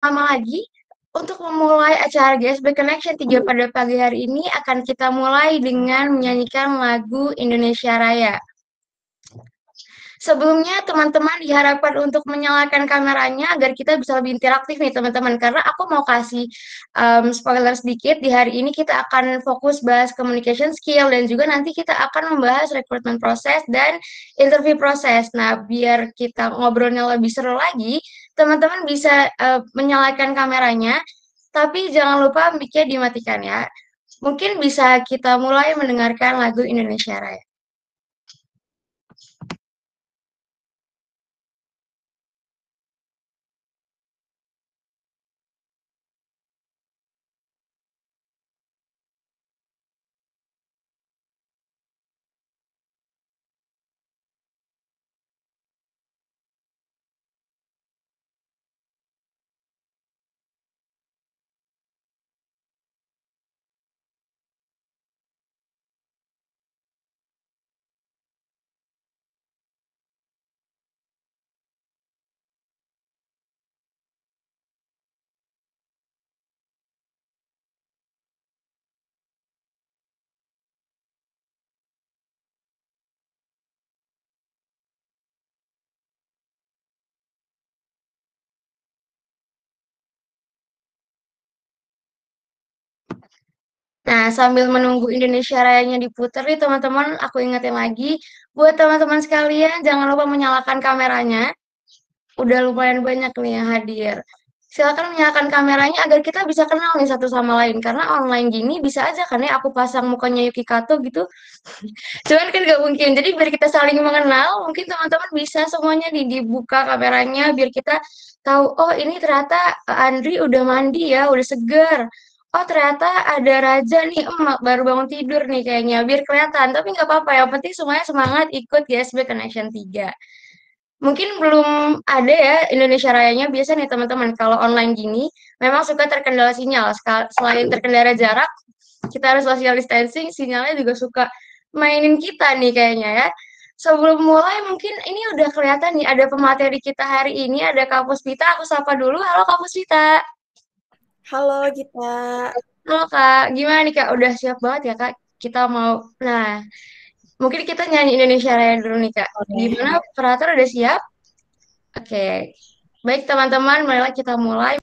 lama lagi, untuk memulai acara GSB Connection 3 pada pagi hari ini akan kita mulai dengan menyanyikan lagu Indonesia Raya. Sebelumnya teman-teman diharapkan untuk menyalakan kameranya agar kita bisa lebih interaktif nih teman-teman. Karena aku mau kasih um, spoiler sedikit, di hari ini kita akan fokus bahas communication skill dan juga nanti kita akan membahas recruitment proses dan interview proses. Nah, biar kita ngobrolnya lebih seru lagi, teman-teman bisa uh, menyalakan kameranya, tapi jangan lupa mic-nya dimatikan ya. Mungkin bisa kita mulai mendengarkan lagu Indonesia Raya. Nah, sambil menunggu Indonesia Rayanya diputar nih teman-teman, aku ingetin lagi, buat teman-teman sekalian jangan lupa menyalakan kameranya. Udah lumayan banyak nih yang hadir. Silakan menyalakan kameranya agar kita bisa kenal nih satu sama lain. Karena online gini bisa aja kan ya aku pasang mukanya Yuki Kato gitu. Cuman kan gak mungkin. Jadi biar kita saling mengenal, mungkin teman-teman bisa semuanya dibuka kameranya biar kita tahu, oh ini ternyata Andri udah mandi ya, udah seger oh ternyata ada raja nih emak baru bangun tidur nih kayaknya biar kelihatan. Tapi nggak apa-apa yang penting semuanya semangat ikut GSB Connection 3 mungkin belum ada ya Indonesia Rayanya biasa nih teman-teman. Kalau online gini memang suka terkendala sinyal. Selain terkendala jarak kita harus social distancing sinyalnya juga suka mainin kita nih kayaknya ya. Sebelum mulai mungkin ini udah kelihatan nih ada pemateri kita hari ini. Ada Kak Puspita aku sapa dulu. Halo Kak Puspita Halo Gita. Halo Kak, gimana nih Kak? Udah siap banget ya Kak? Kita mau, nah mungkin kita nyanyi Indonesia Raya dulu nih Kak. Oke. Gimana operator udah siap? Oke, baik teman-teman, marilah kita mulai.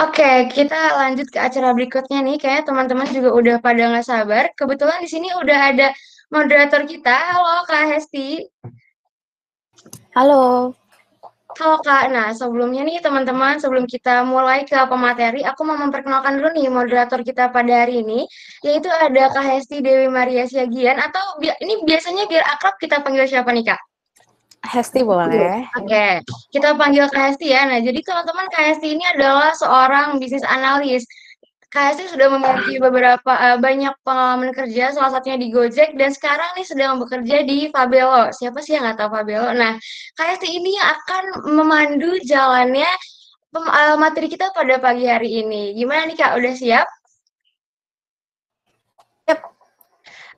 Oke, kita lanjut ke acara berikutnya nih. Kayaknya teman-teman juga udah pada nggak sabar. Kebetulan di sini udah ada moderator kita. Halo, Kak Hesti. Halo. Halo Kak. Nah, sebelumnya nih teman-teman, sebelum kita mulai ke pemateri, aku mau memperkenalkan dulu nih moderator kita pada hari ini, yaitu ada Kak Hesti Dewi Maria Siagian, atau bi ini biasanya biar akrab kita panggil siapa nih Kak? Hesti boleh. Oke, okay. kita panggil Kak Hesti ya. Nah, jadi teman-teman Kak Hesti ini adalah seorang bisnis analis. Kak Hesti sudah memiliki beberapa uh, banyak pengalaman kerja, salah satunya di Gojek, dan sekarang nih sedang bekerja di Fabelo. Siapa sih yang nggak tahu Fabelo? Nah, Kak Hesti ini akan memandu jalannya uh, materi kita pada pagi hari ini. Gimana nih Kak? Udah siap?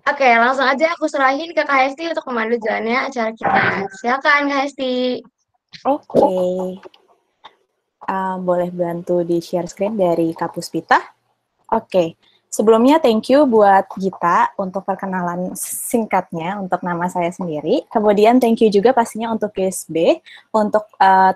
Oke, langsung aja aku serahin ke Kak Hesti untuk memandu jalannya acara kita. Silakan Kak Hesti. Oke. Okay. Uh, boleh bantu di share screen dari Kapus Pita? Oke. Okay. Sebelumnya thank you buat Gita untuk perkenalan singkatnya untuk nama saya sendiri. Kemudian thank you juga pastinya untuk GSB untuk uh,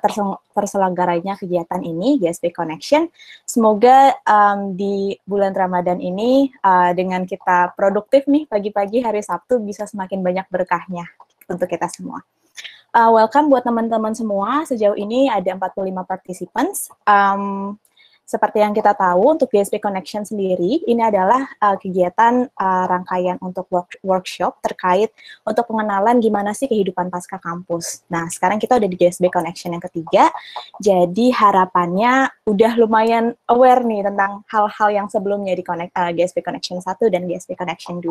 terselenggaranya kegiatan ini, GSB Connection. Semoga um, di bulan Ramadan ini uh, dengan kita produktif nih pagi-pagi hari Sabtu bisa semakin banyak berkahnya untuk kita semua. Uh, welcome buat teman-teman semua. Sejauh ini ada 45 participants. Um, seperti yang kita tahu, untuk GSP Connection sendiri, ini adalah uh, kegiatan uh, rangkaian untuk work workshop terkait untuk pengenalan gimana sih kehidupan pasca kampus. Nah, sekarang kita udah di GSP Connection yang ketiga, jadi harapannya udah lumayan aware nih tentang hal-hal yang sebelumnya di connect, uh, GSP Connection 1 dan GSP Connection 2.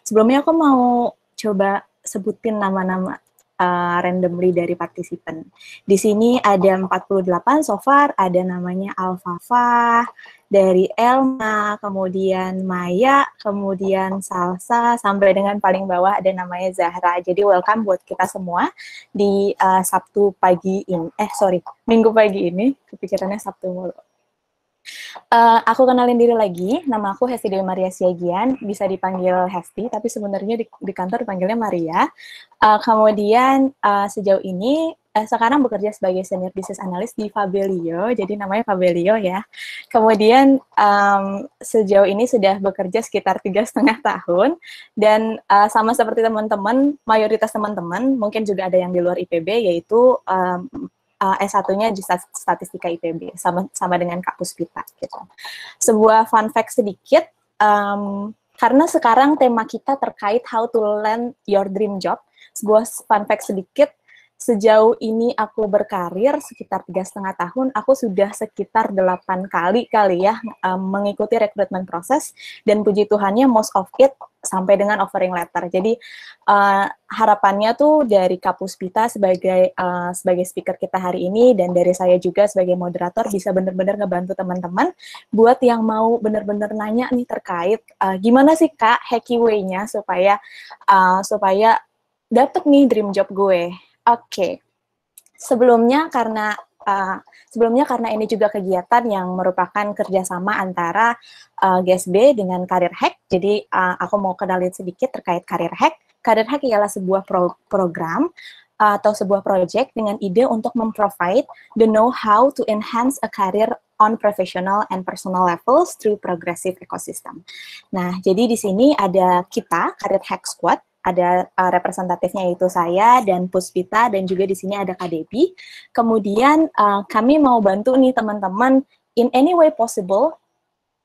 Sebelumnya aku mau coba sebutin nama-nama uh, randomly dari partisipan. Di sini ada 48 so far, ada namanya Alfafa, dari Elma, kemudian Maya, kemudian Salsa, sampai dengan paling bawah ada namanya Zahra. Jadi welcome buat kita semua di uh, Sabtu pagi ini, eh sorry, Minggu pagi ini, kepikirannya Sabtu mulu. Uh, aku kenalin diri lagi, nama aku Hesti Dewi Maria Siagian, bisa dipanggil Hesti, tapi sebenarnya di, di kantor dipanggilnya Maria. Uh, kemudian uh, sejauh ini uh, sekarang bekerja sebagai senior business analyst di Fabelio, jadi namanya Fabelio ya. Kemudian um, sejauh ini sudah bekerja sekitar tiga setengah tahun, dan uh, sama seperti teman-teman, mayoritas teman-teman mungkin juga ada yang di luar IPB, yaitu um, uh, S1-nya di Statistika IPB sama sama dengan Kak Puspita gitu. Sebuah fun fact sedikit um, karena sekarang tema kita terkait how to land your dream job. Sebuah fun fact sedikit sejauh ini aku berkarir sekitar tiga setengah tahun, aku sudah sekitar delapan kali kali ya um, mengikuti rekrutmen proses dan puji Tuhannya most of it sampai dengan offering letter. Jadi uh, harapannya tuh dari Kapuspita sebagai uh, sebagai speaker kita hari ini dan dari saya juga sebagai moderator bisa benar-benar ngebantu teman-teman buat yang mau benar-benar nanya nih terkait uh, gimana sih Kak hacky way-nya supaya uh, supaya dapet nih dream job gue Oke. Sebelumnya karena uh, sebelumnya karena ini juga kegiatan yang merupakan kerjasama antara uh, GSB dengan Karir Hack. Jadi uh, aku mau kenalin sedikit terkait Karir Hack. Karir Hack ialah sebuah pro program atau sebuah project dengan ide untuk memprovide the know-how to enhance a career on professional and personal levels through progressive ecosystem. Nah, jadi di sini ada kita, Karir Hack Squad, ada uh, representatifnya yaitu saya dan Puspita dan juga di sini ada Debi. Kemudian uh, kami mau bantu nih teman-teman in any way possible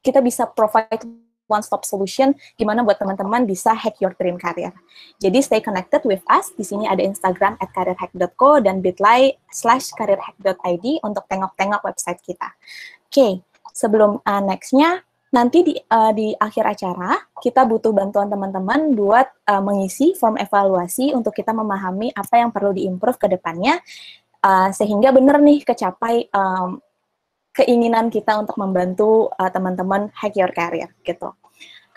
kita bisa provide one stop solution gimana buat teman-teman bisa hack your dream career. Jadi stay connected with us. Di sini ada Instagram at careerhack.co dan bit.ly slash careerhack.id untuk tengok-tengok website kita. Oke, okay, sebelum uh, nextnya nanti di, uh, di akhir acara kita butuh bantuan teman-teman buat uh, mengisi form evaluasi untuk kita memahami apa yang perlu diimprove ke depannya uh, sehingga benar nih kecapai um, keinginan kita untuk membantu uh, teman-teman hack your career gitu.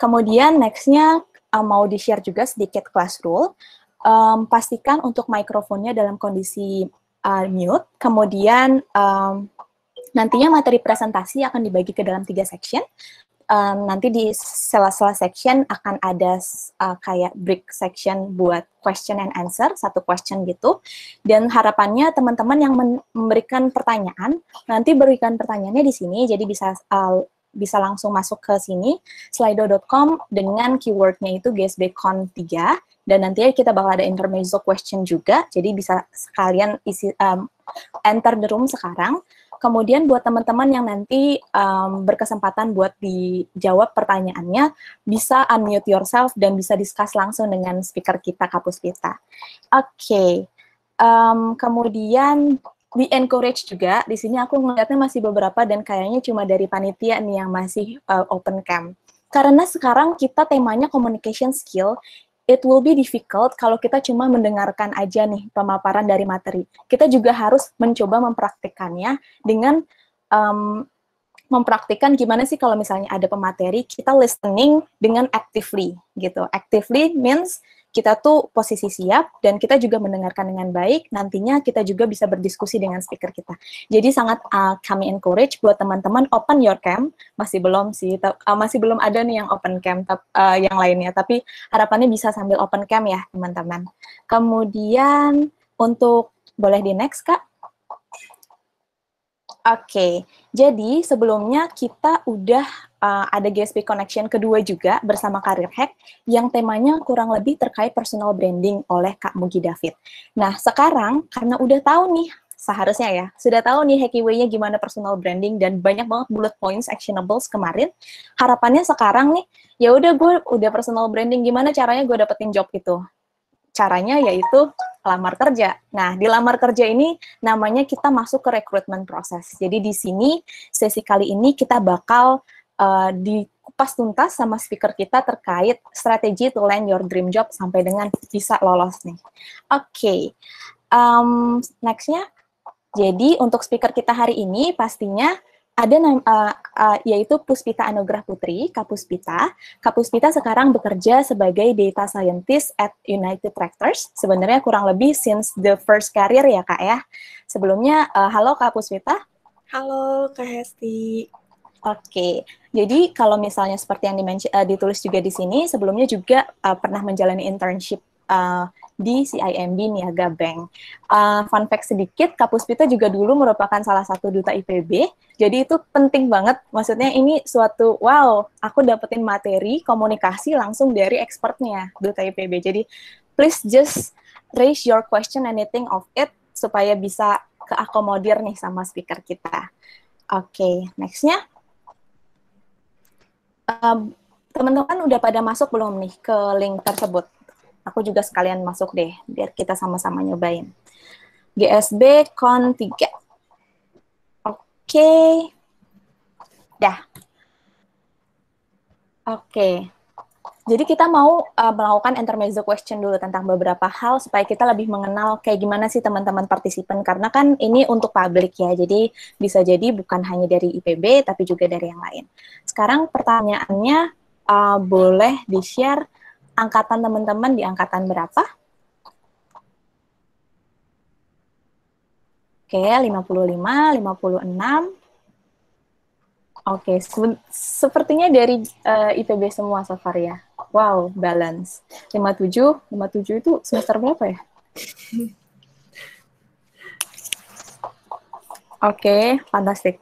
Kemudian nextnya uh, mau di share juga sedikit class rule. Um, pastikan untuk mikrofonnya dalam kondisi uh, mute. Kemudian um, Nantinya materi presentasi akan dibagi ke dalam tiga section. um, nanti di sela-sela section akan ada uh, kayak break section buat question and answer, satu question gitu. Dan harapannya teman-teman yang memberikan pertanyaan, nanti berikan pertanyaannya di sini, jadi bisa uh, bisa langsung masuk ke sini, slido.com dengan keywordnya itu GSBcon 3, dan nantinya kita bakal ada intermezzo question juga, jadi bisa sekalian isi um, enter the room sekarang. Kemudian buat teman-teman yang nanti um, berkesempatan buat dijawab pertanyaannya, bisa unmute yourself dan bisa discuss langsung dengan speaker kita, Kapus kita. Oke, okay. um, kemudian di encourage juga. Di sini aku ngeliatnya masih beberapa dan kayaknya cuma dari panitia nih yang masih uh, open camp. Karena sekarang kita temanya communication skill, it will be difficult kalau kita cuma mendengarkan aja nih pemaparan dari materi. Kita juga harus mencoba mempraktikannya dengan um, mempraktikkan gimana sih kalau misalnya ada pemateri, kita listening dengan actively gitu. Actively means kita tuh posisi siap dan kita juga mendengarkan dengan baik. Nantinya kita juga bisa berdiskusi dengan speaker kita. Jadi sangat uh, kami encourage buat teman-teman open your cam. Masih belum sih, uh, masih belum ada nih yang open cam uh, yang lainnya. Tapi harapannya bisa sambil open cam ya teman-teman. Kemudian untuk boleh di next kak. Oke, okay. jadi sebelumnya kita udah uh, ada GSP Connection kedua juga bersama Karir Hack yang temanya kurang lebih terkait personal branding oleh Kak Mugi David. Nah, sekarang karena udah tahu nih seharusnya ya, sudah tahu nih hacky way-nya gimana personal branding dan banyak banget bullet points actionables kemarin. Harapannya sekarang nih, ya udah gue udah personal branding, gimana caranya gue dapetin job itu? Caranya yaitu lamar kerja. Nah, di lamar kerja ini namanya kita masuk ke rekrutmen proses. Jadi di sini sesi kali ini kita bakal uh, dikupas tuntas sama speaker kita terkait strategi to land your dream job sampai dengan bisa lolos nih. Oke, okay. um, nextnya. Jadi untuk speaker kita hari ini pastinya ada uh, uh, yaitu Puspita Anugrah Putri, Kapuspita. Kapuspita sekarang bekerja sebagai data scientist at United Tractors. Sebenarnya kurang lebih since the first career ya kak ya. Sebelumnya, uh, halo Kak Puspita. Halo Kak Hesti. Oke, okay. jadi kalau misalnya seperti yang uh, ditulis juga di sini, sebelumnya juga uh, pernah menjalani internship uh, di CIMB Niaga Bank. Uh, fun fact sedikit, Kapuspita juga dulu merupakan salah satu duta IPB, jadi itu penting banget. Maksudnya ini suatu, wow, aku dapetin materi komunikasi langsung dari expertnya duta IPB. Jadi please just raise your question anything of it supaya bisa keakomodir nih sama speaker kita. Oke, okay, nextnya. Um, teman-teman udah pada masuk belum nih ke link tersebut? Aku juga sekalian masuk deh, biar kita sama-sama nyobain. GSB Con 3. Oke. Dah. Oke. Jadi kita mau uh, melakukan intermezzo question dulu tentang beberapa hal supaya kita lebih mengenal kayak gimana sih teman-teman partisipan karena kan ini untuk publik ya. Jadi bisa jadi bukan hanya dari IPB tapi juga dari yang lain. Sekarang pertanyaannya uh, boleh di-share angkatan teman-teman di angkatan berapa? Oke, 55, 56. Oke, se sepertinya dari uh, eh, IPB semua so far ya. Wow, balance. 57, 57 itu semester berapa ya? Oke, fantastik.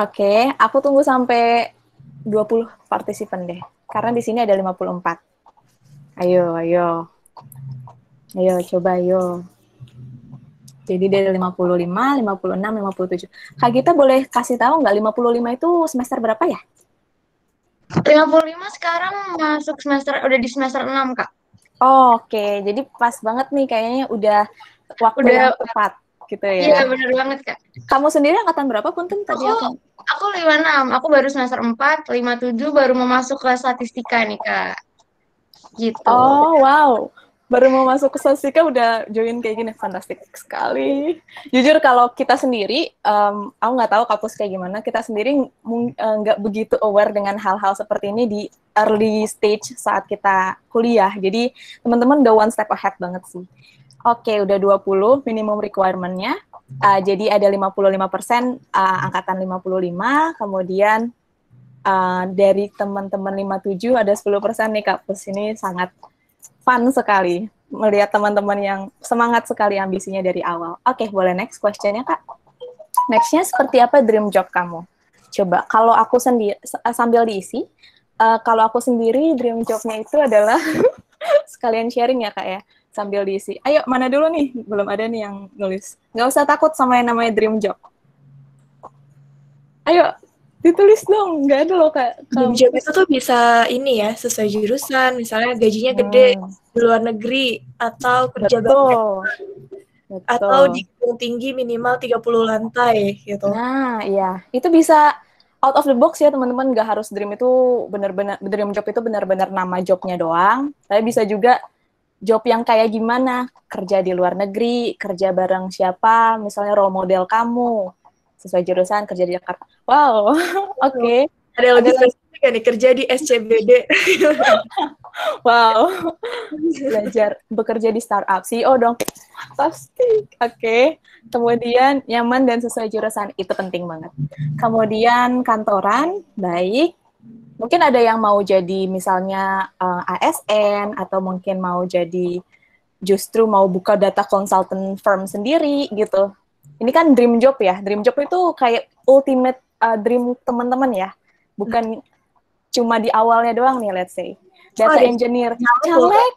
Oke, aku tunggu sampai 20 partisipan deh. Karena di sini ada 54. Ayo, ayo. Ayo, coba ayo. Jadi dari 55, 56, 57. Kak Gita boleh kasih tahu nggak 55 itu semester berapa ya? 55 sekarang masuk semester udah di semester 6, Kak. Oh, Oke, okay. jadi pas banget nih kayaknya udah waktu udah, yang tepat gitu ya. Iya, bener banget, Kak. Kamu sendiri angkatan berapa pun tadi aku? Aku 56, aku baru semester 4, 57 baru mau masuk ke statistika nih, Kak. Gitu. Oh, wow. Baru mau masuk ke statistika udah join kayak gini, fantastik sekali. Jujur kalau kita sendiri, um, aku nggak tahu kampus kayak gimana, kita sendiri eh, nggak uh, begitu aware dengan hal-hal seperti ini di early stage saat kita kuliah. Jadi teman-teman udah one step ahead banget sih. Oke, udah 20 minimum requirement-nya. Uh, jadi ada 55% uh, angkatan 55, kemudian uh, dari teman-teman 57 ada 10% nih Kak Pus. Ini sangat fun sekali melihat teman-teman yang semangat sekali ambisinya dari awal. Oke, boleh next questionnya Kak. Nextnya seperti apa dream job kamu? Coba, kalau aku sendiri, sambil diisi, uh, kalau aku sendiri dream jobnya itu adalah, sekalian sharing ya Kak ya, sambil diisi. Ayo, mana dulu nih? Belum ada nih yang nulis. Nggak usah takut sama yang namanya dream job. Ayo, ditulis dong nggak ada loh kak dream job itu tuh bisa ini ya sesuai jurusan misalnya gajinya gede hmm. di luar negeri atau kerja Betul. Betul. atau di gedung tinggi minimal 30 lantai gitu nah iya itu bisa out of the box ya teman-teman nggak harus dream itu benar-benar dream job itu benar-benar nama jobnya doang tapi bisa juga job yang kayak gimana kerja di luar negeri kerja bareng siapa misalnya role model kamu sesuai jurusan kerja di Jakarta. Wow, oke. Okay. Ada yang lebih spesifik nih kerja di SCBD. wow, belajar bekerja di startup. CEO dong. Pasti. Oke. Okay. Kemudian nyaman dan sesuai jurusan itu penting banget. Kemudian kantoran baik. Mungkin ada yang mau jadi misalnya uh, eh, ASN atau mungkin mau jadi justru mau buka data consultant firm sendiri gitu ini kan dream job ya. Dream job itu kayak ultimate uh, dream teman-teman ya. Bukan hmm. cuma di awalnya doang nih, let's say. Data oh, iya. engineer. Caleg.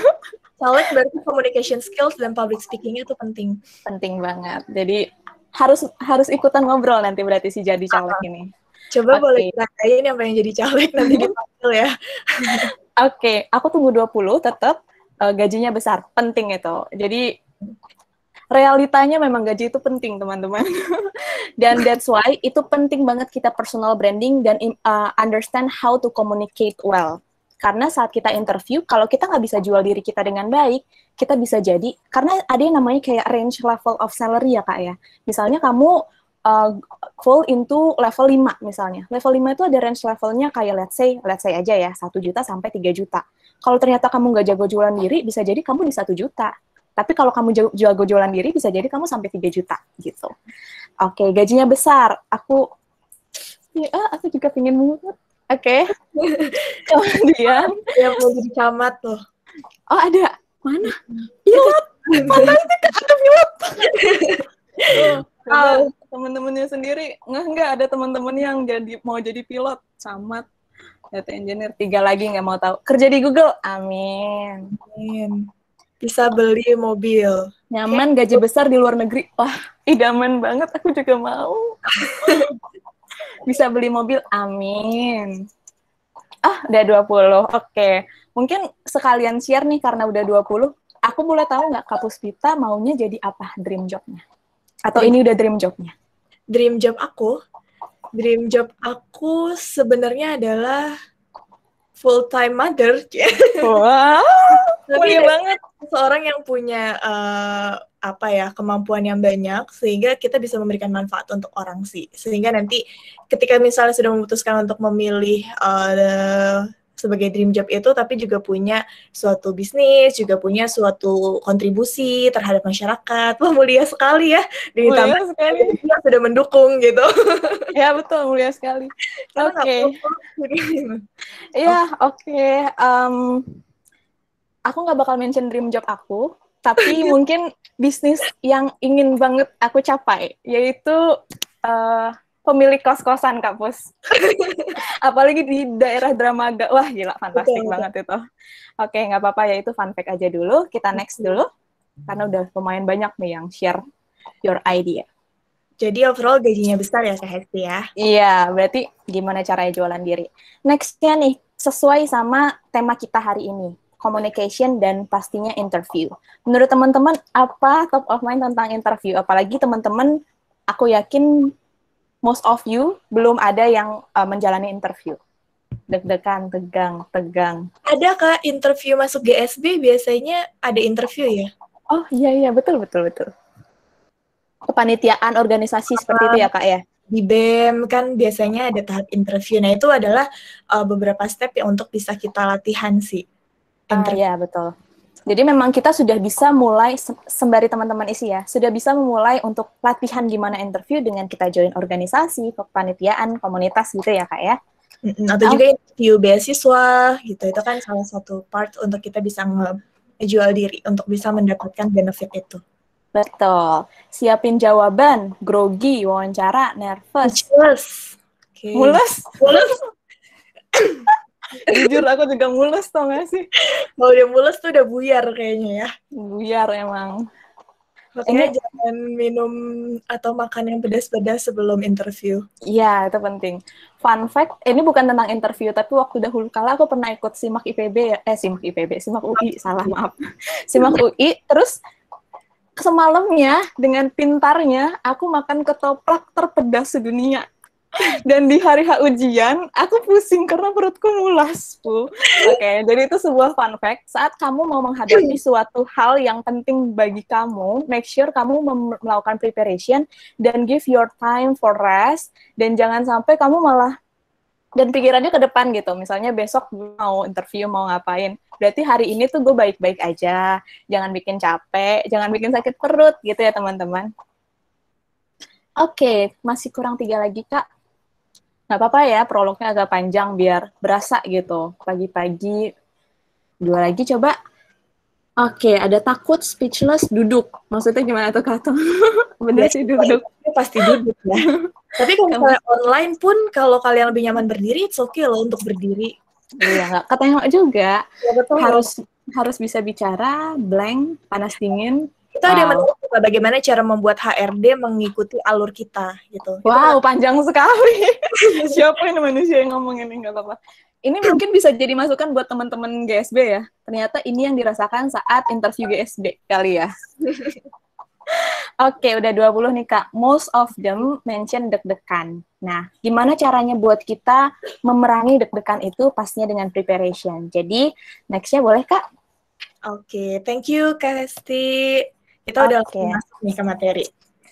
Caleg berarti communication skills dan public speaking itu penting. Penting banget. Jadi harus harus ikutan ngobrol nanti berarti si jadi caleg uh-huh. ini. Coba okay. boleh ceritain yang pengen jadi caleg nanti dipanggil ya. Oke, okay. aku tunggu 20 tetap uh, gajinya besar, penting itu. Jadi realitanya memang gaji itu penting teman-teman dan that's why itu penting banget kita personal branding dan uh, understand how to communicate well karena saat kita interview kalau kita nggak bisa jual diri kita dengan baik kita bisa jadi karena ada yang namanya kayak range level of salary ya kak ya misalnya kamu uh, fall into level 5 misalnya level 5 itu ada range levelnya kayak let's say let's say aja ya 1 juta sampai 3 juta kalau ternyata kamu nggak jago jualan diri bisa jadi kamu di 1 juta tapi kalau kamu jago jualan diri, bisa jadi kamu sampai 3 juta gitu. Oke, okay, gajinya besar. Aku, ya, aku juga pingin banget. Oke. Okay. Kemudian. Ya, mau jadi camat tuh. Oh, ada. Mana? Pilot. Fantastik, ada pilot. oh, teman-temannya sendiri nggak nggak ada teman-teman yang jadi mau jadi pilot camat data engineer tiga lagi nggak mau tahu kerja di Google amin amin bisa beli mobil. Nyaman, gaji besar di luar negeri. Wah, idaman banget. Aku juga mau. bisa beli mobil. Amin. Ah, udah 20. Oke. Mungkin sekalian share nih karena udah 20. Aku boleh tahu nggak Kapus Pita maunya jadi apa dream jobnya? Atau ini udah dream jobnya? Dream job aku? Dream job aku sebenarnya adalah full time mother. Wow, mulia banget. Seorang yang punya uh, apa ya kemampuan yang banyak sehingga kita bisa memberikan manfaat untuk orang sih. Sehingga nanti ketika misalnya sudah memutuskan untuk memilih uh, sebagai dream job itu tapi juga punya suatu bisnis, juga punya suatu kontribusi terhadap masyarakat. Wah, mulia sekali ya. Dan mulia sekali. Dia sudah mendukung gitu. Ya, betul, mulia sekali. Oke. Okay. Iya, oke. Okay. Um, aku nggak bakal mention dream job aku, tapi mungkin bisnis yang ingin banget aku capai, yaitu uh, pemilik kos-kosan Kak Pus. Apalagi di daerah Dramaga. Wah, gila fantastik betul, banget itu. Oke, nggak apa-apa ya itu fun fact aja dulu. Kita next dulu. Karena udah lumayan banyak nih yang share your idea. Jadi overall gajinya besar ya Kak Hesti ya? Iya, berarti gimana caranya jualan diri. Nextnya nih, sesuai sama tema kita hari ini. Communication dan pastinya interview. Menurut teman-teman, apa top of mind tentang interview? Apalagi teman-teman, aku yakin most of you belum ada yang uh, menjalani interview. Deg-degan, tegang, tegang. Ada kak interview masuk GSB biasanya ada interview ya? Oh iya iya betul betul betul. Kepanitiaan organisasi uh, seperti itu ya kak ya? Di BEM kan biasanya ada tahap interview. Nah itu adalah uh, beberapa step yang untuk bisa kita latihan sih. Ah, iya betul. Jadi memang kita sudah bisa mulai sembari teman-teman isi ya, sudah bisa memulai untuk latihan gimana interview dengan kita join organisasi, kepanitiaan, komunitas gitu ya kak ya. Atau juga interview beasiswa gitu. Itu kan salah satu part untuk kita bisa ngejual diri untuk bisa mendapatkan benefit itu. Betul. Siapin jawaban, grogi, wawancara, nervous. Mules. Oke. Mules? Mules. Jujur aku juga mules tau gak sih? Kalau udah mules tuh udah buyar kayaknya ya. Buyar emang. Makanya Ini- jangan minum atau makan yang pedas-pedas sebelum interview. Iya, itu penting. Fun fact, ini bukan tentang interview, tapi waktu dahulu kala aku pernah ikut SIMAK IPB, ya. eh SIMAK IPB, SIMAK UI, salah maaf. SIMAK UI, terus semalamnya dengan pintarnya aku makan ketoprak terpedas sedunia. Dan di hari H ujian, aku pusing karena perutku mulas, Bu. Oke, jadi itu sebuah fun fact. Saat kamu mau menghadapi suatu hal yang penting bagi kamu, make sure kamu melakukan preparation dan give your time for rest dan jangan sampai kamu malah dan pikirannya ke depan gitu. Misalnya besok mau interview mau ngapain. Berarti hari ini tuh gue baik-baik aja. Jangan bikin capek, jangan bikin sakit perut gitu ya teman-teman. Oke, masih kurang tiga lagi kak. Nggak apa-apa ya, prolognya agak panjang biar berasa gitu. Pagi-pagi, dua lagi coba. Oke, ada takut, speechless, duduk. Maksudnya gimana tuh kak? Bener sih duduk. Itu pasti duduk ya. Tapi kalau online pun kalau kalian lebih nyaman berdiri, it's okay loh untuk berdiri. Iya, nggak ketengok juga. Ya betul. harus harus bisa bicara blank panas dingin itu ada yang Wow. menarik juga bagaimana cara membuat HRD mengikuti alur kita gitu. Itu wow panjang sekali siapa ini manusia yang ngomong ini nggak apa-apa ini mungkin bisa jadi masukan buat teman-teman GSB ya ternyata ini yang dirasakan saat interview GSB kali ya Oke, udah 20 nih Kak. Most of them mention deg-degan. Nah, gimana caranya buat kita memerangi deg-degan itu pastinya dengan preparation. Jadi, next-nya boleh Kak? Oke, thank you Kak Hesti. Kita udah Oke. langsung masuk nih ke materi.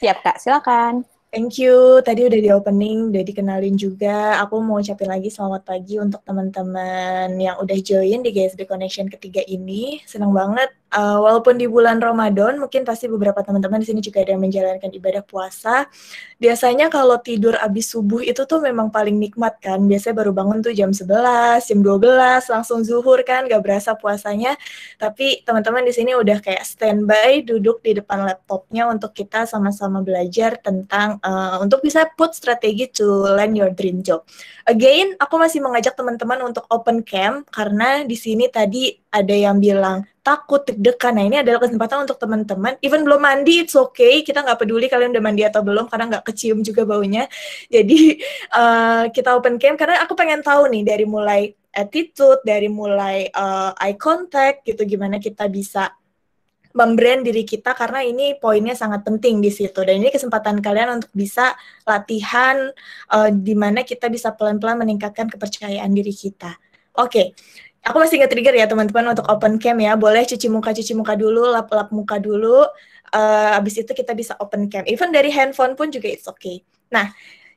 Siap Kak, silakan. Thank you. Tadi udah di opening, udah dikenalin juga. Aku mau ucapin lagi selamat pagi untuk teman-teman yang udah join di GSB Connection ketiga ini. Senang banget. Uh, walaupun di bulan Ramadan, mungkin pasti beberapa teman-teman di sini juga ada yang menjalankan ibadah puasa. Biasanya kalau tidur abis subuh itu tuh memang paling nikmat kan. Biasanya baru bangun tuh jam 11, jam 12, langsung zuhur kan, gak berasa puasanya. Tapi teman-teman di sini udah kayak standby duduk di depan laptopnya untuk kita sama-sama belajar tentang uh, untuk bisa put strategi to land your dream job. Again, aku masih mengajak teman-teman untuk open cam karena di sini tadi ada yang bilang takut deg-degan. Nah ini adalah kesempatan untuk teman-teman. Even belum mandi, it's okay. Kita nggak peduli kalian udah mandi atau belum karena nggak kecium juga baunya. Jadi uh, kita open cam karena aku pengen tahu nih dari mulai attitude, dari mulai uh, eye contact gitu, gimana kita bisa membrand diri kita karena ini poinnya sangat penting di situ dan ini kesempatan kalian untuk bisa latihan uh, di mana kita bisa pelan-pelan meningkatkan kepercayaan diri kita. Oke, aku masih nge-trigger ya teman-teman untuk open cam ya. Boleh cuci muka cuci muka dulu, lap-lap muka dulu. Uh, abis itu kita bisa open cam. Even dari handphone pun juga it's okay. Nah,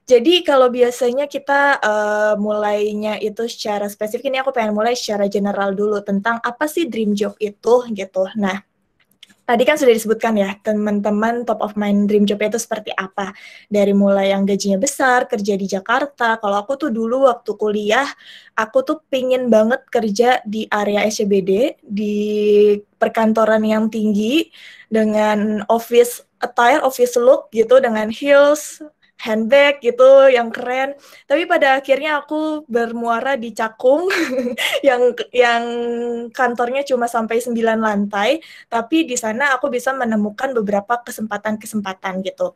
jadi kalau biasanya kita uh, mulainya itu secara spesifik ini aku pengen mulai secara general dulu tentang apa sih dream job itu gitu. Nah, tadi kan sudah disebutkan ya teman-teman top of mind dream job itu seperti apa? Dari mulai yang gajinya besar kerja di Jakarta. Kalau aku tuh dulu waktu kuliah aku tuh pingin banget kerja di area SCBD di perkantoran yang tinggi dengan office attire office look gitu dengan heels handbag gitu yang keren. Tapi pada akhirnya aku bermuara di Cakung yang yang kantornya cuma sampai 9 lantai. Tapi di sana aku bisa menemukan beberapa kesempatan-kesempatan gitu.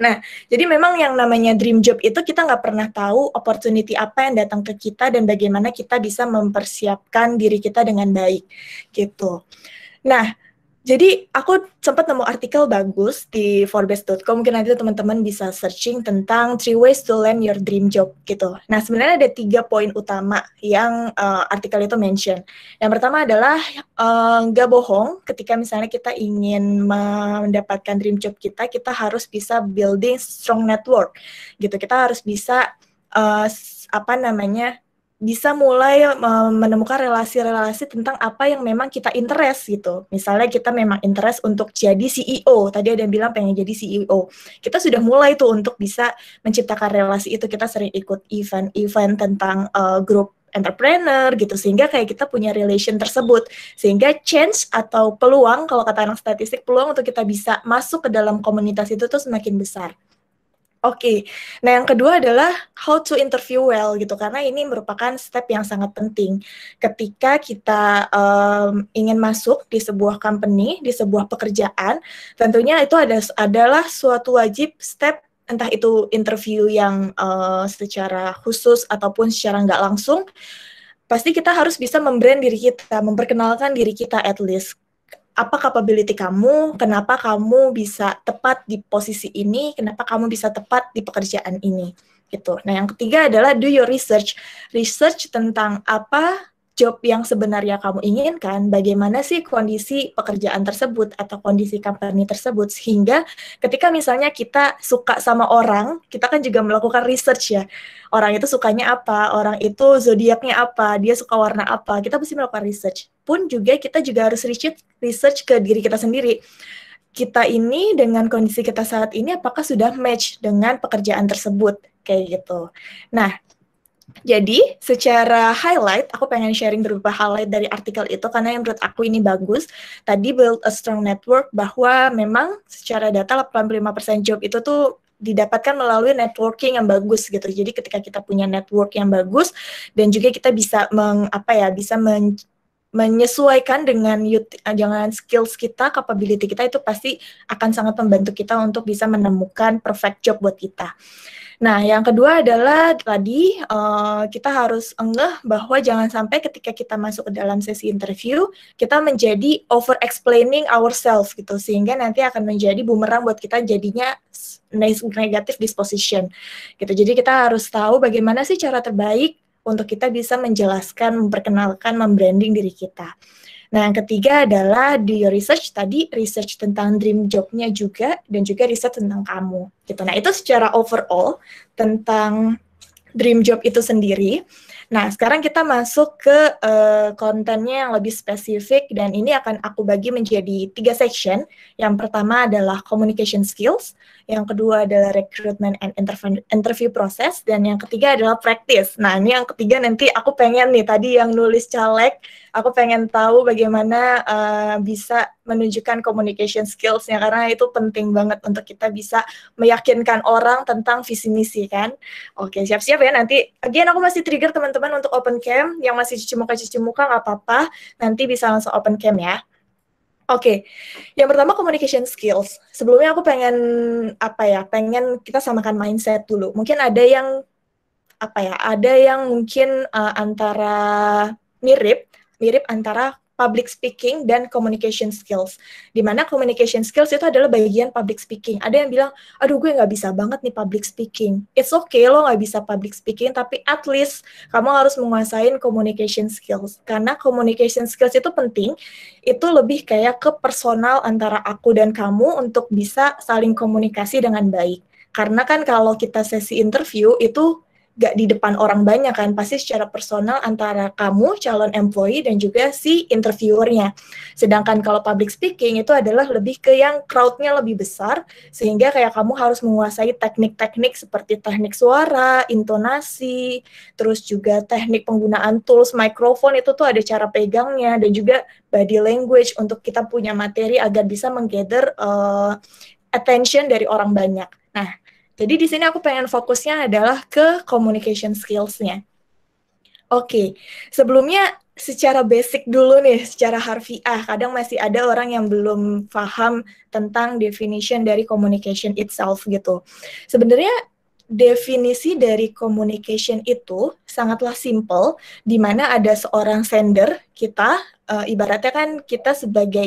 Nah, jadi memang yang namanya dream job itu kita nggak pernah tahu opportunity apa yang datang ke kita dan bagaimana kita bisa mempersiapkan diri kita dengan baik gitu. Nah, jadi aku sempat nemu artikel bagus di Forbes.com, mungkin nanti teman-teman bisa searching tentang three ways to land your dream job gitu. Nah sebenarnya ada tiga poin utama yang uh, artikel itu mention. Yang pertama adalah nggak uh, bohong, ketika misalnya kita ingin mendapatkan dream job kita, kita harus bisa building strong network gitu. Kita harus bisa uh, apa namanya bisa mulai menemukan relasi-relasi tentang apa yang memang kita interest gitu. Misalnya kita memang interest untuk jadi CEO, tadi ada yang bilang pengen jadi CEO. Kita sudah mulai tuh untuk bisa menciptakan relasi itu. Kita sering ikut event-event tentang uh, grup entrepreneur gitu sehingga kayak kita punya relation tersebut sehingga chance atau peluang kalau kata anak statistik peluang untuk kita bisa masuk ke dalam komunitas itu tuh semakin besar. Oke, okay. nah yang kedua adalah how to interview well gitu karena ini merupakan step yang sangat penting ketika kita um, ingin masuk di sebuah company di sebuah pekerjaan tentunya itu ada adalah suatu wajib step entah itu interview yang uh, secara khusus ataupun secara nggak langsung pasti kita harus bisa membrand diri kita memperkenalkan diri kita at least apa capability kamu, kenapa kamu bisa tepat di posisi ini, kenapa kamu bisa tepat di pekerjaan ini gitu. Nah, yang ketiga adalah do your research. Research tentang apa job yang sebenarnya kamu inginkan, bagaimana sih kondisi pekerjaan tersebut atau kondisi company tersebut sehingga ketika misalnya kita suka sama orang, kita kan juga melakukan research ya. Orang itu sukanya apa, orang itu zodiaknya apa, dia suka warna apa, kita pasti melakukan research. Pun juga kita juga harus research research ke diri kita sendiri. Kita ini dengan kondisi kita saat ini apakah sudah match dengan pekerjaan tersebut kayak gitu. Nah, jadi, secara highlight, aku pengen sharing beberapa highlight dari artikel itu karena yang menurut aku ini bagus. Tadi build a strong network bahwa memang secara data 85% job itu tuh didapatkan melalui networking yang bagus gitu. Jadi ketika kita punya network yang bagus dan juga kita bisa meng, apa ya, bisa men, menyesuaikan dengan jangan skills kita, capability kita itu pasti akan sangat membantu kita untuk bisa menemukan perfect job buat kita. Nah, yang kedua adalah tadi uh, kita harus engeh bahwa jangan sampai ketika kita masuk ke dalam sesi interview kita menjadi over explaining ourselves gitu sehingga nanti akan menjadi bumerang buat kita jadinya negative disposition gitu. Jadi kita harus tahu bagaimana sih cara terbaik untuk kita bisa menjelaskan, memperkenalkan, membranding diri kita. Nah, yang ketiga adalah your research tadi research tentang dream jobnya juga dan juga research tentang kamu gitu. Nah, itu secara overall tentang dream job itu sendiri. Nah, sekarang kita masuk ke uh, kontennya yang lebih spesifik dan ini akan aku bagi menjadi tiga section. Yang pertama adalah communication skills, yang kedua adalah recruitment and interview, interview process, dan yang ketiga adalah practice. Nah, ini yang ketiga nanti aku pengen nih, tadi yang nulis caleg, aku pengen tahu bagaimana uh, bisa menunjukkan communication skills-nya, karena itu penting banget untuk kita bisa meyakinkan orang tentang visi misi kan. Oke, siap-siap ya nanti. Again, aku masih trigger teman-teman untuk open cam, yang masih cuci muka-cuci muka nggak apa-apa, nanti bisa langsung open cam ya. Oke, okay. yang pertama communication skills. Sebelumnya aku pengen apa ya? Pengen kita samakan mindset dulu. Mungkin ada yang apa ya? Ada yang mungkin uh, antara mirip, mirip antara public speaking dan communication skills. Di mana communication skills itu adalah bagian public speaking. Ada yang bilang, aduh gue nggak bisa banget nih public speaking. It's okay lo nggak bisa public speaking, tapi at least kamu harus menguasai communication skills. Karena communication skills itu penting, itu lebih kayak ke personal antara aku dan kamu untuk bisa saling komunikasi dengan baik. Karena kan kalau kita sesi interview itu gak di depan orang banyak kan, pasti secara personal antara kamu, calon employee, dan juga si interviewernya. Sedangkan kalau public speaking itu adalah lebih ke yang crowdnya lebih besar, sehingga kayak kamu harus menguasai teknik-teknik seperti teknik suara, intonasi, terus juga teknik penggunaan tools, microphone, itu tuh ada cara pegangnya, dan juga body language untuk kita punya materi agar bisa menggather uh, attention dari orang banyak. Nah, jadi di sini aku pengen fokusnya adalah ke communication skills-nya. Oke, okay. sebelumnya secara basic dulu nih, secara harfiah. Kadang masih ada orang yang belum paham tentang definition dari communication itself gitu. Sebenarnya definisi dari communication itu sangatlah simple, di mana ada seorang sender kita, uh, ibaratnya kan kita sebagai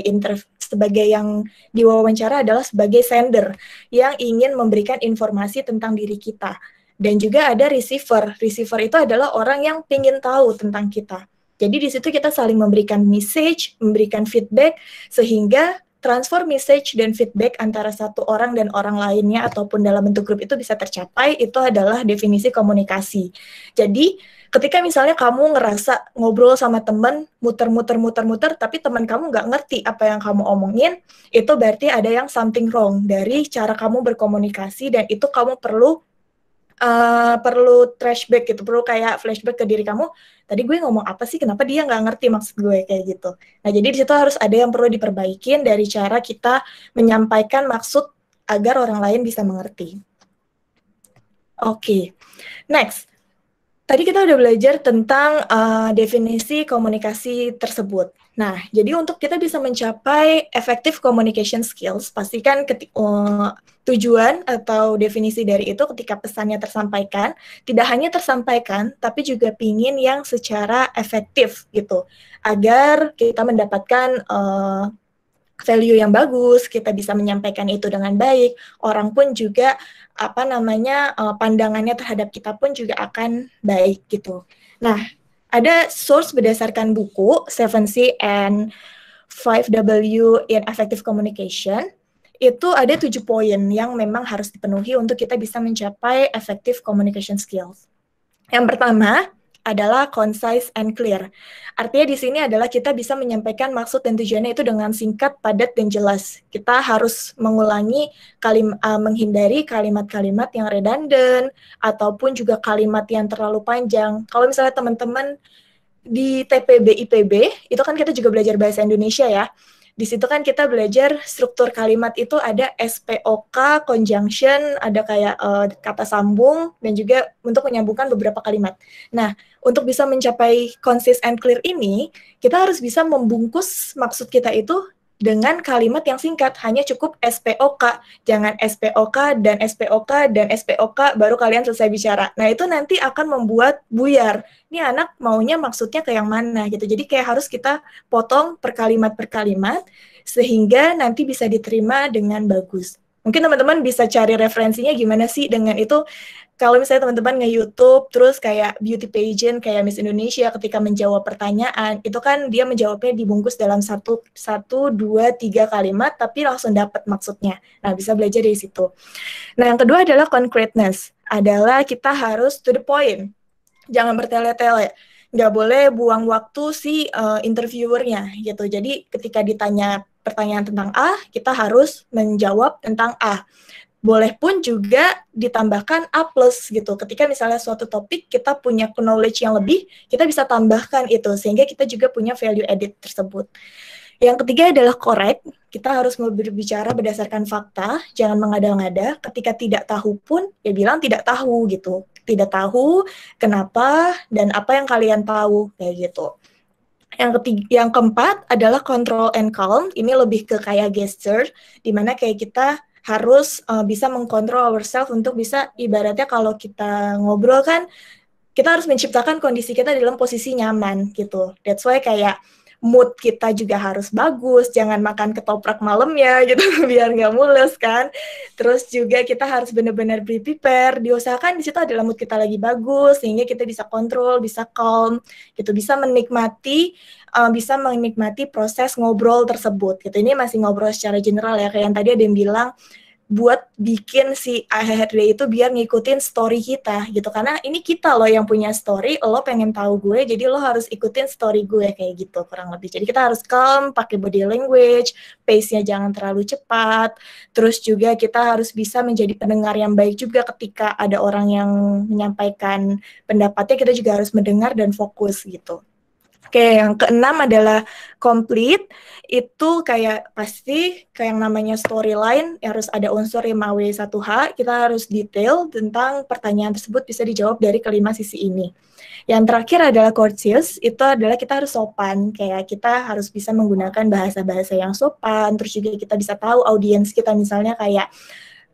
sebagai yang diwawancara adalah sebagai sender yang ingin memberikan informasi tentang diri kita. Dan juga ada receiver. Receiver itu adalah orang yang ingin tahu tentang kita. Jadi di situ kita saling memberikan message, memberikan feedback, sehingga transfer message dan feedback antara satu orang dan orang lainnya ataupun dalam bentuk grup itu bisa tercapai, itu adalah definisi komunikasi. Jadi, ketika misalnya kamu ngerasa ngobrol sama temen, muter-muter, muter-muter, tapi teman kamu nggak ngerti apa yang kamu omongin, itu berarti ada yang something wrong dari cara kamu berkomunikasi dan itu kamu perlu uh, perlu flashback gitu, perlu kayak flashback ke diri kamu. Tadi gue ngomong apa sih? Kenapa dia nggak ngerti maksud gue kayak gitu? Nah, jadi di situ harus ada yang perlu diperbaikin dari cara kita menyampaikan maksud agar orang lain bisa mengerti. Oke, okay. next. Tadi kita udah belajar tentang uh, definisi komunikasi tersebut. Nah, jadi untuk kita bisa mencapai effective communication skills, pastikan ketika, uh, tujuan atau definisi dari itu ketika pesannya tersampaikan, tidak hanya tersampaikan, tapi juga pingin yang secara efektif gitu, agar kita mendapatkan uh, value yang bagus, kita bisa menyampaikan itu dengan baik, orang pun juga apa namanya uh, pandangannya terhadap kita pun juga akan baik gitu. Nah, ada source berdasarkan buku 7C and 5W in Effective Communication. Itu ada tujuh poin yang memang harus dipenuhi untuk kita bisa mencapai effective communication skills. Yang pertama, adalah concise and clear. Artinya di sini adalah kita bisa menyampaikan maksud dan tujuannya itu dengan singkat, padat, dan jelas. Kita harus mengulangi kalim uh, menghindari kalimat-kalimat yang redundant ataupun juga kalimat yang terlalu panjang. Kalau misalnya teman-teman di TPB IPB itu kan kita juga belajar bahasa Indonesia ya di situ kan kita belajar struktur kalimat itu ada SPOK, conjunction, ada kayak uh, kata sambung, dan juga untuk menyambungkan beberapa kalimat. Nah, untuk bisa mencapai consist and clear ini, kita harus bisa membungkus maksud kita itu dengan kalimat yang singkat. Hanya cukup SPOK jangan SPOK dan SPOK dan SPOK baru kalian selesai bicara. Nah itu nanti akan membuat buyar. Ini anak maunya maksudnya ke yang mana gitu. Jadi kayak harus kita potong per kalimat per kalimat sehingga nanti bisa diterima dengan bagus. Mungkin teman-teman bisa cari referensinya gimana sih dengan itu kalau misalnya teman-teman nge-YouTube terus kayak beauty pageant kayak Miss Indonesia ketika menjawab pertanyaan itu kan dia menjawabnya dibungkus dalam satu satu dua tiga kalimat tapi langsung dapat maksudnya. Nah bisa belajar dari situ. Nah yang kedua adalah concreteness. Adalah kita harus to the point. Jangan bertele-tele. Nggak boleh buang waktu si uh, interviewernya gitu. Jadi ketika ditanya pertanyaan tentang A kita harus menjawab tentang A boleh pun juga ditambahkan A plus gitu. Ketika misalnya suatu topik kita punya knowledge yang lebih, kita bisa tambahkan itu sehingga kita juga punya value edit tersebut. Yang ketiga adalah correct. Kita harus berbicara berdasarkan fakta, jangan mengada-ngada. Ketika tidak tahu pun, ya bilang tidak tahu gitu. Tidak tahu kenapa dan apa yang kalian tahu kayak gitu. Yang ketiga, yang keempat adalah control and calm. Ini lebih ke kayak gesture, di mana kayak kita harus uh, bisa mengkontrol ourselves untuk bisa ibaratnya kalau kita ngobrol kan kita harus menciptakan kondisi kita dalam posisi nyaman gitu. That's why kayak mood kita juga harus bagus, jangan makan ketoprak malamnya gitu biar nggak mules kan. Terus juga kita harus benar-benar be prepare, diusahakan di situ adalah mood kita lagi bagus sehingga kita bisa kontrol, bisa calm, gitu, bisa menikmati uh, bisa menikmati proses ngobrol tersebut gitu. Ini masih ngobrol secara general ya kayak yang tadi ada yang bilang buat bikin si AHRD itu biar ngikutin story kita gitu. Karena ini kita loh yang punya story lo pengen tahu gue jadi lo harus ikutin story gue kayak gitu kurang lebih. Jadi kita harus calm pakai body language pace-nya jangan terlalu cepat. Terus juga kita harus bisa menjadi pendengar yang baik juga ketika ada orang yang menyampaikan pendapatnya kita juga harus mendengar dan fokus gitu Oke, yang keenam adalah complete. Itu kayak pasti kayak yang namanya storyline harus ada unsur 5W1H. Kita harus detail tentang pertanyaan tersebut bisa dijawab dari kelima sisi ini. Yang terakhir adalah courteous, itu adalah kita harus sopan. Kayak kita harus bisa menggunakan bahasa-bahasa yang sopan, terus juga kita bisa tahu audiens kita misalnya kayak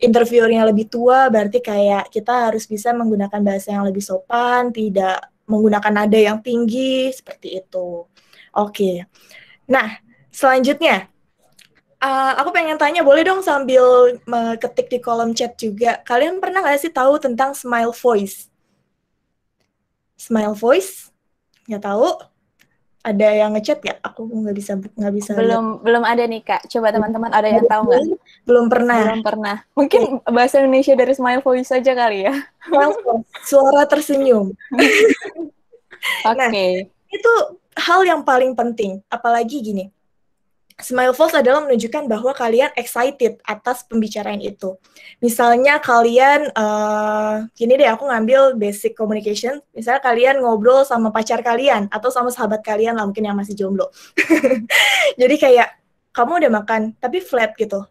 interviewernya lebih tua, berarti kayak kita harus bisa menggunakan bahasa yang lebih sopan, tidak menggunakan nada yang tinggi seperti itu. Oke. Nah, selanjutnya uh, aku pengen tanya, boleh dong sambil ketik di kolom chat juga. Kalian pernah nggak sih tahu tentang smile voice? Smile voice? Nggak tahu? Ada yang ngechat ya? Aku nggak bisa nggak bisa. Belum lihat. belum ada nih kak. Coba teman-teman ada yang tahu nggak? Belum pernah. Belum pernah. Mungkin bahasa Indonesia dari Smile Voice saja kali ya. Suara tersenyum. Oke. Okay. Nah, itu hal yang paling penting. Apalagi gini. Smile False adalah menunjukkan bahwa kalian excited atas pembicaraan itu. Misalnya kalian, uh, gini deh, aku ngambil basic communication. Misalnya kalian ngobrol sama pacar kalian atau sama sahabat kalian lah, mungkin yang masih jomblo. Jadi kayak kamu udah makan tapi flat gitu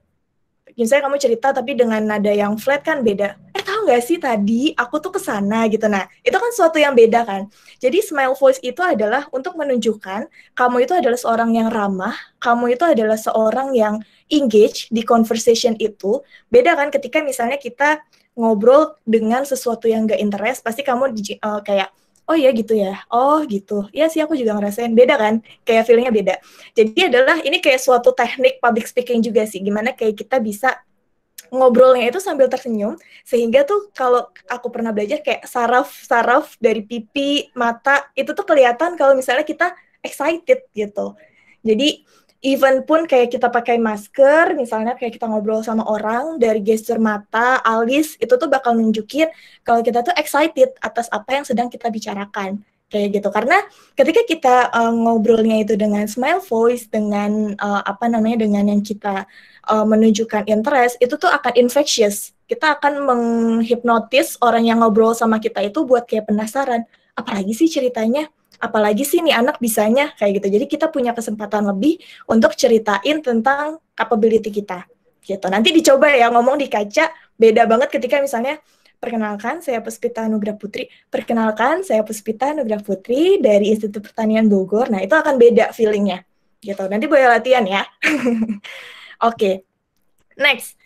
misalnya kamu cerita tapi dengan nada yang flat kan beda. Eh tahu nggak sih tadi aku tuh ke sana gitu. Nah itu kan suatu yang beda kan. Jadi smile voice itu adalah untuk menunjukkan kamu itu adalah seorang yang ramah, kamu itu adalah seorang yang engage di conversation itu. Beda kan ketika misalnya kita ngobrol dengan sesuatu yang gak interest, pasti kamu uh, kayak oh iya gitu ya, oh gitu, ya sih aku juga ngerasain. Beda kan, kayak feelingnya beda. Jadi adalah ini kayak suatu teknik public speaking juga sih, gimana kayak kita bisa ngobrolnya itu sambil tersenyum sehingga tuh kalau aku pernah belajar kayak saraf-saraf dari pipi, mata itu tuh kelihatan kalau misalnya kita excited gitu. Jadi even pun kayak kita pakai masker, misalnya kayak kita ngobrol sama orang dari gestur mata, alis, itu tuh bakal nunjukin kalau kita tuh excited atas apa yang sedang kita bicarakan. Kayak gitu. Karena ketika kita uh, ngobrolnya itu dengan smile voice dengan uh, apa namanya dengan yang kita uh, menunjukkan interest itu tuh akan infectious. Kita akan menghipnotis orang yang ngobrol sama kita itu buat kayak penasaran apalagi sih ceritanya apalagi sih nih anak bisanya kayak gitu. Jadi kita punya kesempatan lebih untuk ceritain tentang capability kita gitu. Nanti dicoba ya ngomong di kaca beda banget ketika misalnya perkenalkan saya Puspita Nugra Putri. Perkenalkan saya Puspita Nugra Putri dari Institut Pertanian Bogor. Nah, itu akan beda feelingnya gitu. Nanti boleh latihan ya. Oke. okay. Next.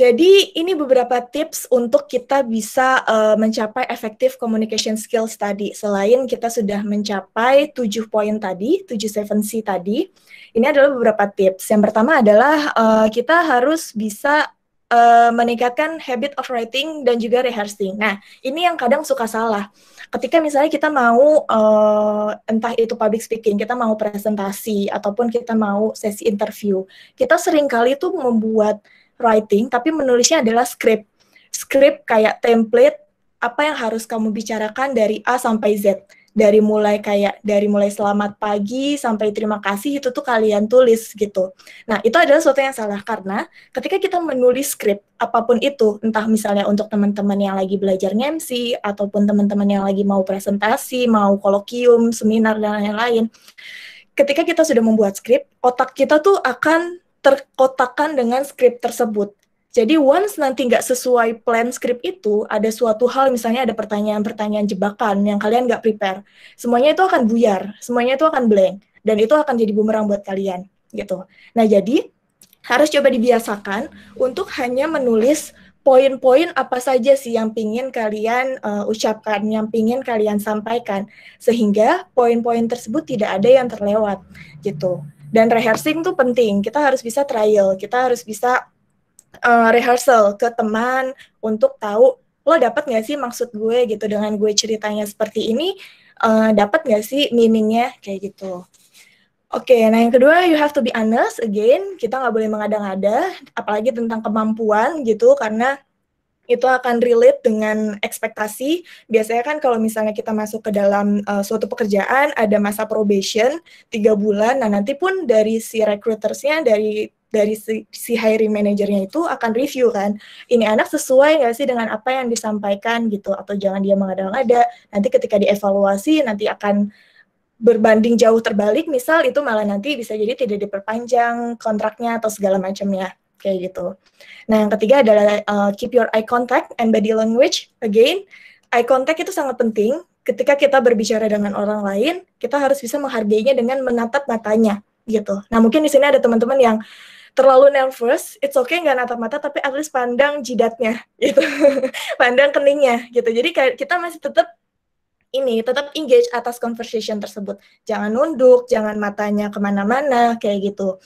Jadi ini beberapa tips untuk kita bisa uh, mencapai effective communication skills tadi. Selain kita sudah mencapai tujuh poin tadi, tujuh seven C tadi, ini adalah beberapa tips. Yang pertama adalah uh, kita harus bisa uh, meningkatkan habit of writing dan juga rehearsing. Nah, ini yang kadang suka salah. Ketika misalnya kita mau uh, entah itu public speaking, kita mau presentasi ataupun kita mau sesi interview, kita sering kali tuh membuat writing, tapi menulisnya adalah script. Script kayak template apa yang harus kamu bicarakan dari A sampai Z. Dari mulai kayak dari mulai selamat pagi sampai terima kasih itu tuh kalian tulis gitu. Nah, itu adalah sesuatu yang salah karena ketika kita menulis script apa pun itu, entah misalnya untuk teman-teman yang lagi belajar MC ataupun teman-teman yang lagi mau presentasi, mau kolokium, seminar dan lain-lain. Ketika kita sudah membuat script, otak kita tuh akan terkotakkan dengan skrip tersebut. Jadi once nanti nggak sesuai plan skrip itu, ada suatu hal misalnya ada pertanyaan-pertanyaan jebakan yang kalian nggak prepare, semuanya itu akan buyar, semuanya itu akan blank, dan itu akan jadi bumerang buat kalian, gitu. Nah jadi harus coba dibiasakan untuk hanya menulis poin-poin apa saja sih yang pingin kalian uh, ucapkan, yang pingin kalian sampaikan, sehingga poin-poin tersebut tidak ada yang terlewat, gitu. Dan rehearsing tuh penting. Kita harus bisa trial, kita harus bisa uh, rehearsal ke teman untuk tahu lo dapat nggak sih maksud gue gitu dengan gue ceritanya seperti ini uh, dapat nggak sih meaningnya kayak gitu. Oke, okay, nah yang kedua you have to be honest again. Kita nggak boleh mengada-ngada, apalagi tentang kemampuan gitu karena itu akan relate dengan ekspektasi. Biasanya kan kalau misalnya kita masuk ke dalam uh, suatu pekerjaan, ada masa probation tiga bulan. Nah nanti pun dari si recruitersnya, dari dari si, si hiring manajernya itu akan review kan, ini anak sesuai nggak sih dengan apa yang disampaikan gitu, atau jangan dia mengada-ngada. Nanti ketika dievaluasi nanti akan berbanding jauh terbalik, misal itu malah nanti bisa jadi tidak diperpanjang kontraknya atau segala macamnya kayak gitu. Nah, yang ketiga adalah uh, keep your eye contact and body language. Again, eye contact itu sangat penting. Ketika kita berbicara dengan orang lain, kita harus bisa menghargainya dengan menatap matanya, gitu. Nah, mungkin di sini ada teman-teman yang terlalu nervous, it's okay nggak natap mata, tapi at least pandang jidatnya, gitu. pandang keningnya, gitu. Jadi kita masih tetap ini tetap engage atas conversation tersebut. Jangan nunduk, jangan matanya ke mana-mana, kayak gitu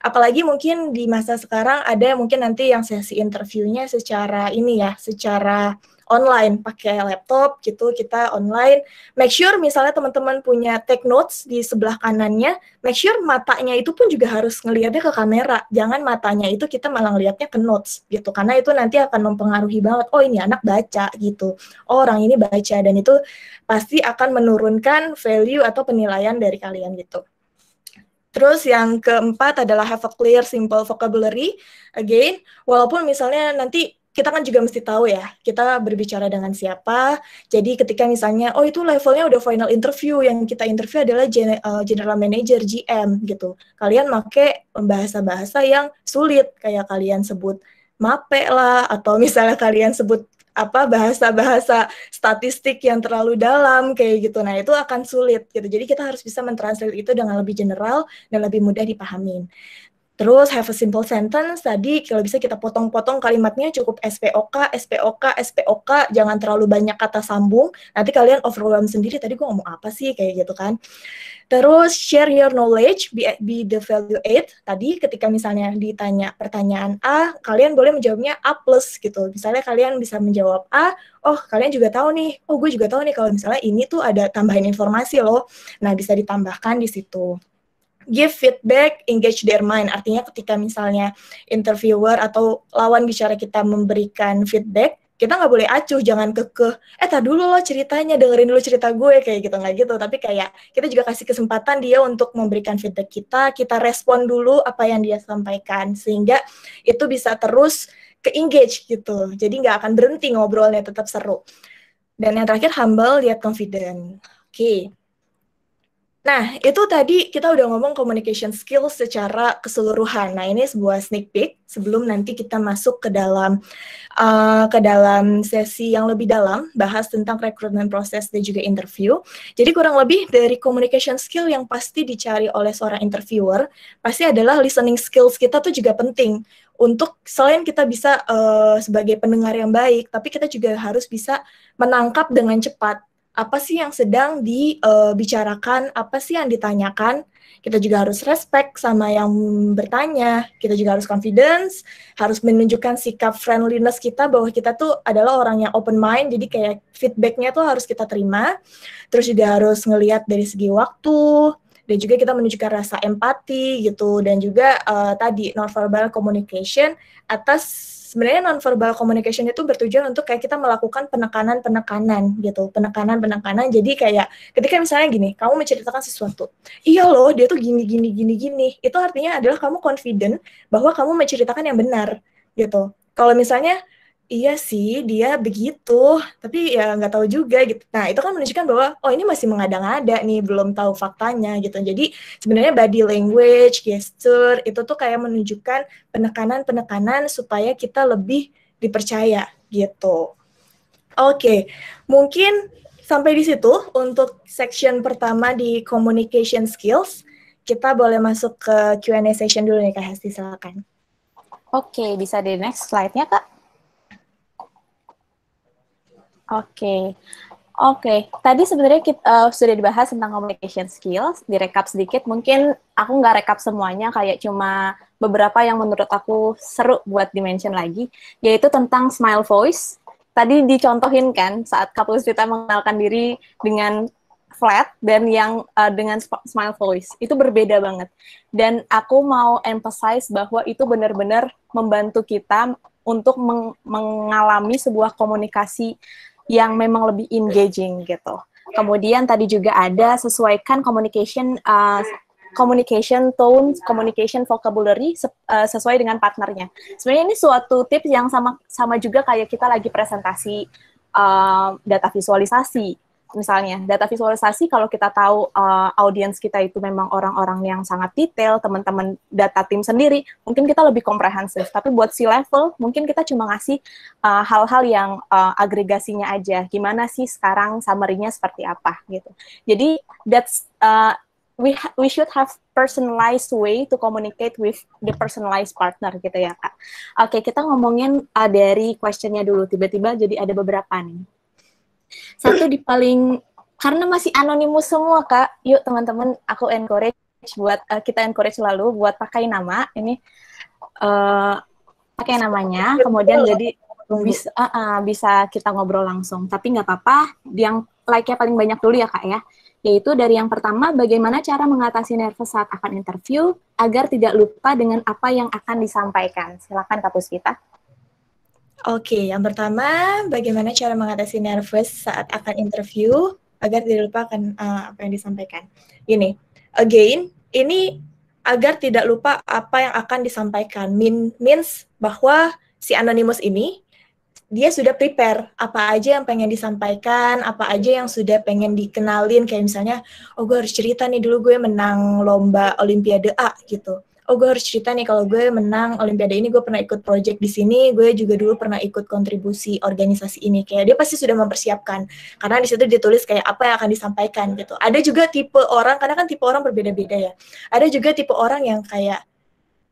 apalagi mungkin di masa sekarang ada mungkin nanti yang sesi interviewnya secara ini ya secara online. Pakai laptop gitu kita online. Make sure misalnya teman-teman punya take notes di sebelah kanannya make sure matanya itu pun juga harus ngelihatnya ke kamera. Jangan matanya itu kita malah ngelihatnya ke notes gitu karena itu nanti akan mempengaruhi banget. Oh ini anak baca gitu. Oh, orang ini baca dan itu pasti akan menurunkan value atau penilaian dari kalian gitu Terus yang keempat adalah have a clear, simple vocabulary. Again, walaupun misalnya nanti kita kan juga mesti tahu ya, kita berbicara dengan siapa. Jadi ketika misalnya, oh itu levelnya udah final interview, yang kita interview adalah eh, general manager GM gitu. Kalian make bahasa-bahasa yang sulit, kayak kalian sebut mape lah, atau misalnya kalian sebut apa bahasa-bahasa statistik yang terlalu dalam kayak gitu. Nah, itu akan sulit gitu. Jadi kita harus bisa mentranslate itu dengan lebih general dan lebih mudah dipahamin. Terus have a simple sentence tadi kalau bisa kita potong-potong kalimatnya cukup SPOK, SPOK, SPOK, jangan terlalu banyak kata sambung. Nanti kalian overwhelm sendiri tadi gue ngomong apa sih kayak gitu kan. Terus share your knowledge, be, be the value add. Tadi ketika misalnya ditanya pertanyaan A, kalian boleh menjawabnya A plus gitu. Misalnya kalian bisa menjawab A, oh kalian juga tahu nih, oh gue juga tahu nih kalau misalnya ini tuh ada tambahan informasi loh. Nah bisa ditambahkan di situ give feedback, engage their mind. Artinya ketika misalnya interviewer atau lawan bicara kita memberikan feedback, kita nggak boleh acuh, jangan kekeh, eh tak dulu loh ceritanya, dengerin dulu cerita gue, kayak gitu, nggak gitu. Tapi kayak kita juga kasih kesempatan dia untuk memberikan feedback kita, kita respon dulu apa yang dia sampaikan, sehingga itu bisa terus ke-engage gitu. Jadi nggak akan berhenti ngobrolnya, tetap seru. Dan yang terakhir, humble, yet confident. Oke, okay. Nah, itu tadi kita udah ngomong communication skills secara keseluruhan. Nah, ini sebuah sneak peek sebelum nanti kita masuk ke dalam uh, ke dalam sesi yang lebih dalam, bahas tentang recruitment process dan juga interview. Jadi kurang lebih dari communication skill yang pasti dicari oleh seorang interviewer, pasti adalah listening skills kita tuh juga penting untuk selain kita bisa uh, sebagai pendengar yang baik, tapi kita juga harus bisa menangkap dengan cepat apa sih yang sedang dibicarakan, apa sih yang ditanyakan. Kita juga harus respect sama yang bertanya, kita juga harus confidence, harus menunjukkan sikap friendliness kita bahwa kita tuh adalah orang yang open mind, jadi kayak feedbacknya tuh harus kita terima. Terus juga harus ngelihat dari segi waktu, dan juga kita menunjukkan rasa empati gitu, dan juga uh, tadi nonverbal communication atas sebenarnya nonverbal communication itu bertujuan untuk kayak kita melakukan penekanan-penekanan gitu, penekanan-penekanan. Jadi kayak ketika misalnya gini, kamu menceritakan sesuatu, iya loh dia tuh gini gini gini gini, itu artinya adalah kamu confident bahwa kamu menceritakan yang benar gitu. Kalau misalnya iya sih dia begitu. Tapi ya nggak tahu juga gitu. Nah itu kan menunjukkan bahwa oh ini masih mengada-ngada nih belum tahu faktanya gitu. Jadi sebenarnya body language gesture itu tuh kayak menunjukkan penekanan-penekanan supaya kita lebih dipercaya gitu. Oke mungkin sampai di situ untuk section pertama di communication skills. Kita boleh masuk ke Q&A session dulu nih Kak Hesti silakan. Oke, bisa di next slide-nya, Kak. Oke. Okay. Oke, okay. tadi sebenarnya kita uh, sudah dibahas tentang communication skills, direkap sedikit. Mungkin aku nggak rekap semuanya, kayak cuma beberapa yang menurut aku seru buat dimention lagi, yaitu tentang smile voice. Tadi dicontohin kan saat Kapus kita mengenalkan diri dengan flat dan yang uh, dengan smile voice itu berbeda banget. Dan aku mau emphasize bahwa itu benar-benar membantu kita untuk meng mengalami sebuah komunikasi yang memang lebih engaging gitu. Kemudian tadi juga ada sesuaikan communication uh, communication tone, communication vocabulary uh, sesuai dengan partnernya. Sebenarnya ini suatu tips yang sama sama juga kayak kita lagi presentasi uh, data visualisasi misalnya data visualisasi kalau kita tahu uh, audiens kita itu memang orang-orang yang sangat detail, teman-teman data tim sendiri, mungkin kita lebih komprehensif. Tapi buat si level, mungkin kita cuma ngasih uh, hal-hal uh, yang uh, agregasinya aja. Gimana sih sekarang summary-nya seperti apa gitu. Jadi that's uh, we we should have personalized way to communicate with the personalized partner gitu ya kak. Oke okay, kita ngomongin uh, dari questionnya dulu. Tiba-tiba jadi ada beberapa nih. Satu di paling karena masih anonimus semua kak. Yuk teman-teman, aku encourage buat uh, kita encourage selalu buat pakai nama ini uh, pakai namanya, kemudian jadi bisa uh, uh, bisa kita ngobrol langsung. Tapi nggak apa-apa, yang like-nya paling banyak dulu ya kak ya. Yaitu dari yang pertama, bagaimana cara mengatasi nervous saat akan interview agar tidak lupa dengan apa yang akan disampaikan. Silakan Kak Puspita. Oke, yang pertama, bagaimana cara mengatasi nervous saat akan interview agar tidak lupa akan uh, apa yang disampaikan. Ini, again, ini agar tidak lupa apa yang akan disampaikan. Mean, means bahwa si anonymous ini dia sudah prepare apa aja yang pengen disampaikan, apa aja yang sudah pengen dikenalin, kayak misalnya, oh gue harus cerita nih dulu gue menang lomba Olimpiade A gitu. Oh gue harus cerita nih kalau gue menang Olimpiade ini gue pernah ikut project di sini, gue juga dulu pernah ikut kontribusi organisasi ini. Kayak dia pasti sudah mempersiapkan karena di situ ditulis kayak apa yang akan disampaikan gitu. Ada juga tipe orang, karena kan tipe orang berbeda-beda ya. Ada juga tipe orang yang kayak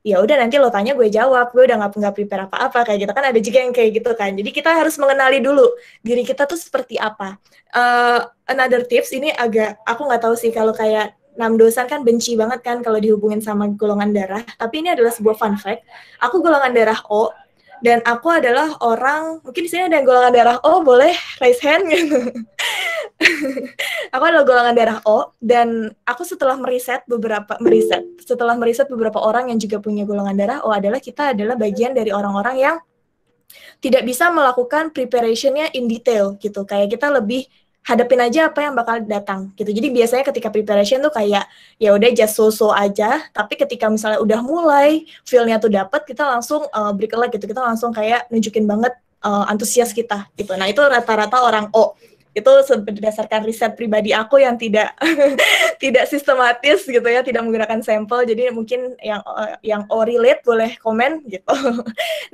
ya udah nanti lo tanya gue jawab gue udah nggak nggak prepare apa-apa kayak gitu kan ada juga yang kayak gitu kan jadi kita harus mengenali dulu diri kita tuh seperti apa uh, another tips ini agak aku nggak tahu sih kalau kayak enam dosan kan benci banget kan kalau dihubungin sama golongan darah. Tapi ini adalah sebuah fun fact. Aku golongan darah O dan aku adalah orang mungkin di sini ada yang golongan darah O boleh raise hand gitu. Aku adalah golongan darah O dan aku setelah meriset beberapa meriset setelah meriset beberapa orang yang juga punya golongan darah O adalah kita adalah bagian dari orang-orang yang tidak bisa melakukan preparationnya in detail gitu. Kayak kita lebih hadapin aja apa yang bakal datang gitu. Jadi biasanya ketika preparation tuh kayak ya udah just so-so aja, tapi ketika misalnya udah mulai feel-nya tuh dapat, kita langsung uh, break leg gitu. Kita langsung kayak nunjukin banget uh, antusias kita gitu. Nah, itu rata-rata orang O. Oh, itu berdasarkan riset pribadi aku yang tidak tidak sistematis gitu ya tidak menggunakan sampel. Jadi mungkin yang yang o relate boleh komen gitu.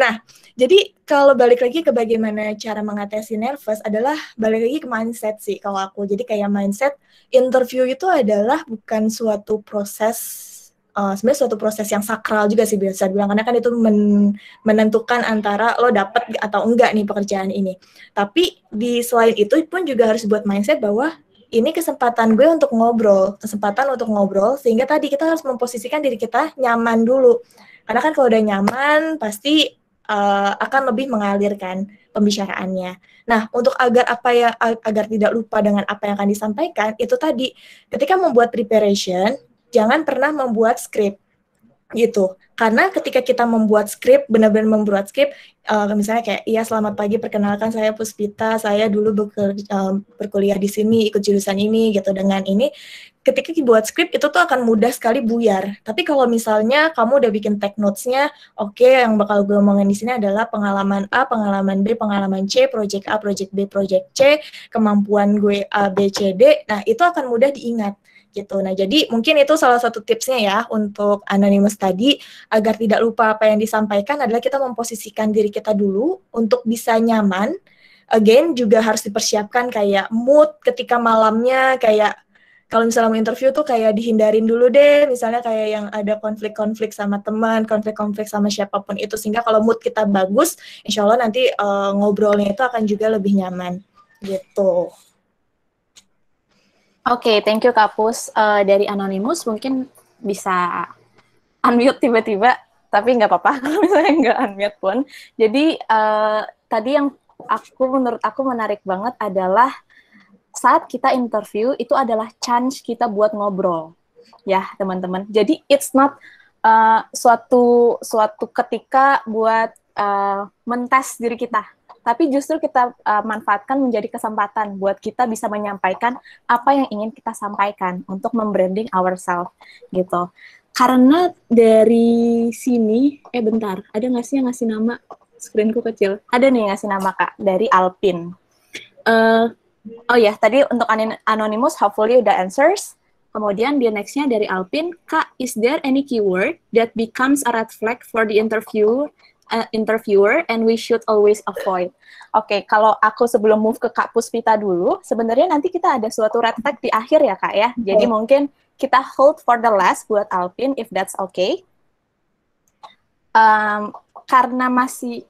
Nah jadi kalau balik lagi ke bagaimana cara mengatasi nervous adalah balik lagi ke mindset sih kalau aku. Jadi kayak mindset interview itu adalah bukan suatu proses uh, sebenarnya suatu proses yang sakral juga sih biasa bilang karena kan itu men menentukan antara lo dapet atau enggak nih pekerjaan ini. Tapi di selain itu pun juga harus buat mindset bahwa ini kesempatan gue untuk ngobrol, kesempatan untuk ngobrol sehingga tadi kita harus memposisikan diri kita nyaman dulu. Karena kan kalau udah nyaman pasti uh, akan lebih mengalirkan pembicaraannya. Nah, untuk agar apa ya agar tidak lupa dengan apa yang akan disampaikan, itu tadi ketika membuat preparation jangan pernah membuat skrip gitu. Karena ketika kita membuat skrip benar-benar membuat skrip uh, misalnya kayak iya selamat pagi perkenalkan saya Puspita saya dulu bekerja, uh, berkuliah di sini ikut jurusan ini gitu. Dengan ini ketika dibuat skrip itu tuh akan mudah sekali buyar. Tapi kalau misalnya kamu udah bikin tag notesnya oke okay, yang bakal gue omongin di sini adalah pengalaman A pengalaman B pengalaman C project A project B project C kemampuan gue A B C D nah itu akan mudah diingat gitu. Nah, jadi mungkin itu salah satu tipsnya ya untuk anonymous tadi agar tidak lupa apa yang disampaikan adalah kita memposisikan diri kita dulu untuk bisa nyaman. Again juga harus dipersiapkan kayak mood ketika malamnya kayak kalau misalnya mau interview tuh kayak dihindarin dulu deh, misalnya kayak yang ada konflik-konflik sama teman, konflik-konflik sama siapa pun itu, sehingga kalau mood kita bagus, insya Allah nanti uh, ngobrolnya itu akan juga lebih nyaman, gitu. Oke, okay, thank you Kapus. Uh, dari Anonymous mungkin bisa unmute tiba-tiba, tapi nggak apa-apa kalau misalnya nggak unmute pun. Jadi uh, tadi yang aku menurut aku menarik banget adalah saat kita interview itu adalah chance kita buat ngobrol, ya teman-teman. Jadi it's not uh, suatu suatu ketika buat uh, mentes diri kita tapi justru kita uh, manfaatkan menjadi kesempatan buat kita bisa menyampaikan apa yang ingin kita sampaikan untuk membranding ourselves gitu. Karena dari sini, eh bentar, ada nggak sih yang ngasih nama? Screenku kecil. Ada nih yang ngasih nama kak dari Alpin. Uh, oh ya, tadi untuk anonymous, hopefully udah answers. Kemudian dia nextnya dari Alpin, Kak, is there any keyword that becomes a red flag for the interview uh, interviewer and we should always avoid. Oke, okay, kalau aku sebelum move ke Kak Puspita dulu, sebenarnya nanti kita ada suatu red tag di akhir ya Kak ya. Jadi mungkin kita hold for the last buat Alvin if that's okay. Um, karena masih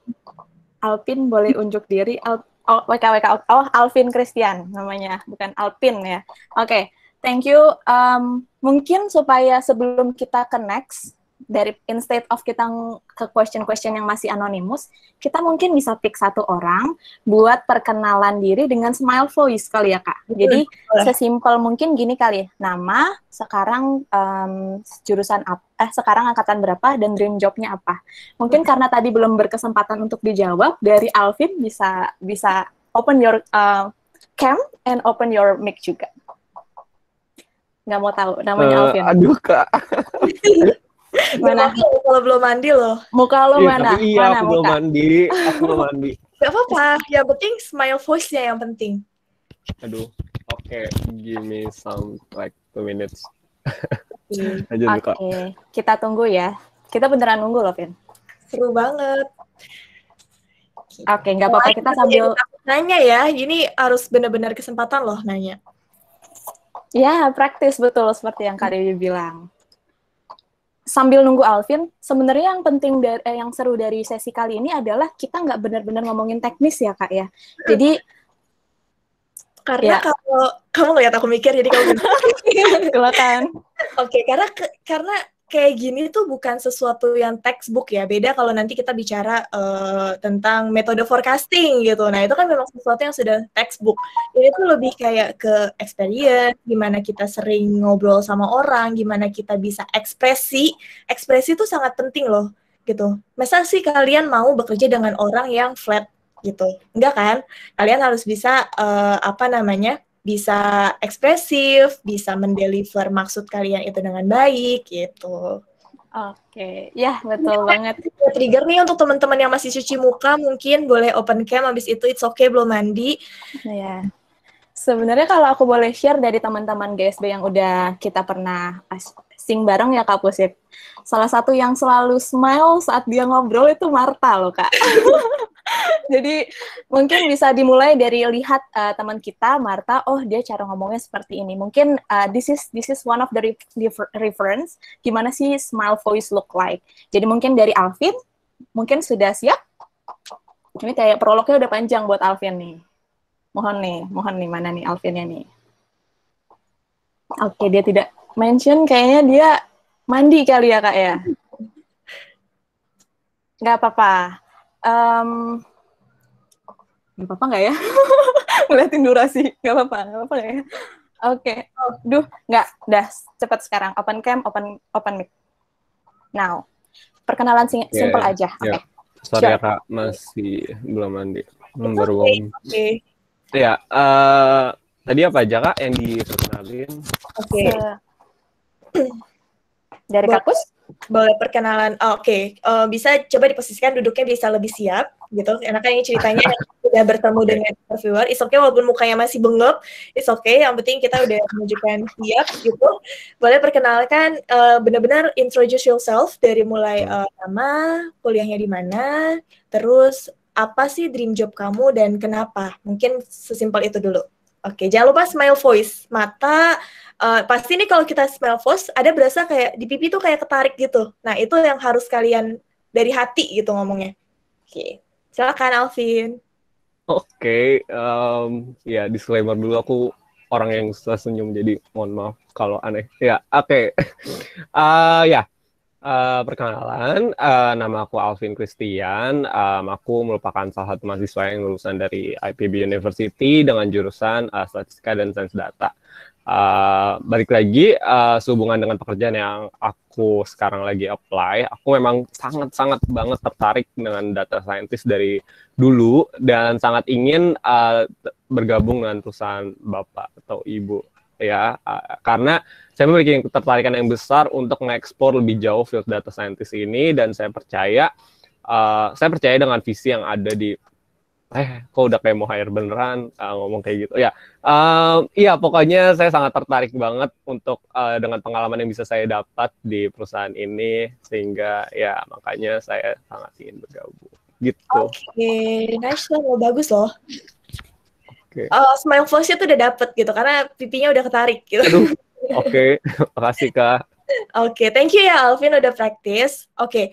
Alvin boleh unjuk diri, Al, oh, WKWK, oh Alvin Christian namanya, bukan Alvin ya. Oke, okay, thank you. Um, mungkin supaya sebelum kita ke next, dari instead of kita ke question-question yang masih anonimus, kita mungkin bisa pick satu orang buat perkenalan diri dengan smile voice kali ya kak. Jadi sesimpel mungkin gini kali, ya, nama, sekarang um, jurusan apa, eh sekarang angkatan berapa dan dream jobnya apa. Mungkin karena tadi belum berkesempatan untuk dijawab, dari Alvin bisa bisa open your uh, cam and open your mic juga. Nggak mau tahu namanya uh, Alvin. Aduh kak. mana? Kalau belum mandi loh. Muka lo iya, mana? Iya, mana aku belum mandi. Aku belum mandi. Gak apa-apa. Yang penting smile voice-nya yang penting. Aduh. Oke, okay. give me some like two minutes. Oke, okay. kita tunggu ya. Kita beneran nunggu loh, Vin. Seru banget. Oke, okay, nggak apa-apa kita sambil nanya ya. Ini harus benar-benar kesempatan loh nanya. Ya, praktis betul seperti yang Kak Dewi bilang sambil nunggu Alvin, sebenarnya yang penting dari eh, yang seru dari sesi kali ini adalah kita nggak benar-benar ngomongin teknis ya kak ya. Jadi karena ya. kalau kamu lihat aku mikir jadi kamu silakan. Oke, okay, karena karena kayak gini tuh bukan sesuatu yang textbook ya. Beda kalau nanti kita bicara uh, tentang metode forecasting gitu. Nah, itu kan memang sesuatu yang sudah textbook. Ini tuh lebih kayak ke experience, gimana kita sering ngobrol sama orang, gimana kita bisa ekspresi. Ekspresi itu sangat penting loh gitu. Masa sih kalian mau bekerja dengan orang yang flat gitu? Enggak kan? Kalian harus bisa uh, apa namanya? Bisa ekspresif, bisa mendeliver maksud kalian itu dengan baik gitu. Oke, ya betul ya, banget. Trigger nih untuk teman-teman yang masih cuci muka, mungkin boleh open cam, habis itu it's okay belum mandi. Ya. Sebenarnya kalau aku boleh share dari teman-teman GSB yang udah kita pernah sing bareng ya Kak Pusip. Salah satu yang selalu smile saat dia ngobrol itu Marta loh Kak. Jadi mungkin bisa dimulai dari lihat uh, teman kita Marta, oh dia cara ngomongnya seperti ini. Mungkin uh, this is this is one of the reference gimana sih smile voice look like. Jadi mungkin dari Alvin, mungkin sudah siap? Ini kayak prolognya udah panjang buat Alvin nih. Mohon nih, mohon nih mana nih Alvinnya nih. Oke, dia tidak mention kayaknya dia mandi kali ya kak ya. Nggak apa-apa um, nggak apa-apa nggak ya ngeliatin durasi nggak apa-apa nggak apa-apa ya oke okay. oh, duh nggak dah cepat sekarang open cam open open mic now perkenalan sing yeah, simple aja oke okay. yeah. sorry ya kak masih belum mandi belum baru okay. okay. ya uh, tadi apa aja kak yang diperkenalin oke okay. dari kakus boleh perkenalan. Oh, Oke, okay. uh, eh, bisa coba diposisikan duduknya bisa lebih siap gitu. Karena kan ini ceritanya sudah bertemu dengan interviewer. It's okay walaupun mukanya masih bengep. It's okay. Yang penting kita udah menunjukkan siap gitu. Boleh perkenalkan uh, benar-benar introduce yourself dari mulai uh, nama, kuliahnya di mana, terus apa sih dream job kamu dan kenapa? Mungkin sesimpel itu dulu. Oke, jangan lupa smile voice. Mata uh, pasti nih kalau kita smell voice ada berasa kayak di pipi tuh kayak ketarik gitu. Nah, itu yang harus kalian dari hati gitu ngomongnya. Oke. Silakan Alvin. Oke, okay, um, ya disclaimer dulu aku orang yang susah senyum jadi mohon maaf kalau aneh. Ya, oke. Okay. uh, ya, uh, perkenalan, uh, nama aku Alvin Christian. Um, aku merupakan salah satu mahasiswa yang lulusan dari IPB University dengan jurusan uh, Statistika dan Sains Data uh, balik lagi uh, sehubungan dengan pekerjaan yang aku sekarang lagi apply, aku memang sangat-sangat banget tertarik dengan data scientist dari dulu dan sangat ingin uh, bergabung dengan perusahaan bapak atau ibu ya. Uh, karena saya memiliki ketertarikan yang besar untuk mengeksplor lebih jauh field data scientist ini dan saya percaya uh, saya percaya dengan visi yang ada di eh kok udah kayak mau hire beneran uh, ngomong kayak gitu ya uh, iya pokoknya saya sangat tertarik banget untuk uh, dengan pengalaman yang bisa saya dapat di perusahaan ini sehingga ya makanya saya sangat ingin bergabung gitu oke okay. nice loh bagus loh okay. uh, smile voice itu udah dapet gitu karena pipinya udah ketarik gitu oke okay. makasih kak oke okay. thank you ya Alvin udah praktis oke okay.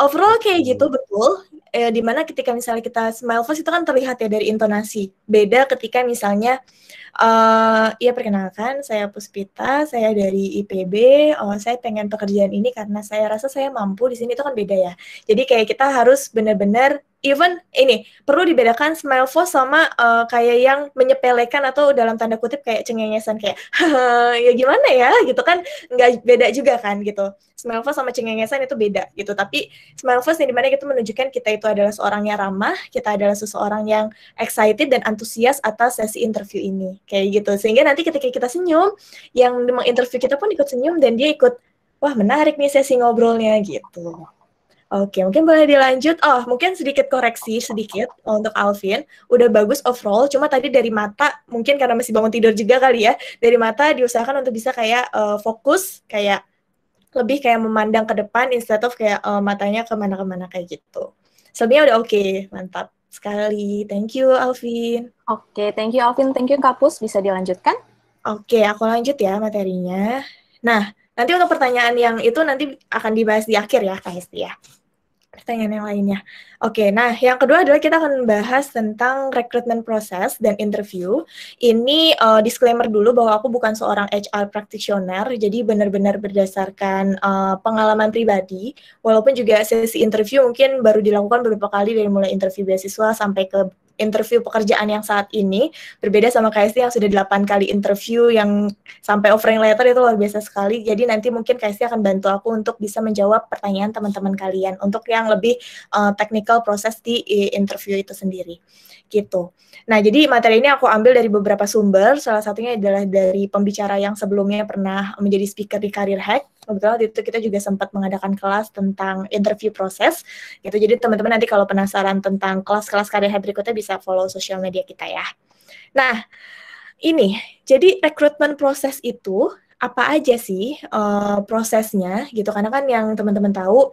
overall kayak gitu betul eh, di mana ketika misalnya kita smile face itu kan terlihat ya dari intonasi beda ketika misalnya Uh, ya perkenalkan, saya Puspita, saya dari IPB. Oh, saya pengen pekerjaan ini karena saya rasa saya mampu. Di sini itu kan beda ya. Jadi kayak kita harus benar-benar even ini perlu dibedakan smile face sama uh, kayak yang menyepelekan atau dalam tanda kutip kayak cengengesan kayak ya gimana ya gitu kan nggak beda juga kan gitu smile face sama cengengesan itu beda gitu tapi smile face yang di mana kita menunjukkan kita itu adalah seorang yang ramah kita adalah seseorang yang excited dan antusias atas sesi interview ini kayak gitu sehingga nanti ketika kita senyum yang menginterview kita pun ikut senyum dan dia ikut wah menarik nih sesi ngobrolnya gitu Oke, mungkin boleh dilanjut. Oh, mungkin sedikit koreksi sedikit untuk Alvin. Udah bagus overall, cuma tadi dari mata, mungkin karena masih bangun tidur juga kali ya, dari mata diusahakan untuk bisa kayak uh, fokus, kayak lebih kayak memandang ke depan instead of kayak uh, matanya ke mana-kemana kayak gitu. Sebenarnya udah oke, okay. mantap sekali. Thank you, Alvin. Oke, okay, thank you Alvin, thank you Kapus. Bisa dilanjutkan? Oke, okay, aku lanjut ya materinya. Nah, nanti untuk pertanyaan yang itu nanti akan dibahas di akhir ya, Kak Hesti ya pertanyaan yang lainnya. Oke, nah yang kedua adalah kita akan membahas tentang rekrutmen proses dan interview. Ini uh, disclaimer dulu bahwa aku bukan seorang HR practitioner, jadi benar-benar berdasarkan uh, pengalaman pribadi. Walaupun juga sesi interview mungkin baru dilakukan beberapa kali dari mulai interview beasiswa sampai ke interview pekerjaan yang saat ini berbeda sama KST yang sudah 8 kali interview yang sampai offering letter itu luar biasa sekali. Jadi nanti mungkin KST akan bantu aku untuk bisa menjawab pertanyaan teman-teman kalian untuk yang lebih uh, technical proses di interview itu sendiri. Gitu. Nah, jadi materi ini aku ambil dari beberapa sumber. Salah satunya adalah dari pembicara yang sebelumnya pernah menjadi speaker di Career Hack kebetulan waktu itu kita juga sempat mengadakan kelas tentang interview proses gitu. Jadi teman-teman nanti kalau penasaran tentang kelas-kelas karya berikutnya bisa follow sosial media kita ya. Nah ini jadi rekrutmen proses itu apa aja sih uh, prosesnya gitu. Karena kan yang teman-teman tahu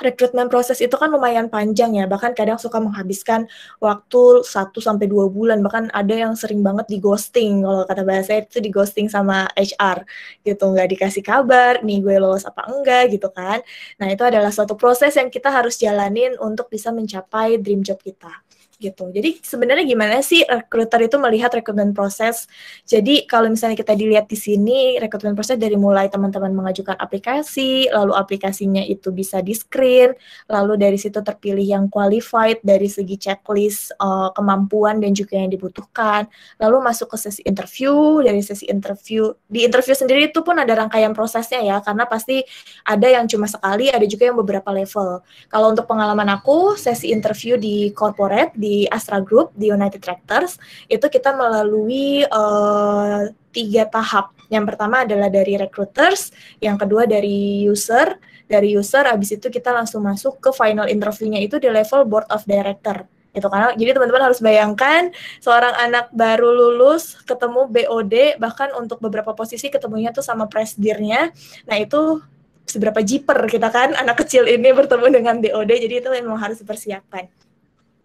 rekrutmen proses itu kan lumayan panjang ya, bahkan kadang suka menghabiskan waktu 1 sampai 2 bulan, bahkan ada yang sering banget di ghosting. Kalau kata bahasa itu di ghosting sama HR gitu, nggak dikasih kabar nih gue lolos apa enggak gitu kan. Nah, itu adalah suatu proses yang kita harus jalanin untuk bisa mencapai dream job kita gitu. Jadi sebenarnya gimana sih recruiter itu melihat rekrutmen proses? Jadi kalau misalnya kita dilihat di sini rekrutmen proses dari mulai teman-teman mengajukan aplikasi, lalu aplikasinya itu bisa di screen, lalu dari situ terpilih yang qualified dari segi checklist uh, kemampuan dan juga yang dibutuhkan, lalu masuk ke sesi interview, dari sesi interview di interview sendiri itu pun ada rangkaian prosesnya ya karena pasti ada yang cuma sekali, ada juga yang beberapa level. Kalau untuk pengalaman aku sesi interview di corporate di di Astra Group di United Tractors itu kita melalui uh, tiga tahap. Yang pertama adalah dari recruiters, yang kedua dari user, dari user abis itu kita langsung masuk ke final interviewnya itu di level board of director. Itu karena jadi teman-teman harus bayangkan seorang anak baru lulus ketemu BOD bahkan untuk beberapa posisi ketemunya tuh sama presidirnya nah itu seberapa jiper kita kan anak kecil ini bertemu dengan BOD jadi itu memang harus dipersiapkan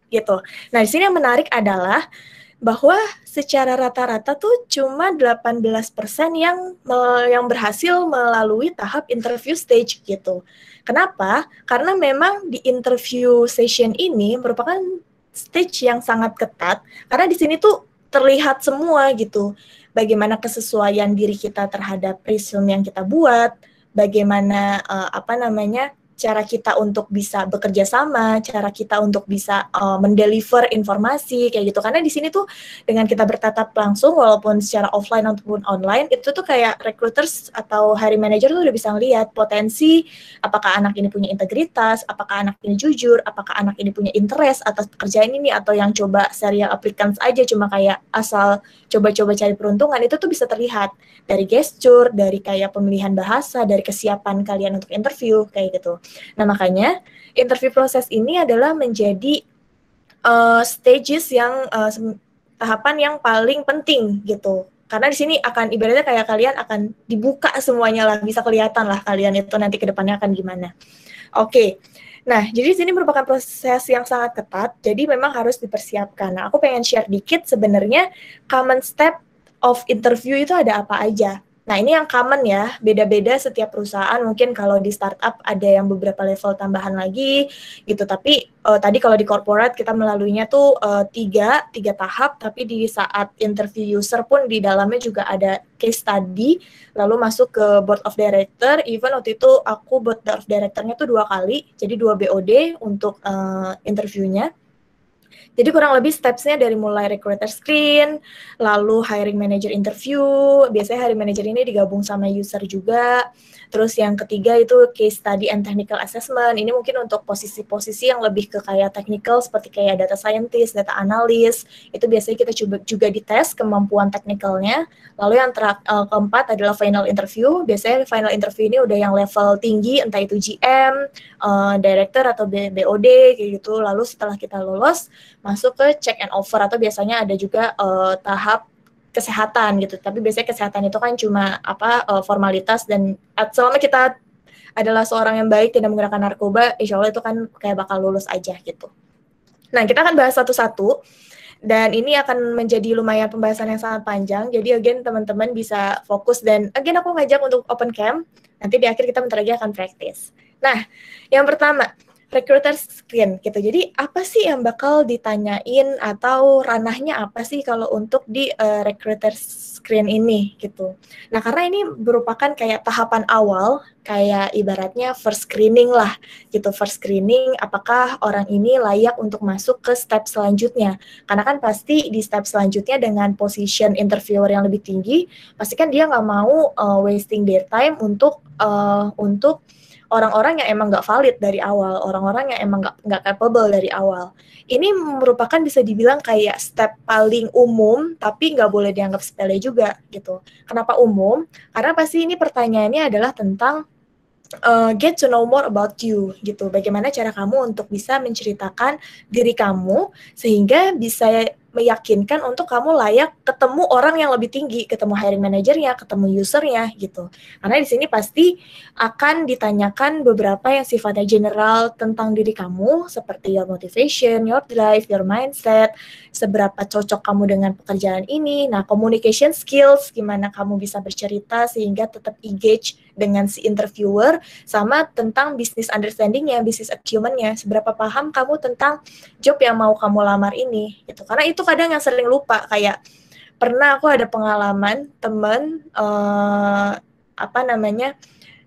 gitu. Nah, di sini yang menarik adalah bahwa secara rata-rata tuh cuma 18% yang yang berhasil melalui tahap interview stage gitu. Kenapa? Karena memang di interview session ini merupakan stage yang sangat ketat karena di sini tuh terlihat semua gitu. Bagaimana kesesuaian diri kita terhadap resume yang kita buat, bagaimana uh, apa namanya cara kita untuk bisa bekerja sama, cara kita untuk bisa uh, mendeliver informasi kayak gitu. Karena di sini tuh dengan kita bertatap langsung walaupun secara offline ataupun online itu tuh kayak recruiters atau hiring manager tuh udah bisa ngelihat potensi apakah anak ini punya integritas, apakah anak ini jujur, apakah anak ini punya interest atas pekerjaan ini atau yang coba serial applicants aja cuma kayak asal coba-coba cari peruntungan itu tuh bisa terlihat dari gesture, dari kayak pemilihan bahasa, dari kesiapan kalian untuk interview kayak gitu. Nah, makanya interview proses ini adalah menjadi uh, stages yang uh, tahapan yang paling penting gitu. Karena di sini akan ibaratnya kayak kalian akan dibuka semuanya lah, bisa kelihatan lah kalian itu nanti ke depannya akan gimana. Oke. Nah, jadi di sini merupakan proses yang sangat ketat, jadi memang harus dipersiapkan. Nah, aku pengen share dikit sebenarnya common step of interview itu ada apa aja Nah, ini yang common ya, beda-beda setiap perusahaan. Mungkin kalau di startup ada yang beberapa level tambahan lagi gitu. Tapi uh, tadi kalau di corporate kita melaluinya tuh uh, tiga, tiga tahap. Tapi di saat interview user pun di dalamnya juga ada case study. Lalu masuk ke board of director. Even waktu itu aku board of directornya tuh dua kali. Jadi dua BOD untuk uh, interviewnya. Jadi kurang lebih stepsnya dari mulai recruiter screen, lalu hiring manager interview, biasanya hiring manager ini digabung sama user juga, Terus yang ketiga itu case study and technical assessment. Ini mungkin untuk posisi-posisi yang lebih ke kayak technical seperti kayak data scientist, data analyst. Itu biasanya kita coba juga dites kemampuan teknikalnya. Lalu yang uh, keempat adalah final interview. Biasanya final interview ini udah yang level tinggi, entah itu GM, uh, director atau BOD kayak gitu. Lalu setelah kita lolos, masuk ke check and offer atau biasanya ada juga uh, tahap kesehatan gitu. Tapi biasanya kesehatan itu kan cuma apa uh, formalitas dan selama kita adalah seorang yang baik tidak menggunakan narkoba, insya Allah itu kan kayak bakal lulus aja gitu. Nah kita akan bahas satu-satu dan ini akan menjadi lumayan pembahasan yang sangat panjang. Jadi again teman-teman bisa fokus dan again aku ngajak untuk open cam. Nanti di akhir kita bentar lagi akan praktis. Nah yang pertama recruiter screen gitu. Jadi apa sih yang bakal ditanyain atau ranahnya apa sih kalau untuk di uh, recruiter screen ini gitu. Nah, karena ini merupakan kayak tahapan awal kayak ibaratnya first screening lah gitu. First screening apakah orang ini layak untuk masuk ke step selanjutnya. Karena kan pasti di step selanjutnya dengan position interviewer yang lebih tinggi, pasti kan dia nggak mau uh, wasting their time untuk uh, untuk orang-orang yang emang nggak valid dari awal, orang-orang yang emang nggak capable dari awal. Ini merupakan bisa dibilang kayak step paling umum, tapi nggak boleh dianggap sepele juga gitu. Kenapa umum? Karena pasti ini pertanyaannya adalah tentang uh, get to know more about you gitu. Bagaimana cara kamu untuk bisa menceritakan diri kamu sehingga bisa meyakinkan untuk kamu layak ketemu orang yang lebih tinggi, ketemu hiring manajernya, ketemu usernya gitu. Karena di sini pasti akan ditanyakan beberapa yang sifatnya general tentang diri kamu, seperti your motivation, your drive, your mindset, seberapa cocok kamu dengan pekerjaan ini. Nah, communication skills, gimana kamu bisa bercerita sehingga tetap engage dengan si interviewer, sama tentang business understanding-nya, business acumen-nya, seberapa paham kamu tentang job yang mau kamu lamar ini gitu. Karena itu kadang yang sering lupa kayak pernah aku ada pengalaman temen uh, apa namanya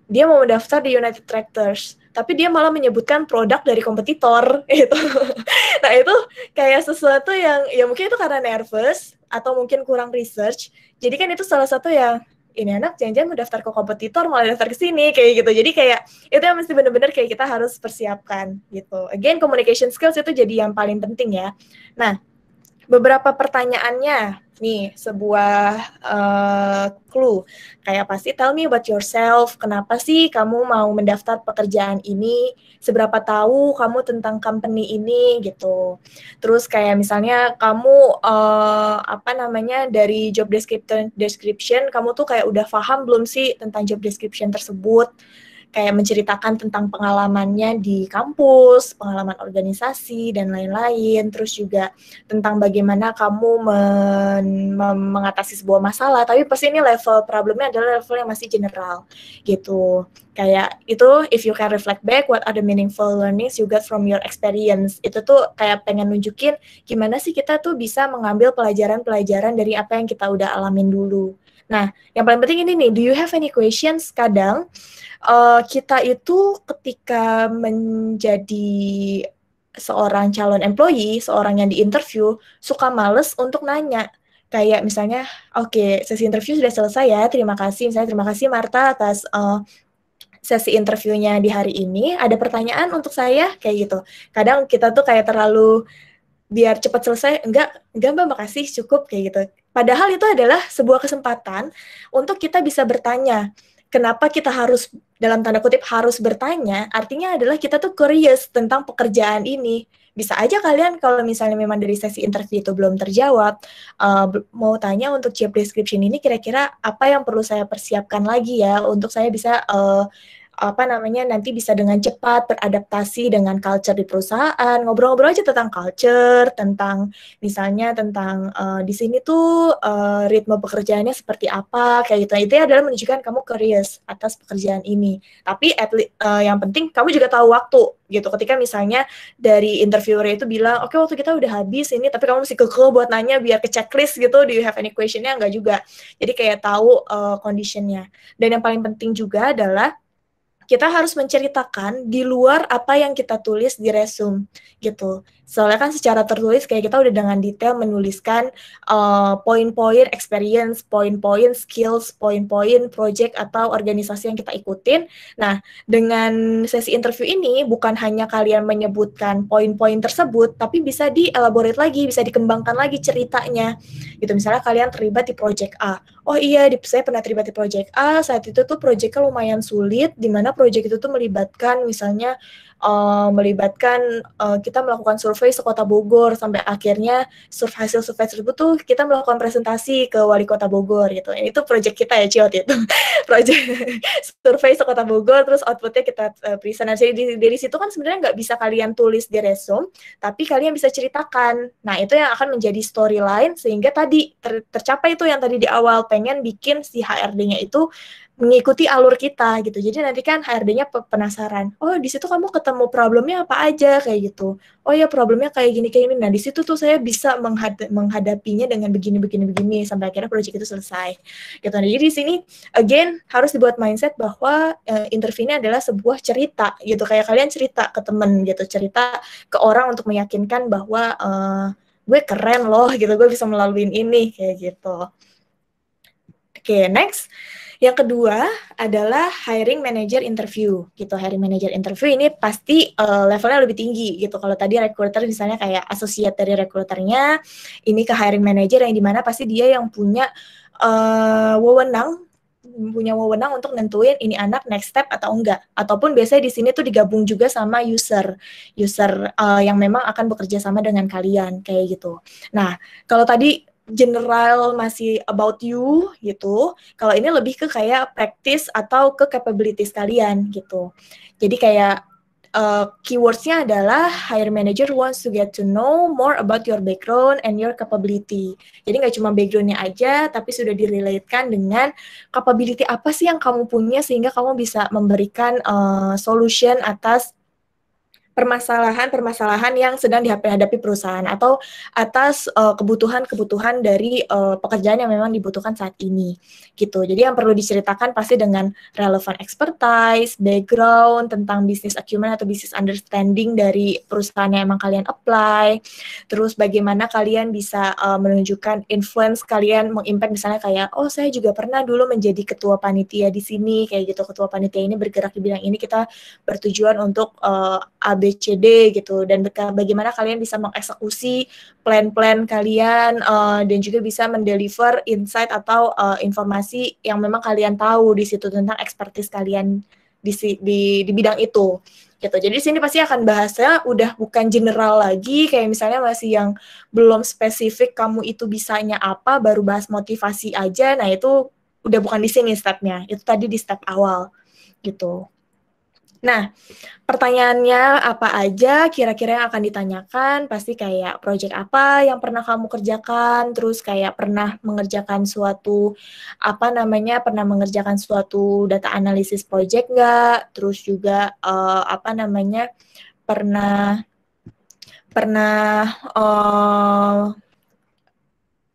dia mau mendaftar di United Tractors tapi dia malah menyebutkan produk dari kompetitor itu nah itu kayak sesuatu yang ya mungkin itu karena nervous atau mungkin kurang research. Jadi kan itu salah satu yang ini anak jangan-jangan daftar ke kompetitor malah daftar ke sini kayak gitu. Jadi kayak itu yang mesti bener-bener kayak kita harus persiapkan gitu. Again communication skills itu jadi yang paling penting ya. Nah beberapa pertanyaannya. Nih sebuah uh, clue. Kayak pasti tell me about yourself. Kenapa sih kamu mau mendaftar pekerjaan ini? Seberapa tahu kamu tentang company ini? Gitu. Terus kayak misalnya kamu uh, apa namanya dari job description description kamu tuh kayak udah paham belum sih tentang job description tersebut kayak menceritakan tentang pengalamannya di kampus, pengalaman organisasi dan lain-lain, terus juga tentang bagaimana kamu men men mengatasi sebuah masalah, tapi pasti ini level problemnya adalah level yang masih general gitu. Kayak itu if you can reflect back what are the meaningful learnings you got from your experience. Itu tuh kayak pengen nunjukin gimana sih kita tuh bisa mengambil pelajaran-pelajaran dari apa yang kita udah alamin dulu. Nah, yang paling penting ini nih, do you have any questions? Kadang uh, kita itu ketika menjadi seorang calon employee, seorang yang diinterview, suka males untuk nanya. Kayak misalnya, oke, okay, sesi interview sudah selesai ya, terima kasih. Misalnya, terima kasih Marta atas uh, sesi interviewnya di hari ini. Ada pertanyaan untuk saya? Kayak gitu. Kadang kita tuh kayak terlalu biar cepat selesai enggak enggak mbak makasih cukup kayak gitu padahal itu adalah sebuah kesempatan untuk kita bisa bertanya kenapa kita harus dalam tanda kutip harus bertanya artinya adalah kita tuh curious tentang pekerjaan ini. Bisa aja kalian kalau misalnya memang dari sesi interview itu belum terjawab uh, mau tanya untuk job description ini kira-kira apa yang perlu saya persiapkan lagi ya untuk saya bisa uh, apa namanya nanti bisa dengan cepat beradaptasi dengan culture di perusahaan ngobrol-ngobrol aja tentang culture tentang misalnya tentang uh, di sini tuh uh, ritme pekerjaannya seperti apa kayak gitu. Itu adalah menunjukkan kamu curious atas pekerjaan ini. Tapi at least, uh, yang penting kamu juga tahu waktu gitu. Ketika misalnya dari interviewer itu bilang oke okay, waktu kita udah habis ini tapi kamu masih keke buat nanya biar ke checklist gitu do you have any questionnya? Enggak juga. Jadi kayak tahu uh, conditionnya. Dan yang paling penting juga adalah kita harus menceritakan di luar apa yang kita tulis di resume gitu. Soalnya kan secara tertulis kayak kita udah dengan detail menuliskan uh, poin-poin experience, poin-poin skills, poin-poin project atau organisasi yang kita ikutin. Nah, dengan sesi interview ini bukan hanya kalian menyebutkan poin-poin tersebut, tapi bisa dielaborate lagi, bisa dikembangkan lagi ceritanya. Gitu misalnya kalian terlibat di project A. Oh iya, di, saya pernah terlibat di project A, saat itu tuh projectnya lumayan sulit, di mana project itu tuh melibatkan misalnya uh, melibatkan uh, kita melakukan survei sekota Bogor sampai akhirnya sur hasil survei tersebut tuh kita melakukan presentasi ke wali kota Bogor gitu. Itu project kita ya Ciot itu. project survei sekota Bogor terus outputnya kita uh, present. Nah, dari, dari situ kan sebenarnya nggak bisa kalian tulis di resume, tapi kalian bisa ceritakan. Nah itu yang akan menjadi storyline sehingga tadi ter, tercapai itu yang tadi di awal pengen bikin si HRD-nya itu mengikuti alur kita gitu. Jadi nanti kan HRD-nya penasaran. Oh, di situ kamu ketemu problemnya apa aja kayak gitu. Oh ya problemnya kayak gini kayak gini. Nah, di situ tuh saya bisa menghad menghadapinya dengan begini begini begini sampai akhirnya proyek itu selesai. Gitu. Nah, jadi di sini again harus dibuat mindset bahwa uh, interview ini adalah sebuah cerita gitu. Kayak kalian cerita ke temen gitu, cerita ke orang untuk meyakinkan bahwa uh, gue keren loh gitu, gue bisa melalui ini kayak gitu. Oke, okay, next. Yang kedua adalah hiring manager interview gitu. Hiring manager interview ini pasti uh, levelnya lebih tinggi gitu. Kalau tadi recruiter misalnya kayak associate dari recruiternya, ini ke hiring manager yang di mana pasti dia yang punya uh, wewenang punya wewenang untuk nentuin ini anak next step atau enggak ataupun biasanya di sini tuh digabung juga sama user user uh, yang memang akan bekerja sama dengan kalian kayak gitu. Nah kalau tadi general masih about you gitu. Kalau ini lebih ke kayak practice atau ke capabilities kalian gitu. Jadi kayak uh, keywordsnya adalah hire manager wants to get to know more about your background and your capability. Jadi nggak cuma backgroundnya aja, tapi sudah direlatekan dengan capability apa sih yang kamu punya sehingga kamu bisa memberikan uh, solution atas permasalahan-permasalahan yang sedang dihadapi perusahaan atau atas uh, kebutuhan-kebutuhan dari uh, pekerjaan yang memang dibutuhkan saat ini gitu. Jadi yang perlu diceritakan pasti dengan relevan expertise, background tentang business acumen atau business understanding dari perusahaan yang emang kalian apply. Terus bagaimana kalian bisa uh, menunjukkan influence kalian mengimpact misalnya kayak oh saya juga pernah dulu menjadi ketua panitia di sini kayak gitu ketua panitia ini bergerak di bidang ini kita bertujuan untuk uh, AB ABCD gitu dan bagaimana kalian bisa mengeksekusi plan-plan kalian uh, dan juga bisa mendeliver insight atau uh, informasi yang memang kalian tahu di situ tentang expertise kalian di di di bidang itu gitu. Jadi di sini pasti akan bahasnya udah bukan general lagi kayak misalnya masih yang belum spesifik kamu itu bisanya apa baru bahas motivasi aja. Nah, itu udah bukan di sini stepnya. Itu tadi di step awal gitu. Nah, pertanyaannya apa aja kira-kira yang akan ditanyakan? Pasti kayak project apa yang pernah kamu kerjakan, terus kayak pernah mengerjakan suatu apa namanya, pernah mengerjakan suatu data analisis project nggak? Terus juga uh, apa namanya, pernah pernah uh,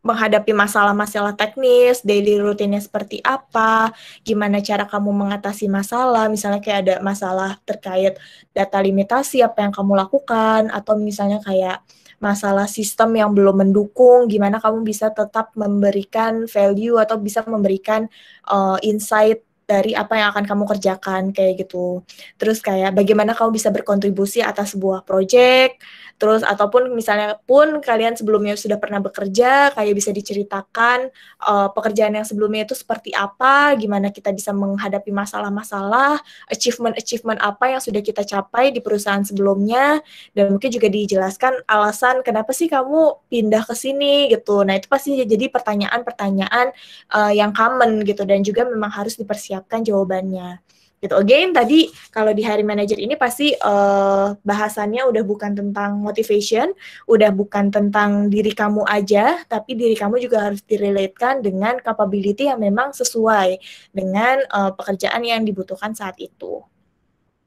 menghadapi masalah-masalah teknis, daily rutinnya seperti apa, gimana cara kamu mengatasi masalah, misalnya kayak ada masalah terkait data limitasi, apa yang kamu lakukan, atau misalnya kayak masalah sistem yang belum mendukung, gimana kamu bisa tetap memberikan value atau bisa memberikan uh, insight dari apa yang akan kamu kerjakan kayak gitu. Terus kayak bagaimana kamu bisa berkontribusi atas sebuah project, terus ataupun misalnya pun kalian sebelumnya sudah pernah bekerja kayak bisa diceritakan uh, pekerjaan yang sebelumnya itu seperti apa gimana kita bisa menghadapi masalah-masalah achievement-achievement apa yang sudah kita capai di perusahaan sebelumnya dan mungkin juga dijelaskan alasan kenapa sih kamu pindah ke sini gitu. Nah itu pasti jadi pertanyaan-pertanyaan uh, yang common gitu. Dan juga memang harus dipersiapkan jawabannya gitu. Again tadi kalau di hiring manager ini pasti uh, bahasannya udah bukan tentang motivation, udah bukan tentang diri kamu aja, tapi diri kamu juga harus direlatekan dengan capability yang memang sesuai dengan uh, pekerjaan yang dibutuhkan saat itu.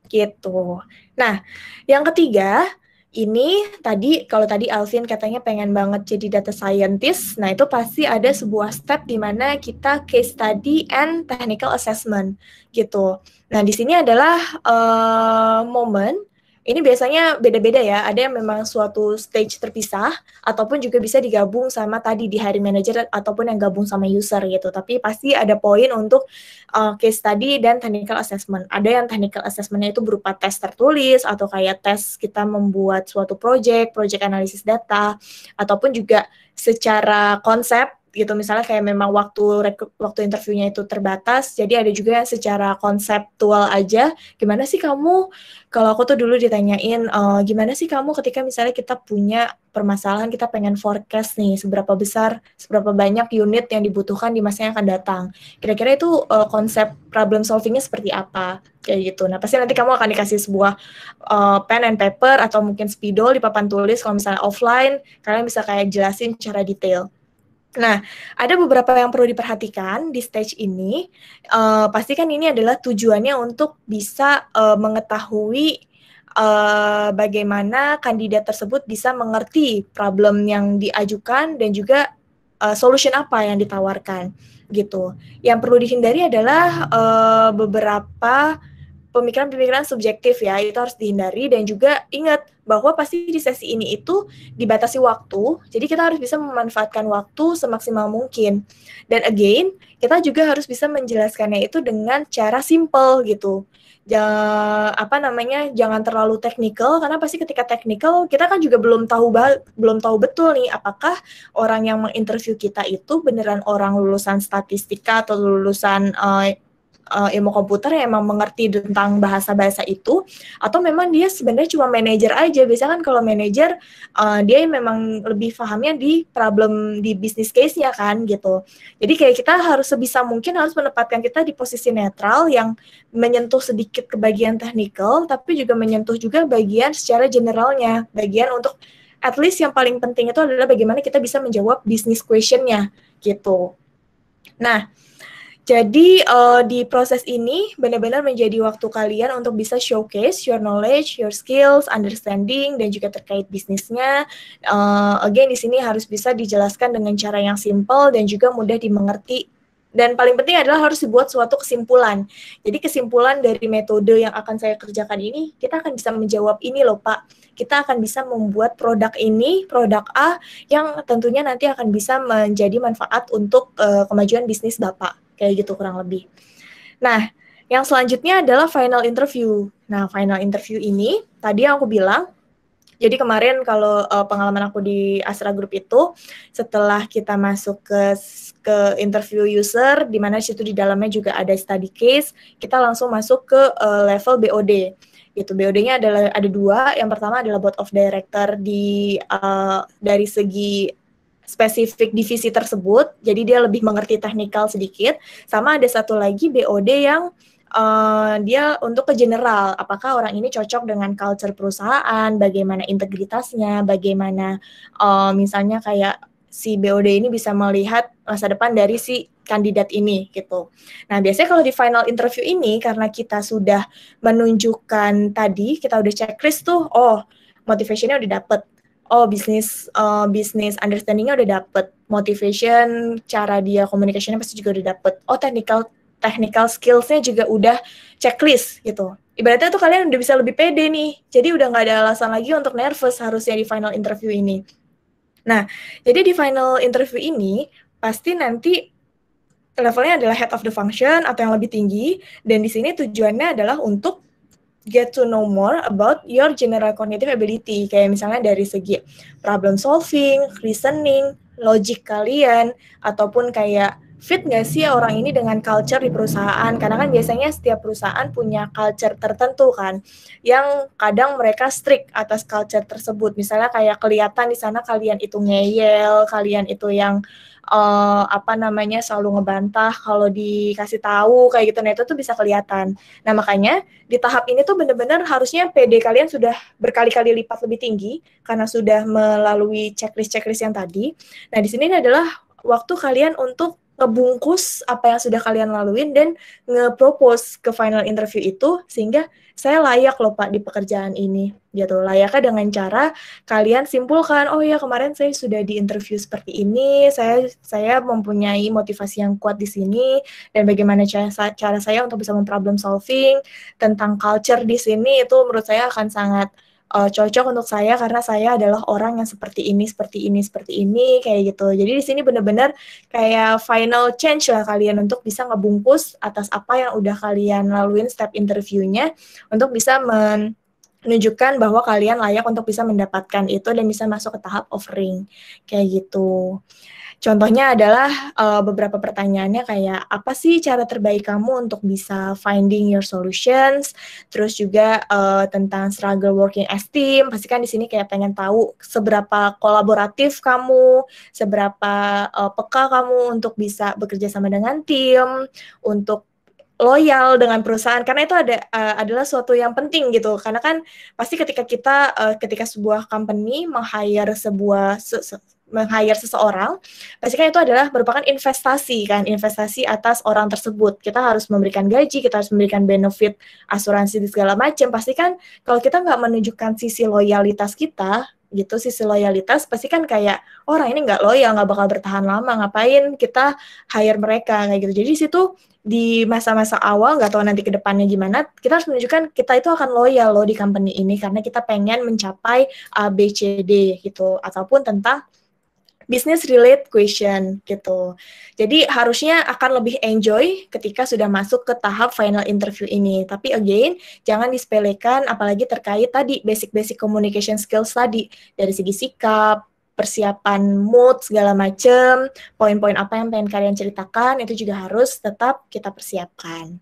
Gitu. Nah, yang ketiga ini tadi kalau tadi Alvin katanya pengen banget jadi data scientist, nah itu pasti ada sebuah step di mana kita case study and technical assessment gitu. Nah di sini adalah uh, momen ini biasanya beda-beda ya. Ada yang memang suatu stage terpisah ataupun juga bisa digabung sama tadi di hari manager ataupun yang gabung sama user gitu. Tapi pasti ada poin untuk uh, case study dan technical assessment. Ada yang technical assessmentnya itu berupa tes tertulis atau kayak tes kita membuat suatu project, project analisis data ataupun juga secara konsep gitu. Misalnya kayak memang waktu waktu interviewnya itu terbatas jadi ada juga secara konseptual aja gimana sih kamu kalau aku tuh dulu ditanyain uh, gimana sih kamu ketika misalnya kita punya permasalahan kita pengen forecast nih seberapa besar seberapa banyak unit yang dibutuhkan di masa yang akan datang. Kira-kira itu uh, konsep problem solvingnya seperti apa? Kayak gitu. Nah pasti nanti kamu akan dikasih sebuah uh, pen and paper atau mungkin spidol di papan tulis kalau misalnya offline kalian bisa kayak jelasin cara detail Nah, ada beberapa yang perlu diperhatikan di stage ini. Uh, pastikan ini adalah tujuannya untuk bisa uh, mengetahui uh, bagaimana kandidat tersebut bisa mengerti problem yang diajukan dan juga uh, solution apa yang ditawarkan gitu. Yang perlu dihindari adalah uh, beberapa pemikiran-pemikiran subjektif ya itu harus dihindari dan juga ingat bahwa pasti di sesi ini itu dibatasi waktu jadi kita harus bisa memanfaatkan waktu semaksimal mungkin. Dan again kita juga harus bisa menjelaskannya itu dengan cara simple gitu. Ja, apa namanya jangan terlalu teknikal karena pasti ketika teknikal kita kan juga belum tahu belum tahu betul nih apakah orang yang menginterview kita itu beneran orang lulusan statistika atau lulusan uh, uh, ilmu komputer yang emang mengerti tentang bahasa-bahasa itu atau memang dia sebenarnya cuma manajer aja. Biasanya kan kalau manajer uh, dia memang lebih pahamnya di problem di bisnis case-nya kan gitu. Jadi kayak kita harus sebisa mungkin harus menempatkan kita di posisi netral yang menyentuh sedikit ke bagian teknikal tapi juga menyentuh juga bagian secara generalnya. Bagian untuk at least yang paling penting itu adalah bagaimana kita bisa menjawab bisnis question-nya gitu. Nah jadi uh, di proses ini benar-benar menjadi waktu kalian untuk bisa showcase your knowledge, your skills, understanding, dan juga terkait bisnisnya. Uh, again di sini harus bisa dijelaskan dengan cara yang simple dan juga mudah dimengerti. Dan paling penting adalah harus dibuat suatu kesimpulan. Jadi kesimpulan dari metode yang akan saya kerjakan ini, kita akan bisa menjawab ini loh Pak. Kita akan bisa membuat produk ini, produk A, yang tentunya nanti akan bisa menjadi manfaat untuk uh, kemajuan bisnis Bapak kayak gitu kurang lebih. Nah, yang selanjutnya adalah final interview. Nah, final interview ini tadi yang aku bilang jadi kemarin kalau uh, pengalaman aku di Astra Group itu setelah kita masuk ke ke interview user di mana situ di dalamnya juga ada study case, kita langsung masuk ke uh, level BOD. Gitu. BOD-nya adalah ada dua. Yang pertama adalah board of director di uh, dari segi spesifik divisi tersebut, jadi dia lebih mengerti teknikal sedikit. Sama ada satu lagi BOD yang uh, dia untuk ke general, apakah orang ini cocok dengan culture perusahaan, bagaimana integritasnya, bagaimana uh, misalnya kayak si BOD ini bisa melihat masa depan dari si kandidat ini gitu. Nah, biasanya kalau di final interview ini karena kita sudah menunjukkan tadi, kita udah checklist tuh, oh, motivationnya udah dapet, oh bisnis uh, bisnis understandingnya udah dapet. Motivation cara dia communicationnya pasti juga udah dapet. Oh technical technical skillsnya juga udah checklist gitu. Ibaratnya tuh kalian udah bisa lebih pede nih. Jadi udah nggak ada alasan lagi untuk nervous harusnya di final interview ini. Nah jadi di final interview ini pasti nanti levelnya adalah head of the function atau yang lebih tinggi. Dan di sini tujuannya adalah untuk get to know more about your general cognitive ability kayak misalnya dari segi problem solving, reasoning, logic kalian ataupun kayak fit nggak sih orang ini dengan culture di perusahaan? Karena kan biasanya setiap perusahaan punya culture tertentu kan, yang kadang mereka strict atas culture tersebut. Misalnya kayak kelihatan di sana kalian itu ngeyel, kalian itu yang uh, apa namanya selalu ngebantah kalau dikasih tahu kayak gitu. Nah itu tuh bisa kelihatan. Nah makanya di tahap ini tuh bener-bener harusnya PD kalian sudah berkali-kali lipat lebih tinggi karena sudah melalui checklist-checklist yang tadi. Nah di sini adalah waktu kalian untuk ngebungkus apa yang sudah kalian laluin dan nge-propose ke final interview itu sehingga saya layak loh Pak di pekerjaan ini gitu. Layaknya dengan cara kalian simpulkan, oh ya kemarin saya sudah di interview seperti ini, saya saya mempunyai motivasi yang kuat di sini dan bagaimana cara cara saya untuk bisa memproblem solving tentang culture di sini itu menurut saya akan sangat uh, cocok untuk saya karena saya adalah orang yang seperti ini, seperti ini, seperti ini kayak gitu. Jadi di sini benar-benar kayak final change lah kalian untuk bisa ngebungkus atas apa yang udah kalian laluin step interviewnya untuk bisa menunjukkan bahwa kalian layak untuk bisa mendapatkan itu dan bisa masuk ke tahap offering kayak gitu. Contohnya adalah uh, beberapa pertanyaannya kayak apa sih cara terbaik kamu untuk bisa finding your solutions, terus juga uh, tentang struggle working as team. Pasti kan di sini kayak pengen tahu seberapa kolaboratif kamu, seberapa uh, peka kamu untuk bisa bekerja sama dengan tim, untuk loyal dengan perusahaan. Karena itu ada uh, adalah suatu yang penting gitu. Karena kan pasti ketika kita uh, ketika sebuah company meng-hire sebuah se se meng-hire seseorang, pasti kan itu adalah merupakan investasi kan, investasi atas orang tersebut. Kita harus memberikan gaji, kita harus memberikan benefit asuransi di segala macam. Pasti kan kalau kita nggak menunjukkan sisi loyalitas kita, gitu sisi loyalitas pasti kan kayak oh, orang ini nggak loyal nggak bakal bertahan lama ngapain kita hire mereka kayak gitu jadi situ di masa-masa awal nggak tahu nanti ke depannya gimana kita harus menunjukkan kita itu akan loyal loh di company ini karena kita pengen mencapai A B C D gitu ataupun tentang business relate question gitu. Jadi harusnya akan lebih enjoy ketika sudah masuk ke tahap final interview ini. Tapi again, jangan disepelekan apalagi terkait tadi basic-basic communication skills tadi dari segi sikap, persiapan mood segala macam, poin-poin apa yang pengen kalian ceritakan itu juga harus tetap kita persiapkan.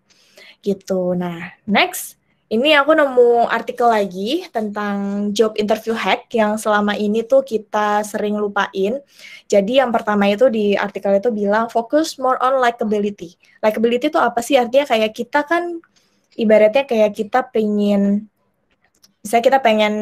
Gitu. Nah, next ini aku nemu artikel lagi tentang job interview hack yang selama ini tuh kita sering lupain. Jadi yang pertama itu di artikel itu bilang focus more on likability. Likability itu apa sih? Artinya kayak kita kan ibaratnya kayak kita pengen misalnya kita pengen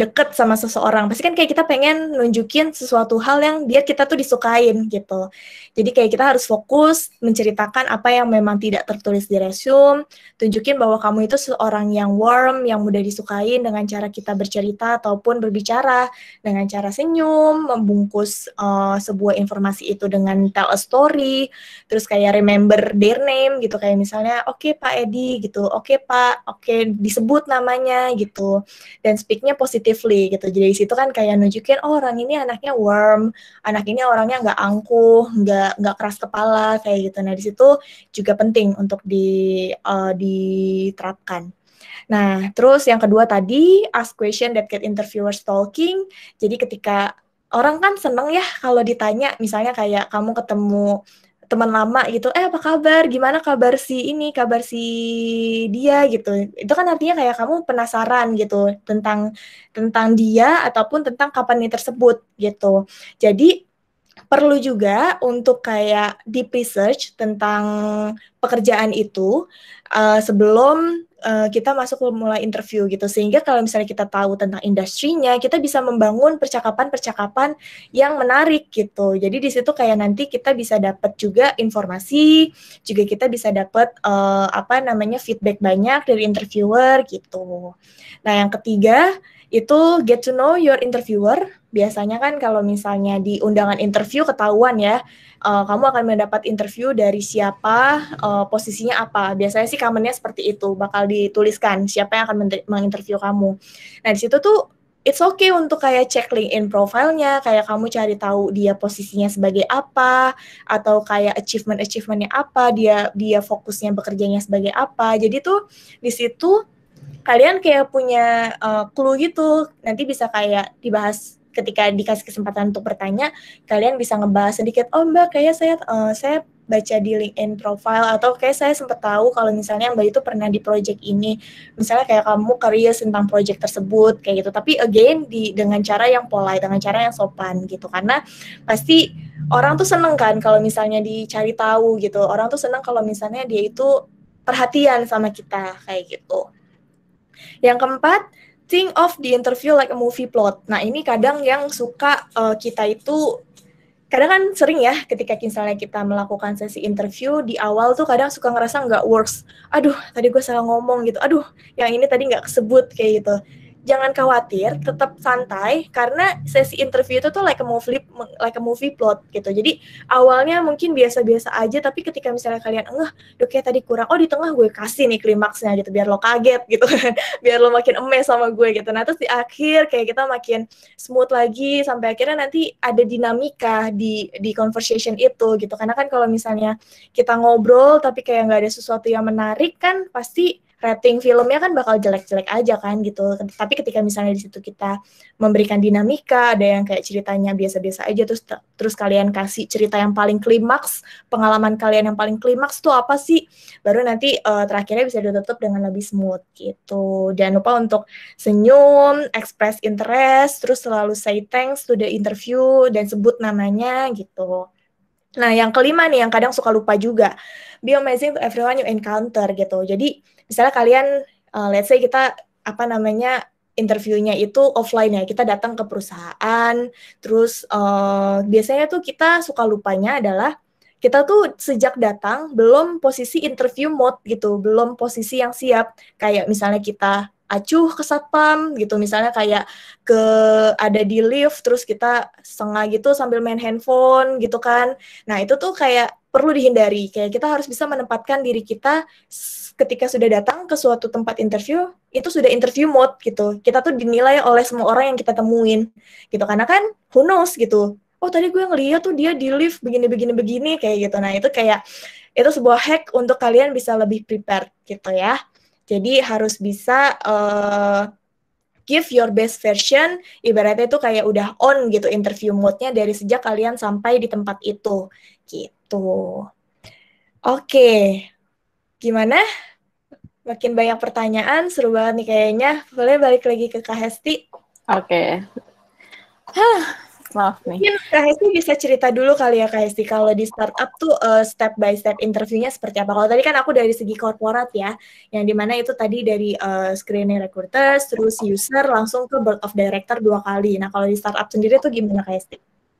deket sama seseorang, pasti kan kayak kita pengen nunjukin sesuatu hal yang biar kita tuh disukain gitu. Jadi kayak kita harus fokus menceritakan apa yang memang tidak tertulis di resume, tunjukin bahwa kamu itu seorang yang warm, yang mudah disukain dengan cara kita bercerita ataupun berbicara, dengan cara senyum, membungkus uh, sebuah informasi itu dengan tell a story, terus kayak remember their name gitu, kayak misalnya, oke okay, Pak Edi gitu, oke okay, Pak, oke okay, disebut namanya, gitu. Dan speaknya positively gitu. Jadi di situ kan kayak nunjukin oh orang ini anaknya warm anak ini orangnya nggak angkuh nggak nggak keras kepala kayak gitu. Nah di situ juga penting untuk di uh, diterapkan. Nah, terus yang kedua tadi, ask question that get interviewers talking. Jadi ketika orang kan seneng ya kalau ditanya, misalnya kayak kamu ketemu teman lama gitu, eh apa kabar, gimana kabar si ini, kabar si dia gitu. Itu kan artinya kayak kamu penasaran gitu tentang tentang dia ataupun tentang kapan ini tersebut gitu. Jadi perlu juga untuk kayak deep research tentang pekerjaan itu uh, sebelum uh, kita masuk mulai interview gitu. Sehingga kalau misalnya kita tahu tentang industrinya kita bisa membangun percakapan-percakapan yang menarik gitu. Jadi di situ kayak nanti kita bisa dapat juga informasi juga kita bisa dapat uh, apa namanya feedback banyak dari interviewer gitu. Nah yang ketiga itu get to know your interviewer. Biasanya kan kalau misalnya di undangan interview ketahuan ya, uh, kamu akan mendapat interview dari siapa, uh, posisinya apa. Biasanya sih kamennya seperti itu, bakal dituliskan siapa yang akan menginterview kamu. Nah di situ tuh it's okay untuk kayak cek LinkedIn profilnya, kayak kamu cari tahu dia posisinya sebagai apa, atau kayak achievement achievementnya apa, dia dia fokusnya bekerjanya sebagai apa. Jadi tuh di situ kalian kayak punya uh, clue gitu, nanti bisa kayak dibahas ketika dikasih kesempatan untuk bertanya, kalian bisa ngebahas sedikit, oh Mbak, kayak saya uh, saya baca di LinkedIn profile atau kayak saya sempat tahu kalau misalnya Mbak itu pernah di project ini. Misalnya kayak kamu karya tentang project tersebut kayak gitu. Tapi again di dengan cara yang polite, dengan cara yang sopan gitu. Karena pasti orang tuh seneng kan kalau misalnya dicari tahu gitu. Orang tuh seneng kalau misalnya dia itu perhatian sama kita kayak gitu. Yang keempat, think of the interview like a movie plot. Nah, ini kadang yang suka uh, kita itu kadang kan sering ya ketika misalnya kita melakukan sesi interview di awal tuh kadang suka ngerasa nggak works. Aduh, tadi gue salah ngomong gitu. Aduh, yang ini tadi nggak kesebut kayak gitu jangan khawatir, tetap santai karena sesi interview itu tuh like a movie like a movie plot gitu. Jadi awalnya mungkin biasa-biasa aja tapi ketika misalnya kalian enggak, duh kayak tadi kurang. Oh, di tengah gue kasih nih klimaksnya gitu biar lo kaget gitu kan. biar lo makin emes sama gue gitu. Nah, terus di akhir kayak kita makin smooth lagi sampai akhirnya nanti ada dinamika di di conversation itu gitu. Karena kan kalau misalnya kita ngobrol tapi kayak nggak ada sesuatu yang menarik kan pasti rating filmnya kan bakal jelek-jelek aja kan gitu. Tapi ketika misalnya di situ kita memberikan dinamika, ada yang kayak ceritanya biasa-biasa aja terus terus kalian kasih cerita yang paling klimaks, pengalaman kalian yang paling klimaks tuh apa sih? Baru nanti uh, terakhirnya bisa ditutup dengan lebih smooth gitu. Jangan lupa untuk senyum, express interest, terus selalu say thanks to the interview dan sebut namanya gitu. Nah, yang kelima nih yang kadang suka lupa juga. Be amazing to everyone you encounter gitu. Jadi misalnya kalian uh, let's say kita apa namanya interviewnya itu offline ya kita datang ke perusahaan terus uh, biasanya tuh kita suka lupanya adalah kita tuh sejak datang belum posisi interview mode gitu belum posisi yang siap. Kayak misalnya kita acuh ke satpam gitu misalnya kayak ke ada di lift terus kita setengah gitu sambil main handphone gitu kan. Nah itu tuh kayak perlu dihindari. Kayak kita harus bisa menempatkan diri kita ketika sudah datang ke suatu tempat interview itu sudah interview mode gitu. Kita tuh dinilai oleh semua orang yang kita temuin gitu. Karena kan who knows gitu. Oh tadi gue ngeliat tuh dia di lift begini begini begini kayak gitu. Nah itu kayak itu sebuah hack untuk kalian bisa lebih prepared gitu ya. Jadi harus bisa uh, give your best version. Ibaratnya itu kayak udah on gitu interview mode-nya dari sejak kalian sampai di tempat itu gitu oke okay. Gimana? Makin banyak pertanyaan, seru banget nih kayaknya. Boleh balik lagi ke Kak Hesti? Oke. Okay. maaf nih. Mungkin Kak Hesti bisa cerita dulu kali ya Kak Hesti, kalau di startup tuh uh, step by step interviewnya seperti apa? Kalau tadi kan aku dari segi korporat ya, yang di mana itu tadi dari uh, screening recruiters, terus user, langsung ke board of director dua kali. Nah kalau di startup sendiri tuh gimana Kak Hesti?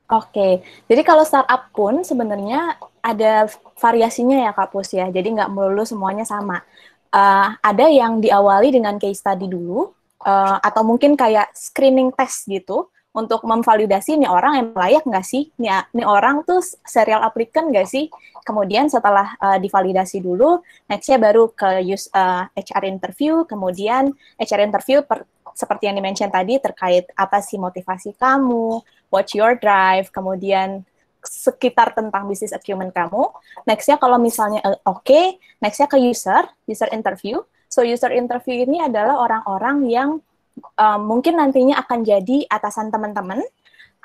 Oke, jadi kalau startup pun sebenarnya ada variasinya ya Kak Pus ya, jadi nggak melulu semuanya sama. Uh, ada yang diawali dengan case study dulu, uh, atau mungkin kayak screening test gitu, untuk memvalidasi nih orang yang layak nggak sih, nih, nih orang tuh serial applicant nggak sih. Kemudian setelah uh, divalidasi dulu, nextnya baru ke use uh, HR interview, kemudian HR interview per, seperti yang dimention tadi terkait apa sih motivasi kamu, what's your drive, kemudian sekitar tentang bisnis acumen kamu. Nextnya kalau misalnya uh, oke, okay, nextnya ke user, user interview. So user interview ini adalah orang-orang yang um, mungkin nantinya akan jadi atasan teman-teman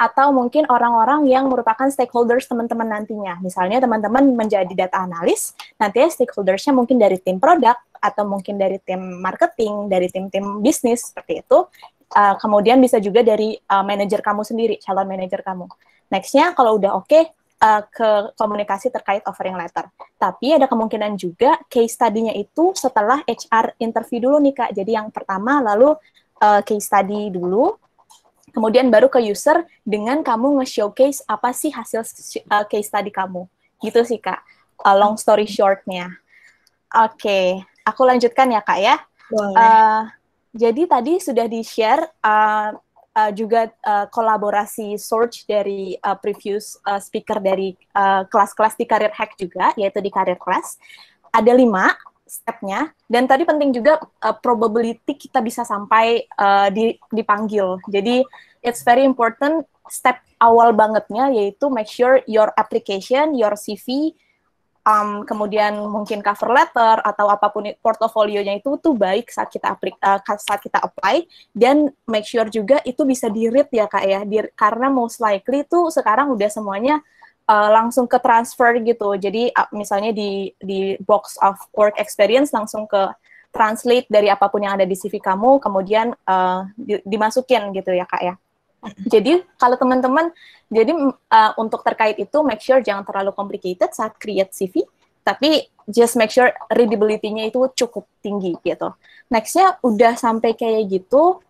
atau mungkin orang-orang yang merupakan stakeholders teman-teman nantinya. Misalnya teman-teman menjadi data analis, nantinya stakeholdersnya mungkin dari tim produk atau mungkin dari tim marketing, dari tim-tim bisnis seperti itu. Uh, kemudian bisa juga dari uh, manajer kamu sendiri, calon manajer kamu. Nextnya kalau udah oke okay, uh, ke komunikasi terkait offering letter. Tapi ada kemungkinan juga case study-nya itu setelah HR interview dulu nih kak. Jadi yang pertama lalu uh, case study dulu, kemudian baru ke user dengan kamu nge-showcase apa sih hasil uh, case study kamu. Gitu sih, Kak. Uh, long story short-nya. Oke, okay. aku lanjutkan ya, Kak ya. Uh, jadi tadi sudah di-share uh, uh, juga uh, kolaborasi search dari uh, previous uh, speaker dari kelas-kelas uh, di Career Hack juga, yaitu di Career Class. Ada lima, stepnya. Dan tadi penting juga uh, probability kita bisa sampai uh, di, dipanggil. Jadi it's very important step awal bangetnya yaitu make sure your application your CV um, kemudian mungkin cover letter atau apa pun portofolionya itu tuh baik saat kita aplik uh, saat kita apply. Dan make sure juga itu bisa di read ya kak ya. Di, karena most likely tuh sekarang udah semuanya uh, langsung ke transfer gitu. Jadi uh, misalnya di di box of work experience langsung ke translate dari apa pun yang ada di CV kamu kemudian uh, di, dimasukin gitu ya kak ya. Jadi kalau teman-teman, jadi uh, untuk terkait itu make sure jangan terlalu complicated saat create CV, tapi just make sure readability-nya itu cukup tinggi gitu. Nextnya udah sampai kayak gitu,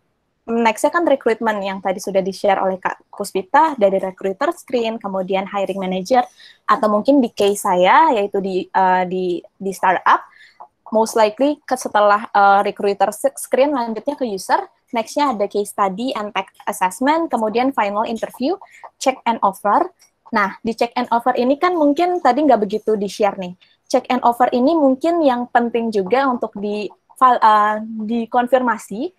nextnya kan recruitment yang tadi sudah di-share oleh Kak Puspita dari recruiter screen, kemudian hiring manager, atau mungkin di case saya yaitu di uh, di di startup, most likely ke setelah uh, recruiter screen lanjutnya ke user, Nextnya ada case study and tech assessment, kemudian final interview, check and offer. Nah, di check and offer ini kan mungkin tadi nggak begitu di-share nih. Check and offer ini mungkin yang penting juga untuk di uh, dikonfirmasi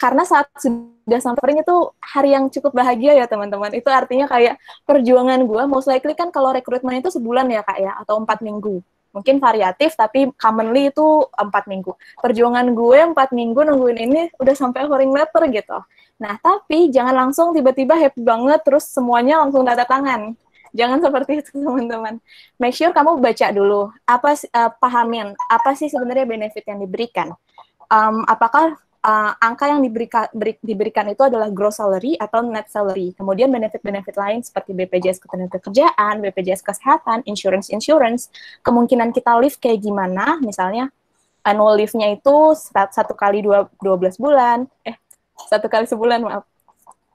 karena saat sudah sampering itu hari yang cukup bahagia ya teman-teman. Itu artinya kayak perjuangan gue most likely kan kalau rekrutmen itu sebulan ya kak ya atau empat minggu. Mungkin variatif tapi commonly itu empat minggu. Perjuangan gue empat minggu nungguin ini udah sampai offering letter gitu. Nah tapi jangan langsung tiba-tiba happy banget terus semuanya langsung tanda tangan. Jangan seperti itu teman-teman. Make sure kamu baca dulu apa uh, pahamin apa sih sebenarnya benefit yang diberikan? Um, apakah uh, angka yang diberikan, beri, diberikan itu adalah gross salary atau net salary. Kemudian benefit-benefit lain seperti BPJS ketenagakerjaan, BPJS kesehatan, insurance insurance, kemungkinan kita live kayak gimana, misalnya annual leave-nya itu satu kali dua, 12 bulan, eh satu kali sebulan maaf,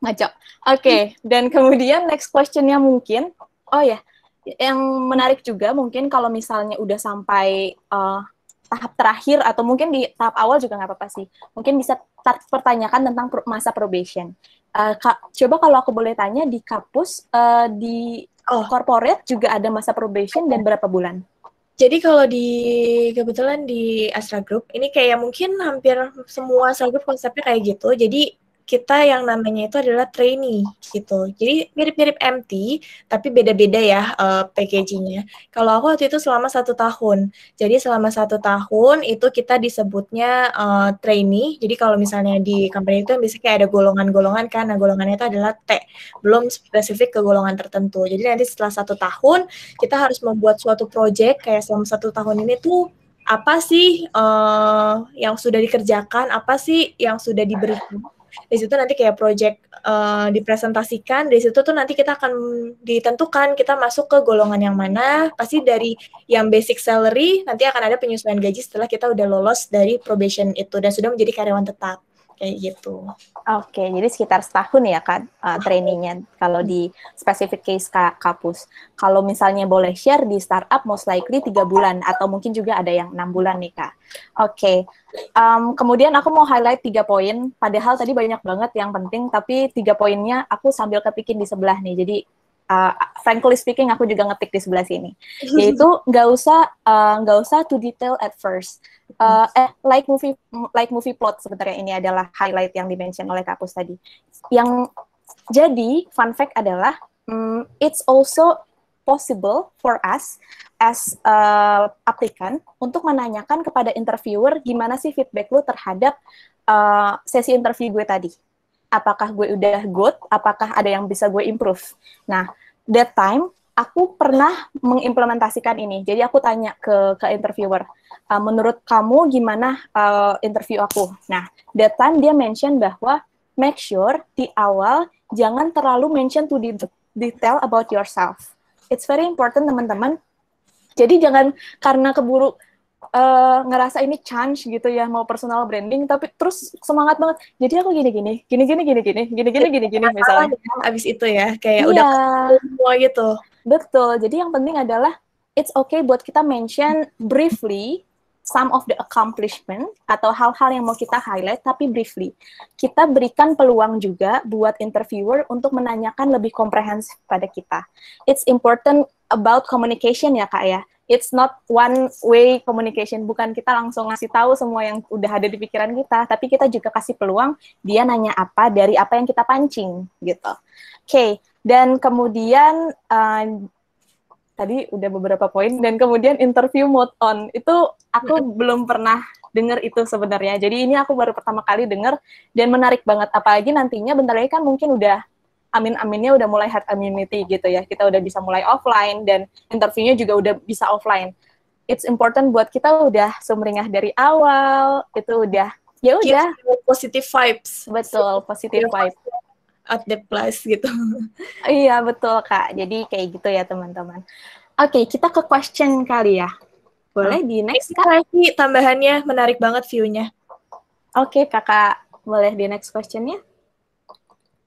ngaco. Oke, okay. dan kemudian next question-nya mungkin, oh ya, yang menarik juga mungkin kalau misalnya udah sampai uh, tahap terakhir atau mungkin di tahap awal juga nggak apa-apa sih. Mungkin bisa pertanyakan tentang masa probation. Uh, Kak, coba kalau aku boleh tanya di kampus uh, di oh. corporate juga ada masa probation dan berapa bulan? Jadi kalau di kebetulan di Astra Group ini kayak mungkin hampir semua Astra Group konsepnya kayak gitu. Jadi kita yang namanya itu adalah trainee gitu. Jadi mirip-mirip MT, tapi beda-beda ya uh, packagingnya. Kalau aku waktu itu selama satu tahun. Jadi selama satu tahun itu kita disebutnya uh, trainee. Jadi kalau misalnya di company itu bisa kayak ada golongan-golongan kan. Nah golongannya itu adalah T. Belum spesifik ke golongan tertentu. Jadi nanti setelah satu tahun kita harus membuat suatu project kayak selama satu tahun ini tuh apa sih uh, yang sudah dikerjakan, apa sih yang sudah diberikan di situ nanti kayak project uh, dipresentasikan dari situ tuh nanti kita akan ditentukan kita masuk ke golongan yang mana. Pasti dari yang basic salary nanti akan ada penyesuaian gaji setelah kita udah lolos dari probation itu dan sudah menjadi karyawan tetap kayak gitu. Oke, jadi sekitar setahun ya kan uh, trainingnya kalau di specific case ka kapus. Kalau misalnya boleh share di startup most likely tiga bulan atau mungkin juga ada yang enam bulan nih kak. Oke, um, kemudian aku mau highlight tiga poin. Padahal tadi banyak banget yang penting, tapi tiga poinnya aku sambil kepikin di sebelah nih. Jadi uh, frankly speaking aku juga ngetik di sebelah sini. Yaitu nggak usah uh, nggak uh, usah to detail at first. Uh, eh like movie like movie plot sebenarnya ini adalah highlight yang dimention oleh Kapus tadi. Yang jadi fun fact adalah um, it's also possible for us as uh, applicant untuk menanyakan kepada interviewer gimana sih feedback lu terhadap uh, sesi interview gue tadi apakah gue udah good, apakah ada yang bisa gue improve. Nah, that time aku pernah mengimplementasikan ini. Jadi aku tanya ke ke interviewer, uh, menurut kamu gimana uh, interview aku? Nah, that time dia mention bahwa make sure di awal jangan terlalu mention to detail about yourself. It's very important teman-teman. Jadi jangan karena keburu uh, ngerasa ini chance gitu ya mau personal branding tapi terus semangat banget jadi aku gini gini gini gini gini gini gini gini gini gini misalnya abis itu ya kayak yeah. udah semua gitu betul jadi yang penting adalah it's okay buat kita mention briefly some of the accomplishment atau hal-hal yang mau kita highlight tapi briefly. Kita berikan peluang juga buat interviewer untuk menanyakan lebih komprehensif pada kita. It's important about communication ya Kak ya it's not one way communication bukan kita langsung ngasih tahu semua yang udah ada di pikiran kita tapi kita juga kasih peluang dia nanya apa dari apa yang kita pancing gitu oke okay. dan kemudian uh, tadi udah beberapa poin dan kemudian interview mode on itu aku belum pernah dengar itu sebenarnya. Jadi ini aku baru pertama kali dengar dan menarik banget apalagi nantinya bentar lagi kan mungkin udah amin-aminnya udah mulai herd immunity gitu ya. Kita udah bisa mulai offline dan interviewnya juga udah bisa offline. It's important buat kita udah sumringah dari awal, itu udah ya udah positive vibes. betul positive vibe. At the plus gitu. Iya betul kak. Jadi kayak gitu ya teman-teman. Oke kita ke question kali ya. Boleh di next kak? Lagi tambahannya menarik banget view-nya. Oke kakak boleh di next questionnya?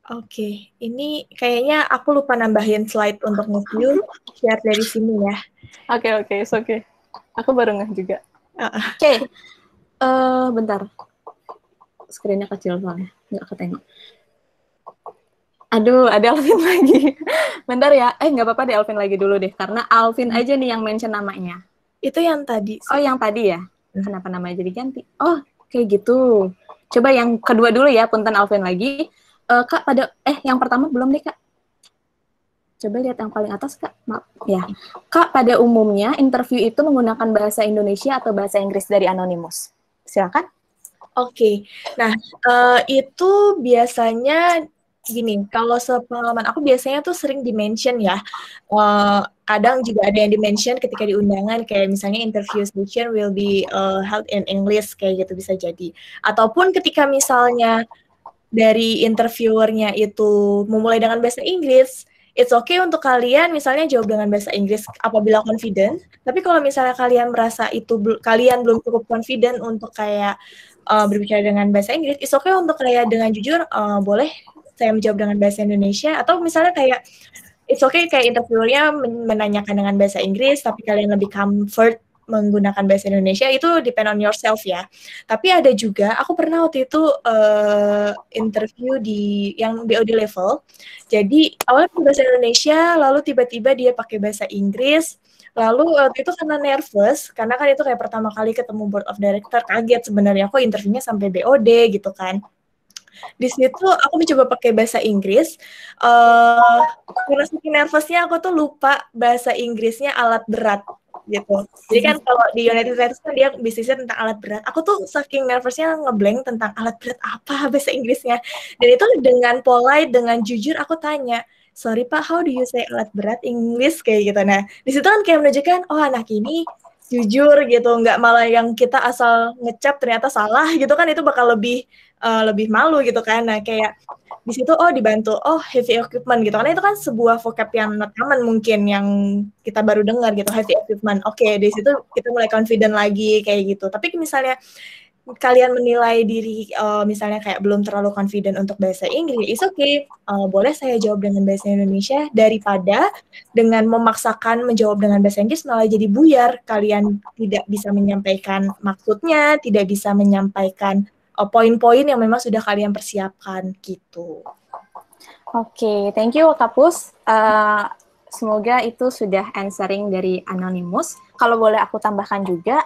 Oke, ini kayaknya aku lupa nambahin slide untuk nge-view. Share dari sini ya. Oke oke it's oke. Aku baru ngeh juga. Ah, ah. Oke. Eh bentar. Screen-nya kecil soalnya. Nggak ketengok. Aduh, ada Alvin lagi. Bentar ya. Eh, nggak apa-apa deh Alvin lagi dulu deh. Karena Alvin aja nih yang mention namanya. Itu yang tadi. Oh, yang tadi ya? Kenapa namanya jadi ganti? Oh, kayak gitu. Coba yang kedua dulu ya, punten Alvin lagi. Eh, Kak, pada... Eh, yang pertama belum deh, Kak. Coba lihat yang paling atas, Kak. Maaf. Ya. Kak, pada umumnya interview itu menggunakan bahasa Indonesia atau bahasa Inggris dari Anonymous. Silakan. Oke, nah eh, itu biasanya gini, kalau sepengalaman aku biasanya tuh sering dimention ya. Eh, kadang juga ada yang dimention ketika di undangan kayak misalnya interview session will be uh, held in English kayak gitu bisa jadi. Ataupun ketika misalnya dari interviewernya itu memulai dengan bahasa Inggris, it's okay untuk kalian misalnya jawab dengan bahasa Inggris apabila confident. Tapi kalau misalnya kalian merasa itu kalian belum cukup confident untuk kayak uh, berbicara dengan bahasa Inggris, it's okay untuk kayak dengan jujur uh, boleh saya menjawab dengan bahasa Indonesia atau misalnya kayak it's okay kayak interviewernya men- menanyakan dengan bahasa Inggris tapi kalian lebih comfort menggunakan bahasa Indonesia itu depend on yourself ya. Tapi ada juga aku pernah waktu itu eh, interview di yang BOD level. Jadi awalnya bahasa Indonesia lalu tiba-tiba dia pakai bahasa Inggris. Lalu waktu itu karena nervous karena kan itu kayak pertama kali ketemu board of director kaget sebenarnya kok interviewnya sampai BOD gitu kan di situ aku mencoba pakai bahasa Inggris. eh karena saking nervousnya aku tuh lupa bahasa Inggrisnya alat berat gitu. Jadi kan kalau di United States kan dia bisnisnya tentang alat berat. Aku tuh saking nervousnya ngeblank tentang alat berat apa bahasa Inggrisnya. Dan itu dengan polite, dengan jujur aku tanya, sorry Pak, how do you say alat berat English kayak gitu. Nah, di situ kan kayak menunjukkan, oh anak ini jujur gitu, nggak malah yang kita asal ngecap ternyata salah gitu kan itu bakal lebih eh, lebih malu gitu kan. Nah, kayak di situ oh dibantu oh heavy equipment gitu. Karena itu kan sebuah vocab yang not common mungkin yang kita baru dengar gitu heavy equipment. Oke di situ kita mulai confident lagi kayak gitu. Tapi misalnya kalian menilai diri eh, misalnya kayak belum terlalu confident untuk bahasa Inggris is okay. Eh, boleh saya jawab dengan bahasa Indonesia daripada dengan memaksakan menjawab dengan bahasa Inggris malah jadi buyar. Kalian tidak bisa menyampaikan maksudnya tidak bisa menyampaikan poin-poin yang memang sudah kalian persiapkan gitu. Oke, thank you Kapus. Eh, semoga itu sudah answering dari Anonymous. Kalau boleh aku tambahkan juga,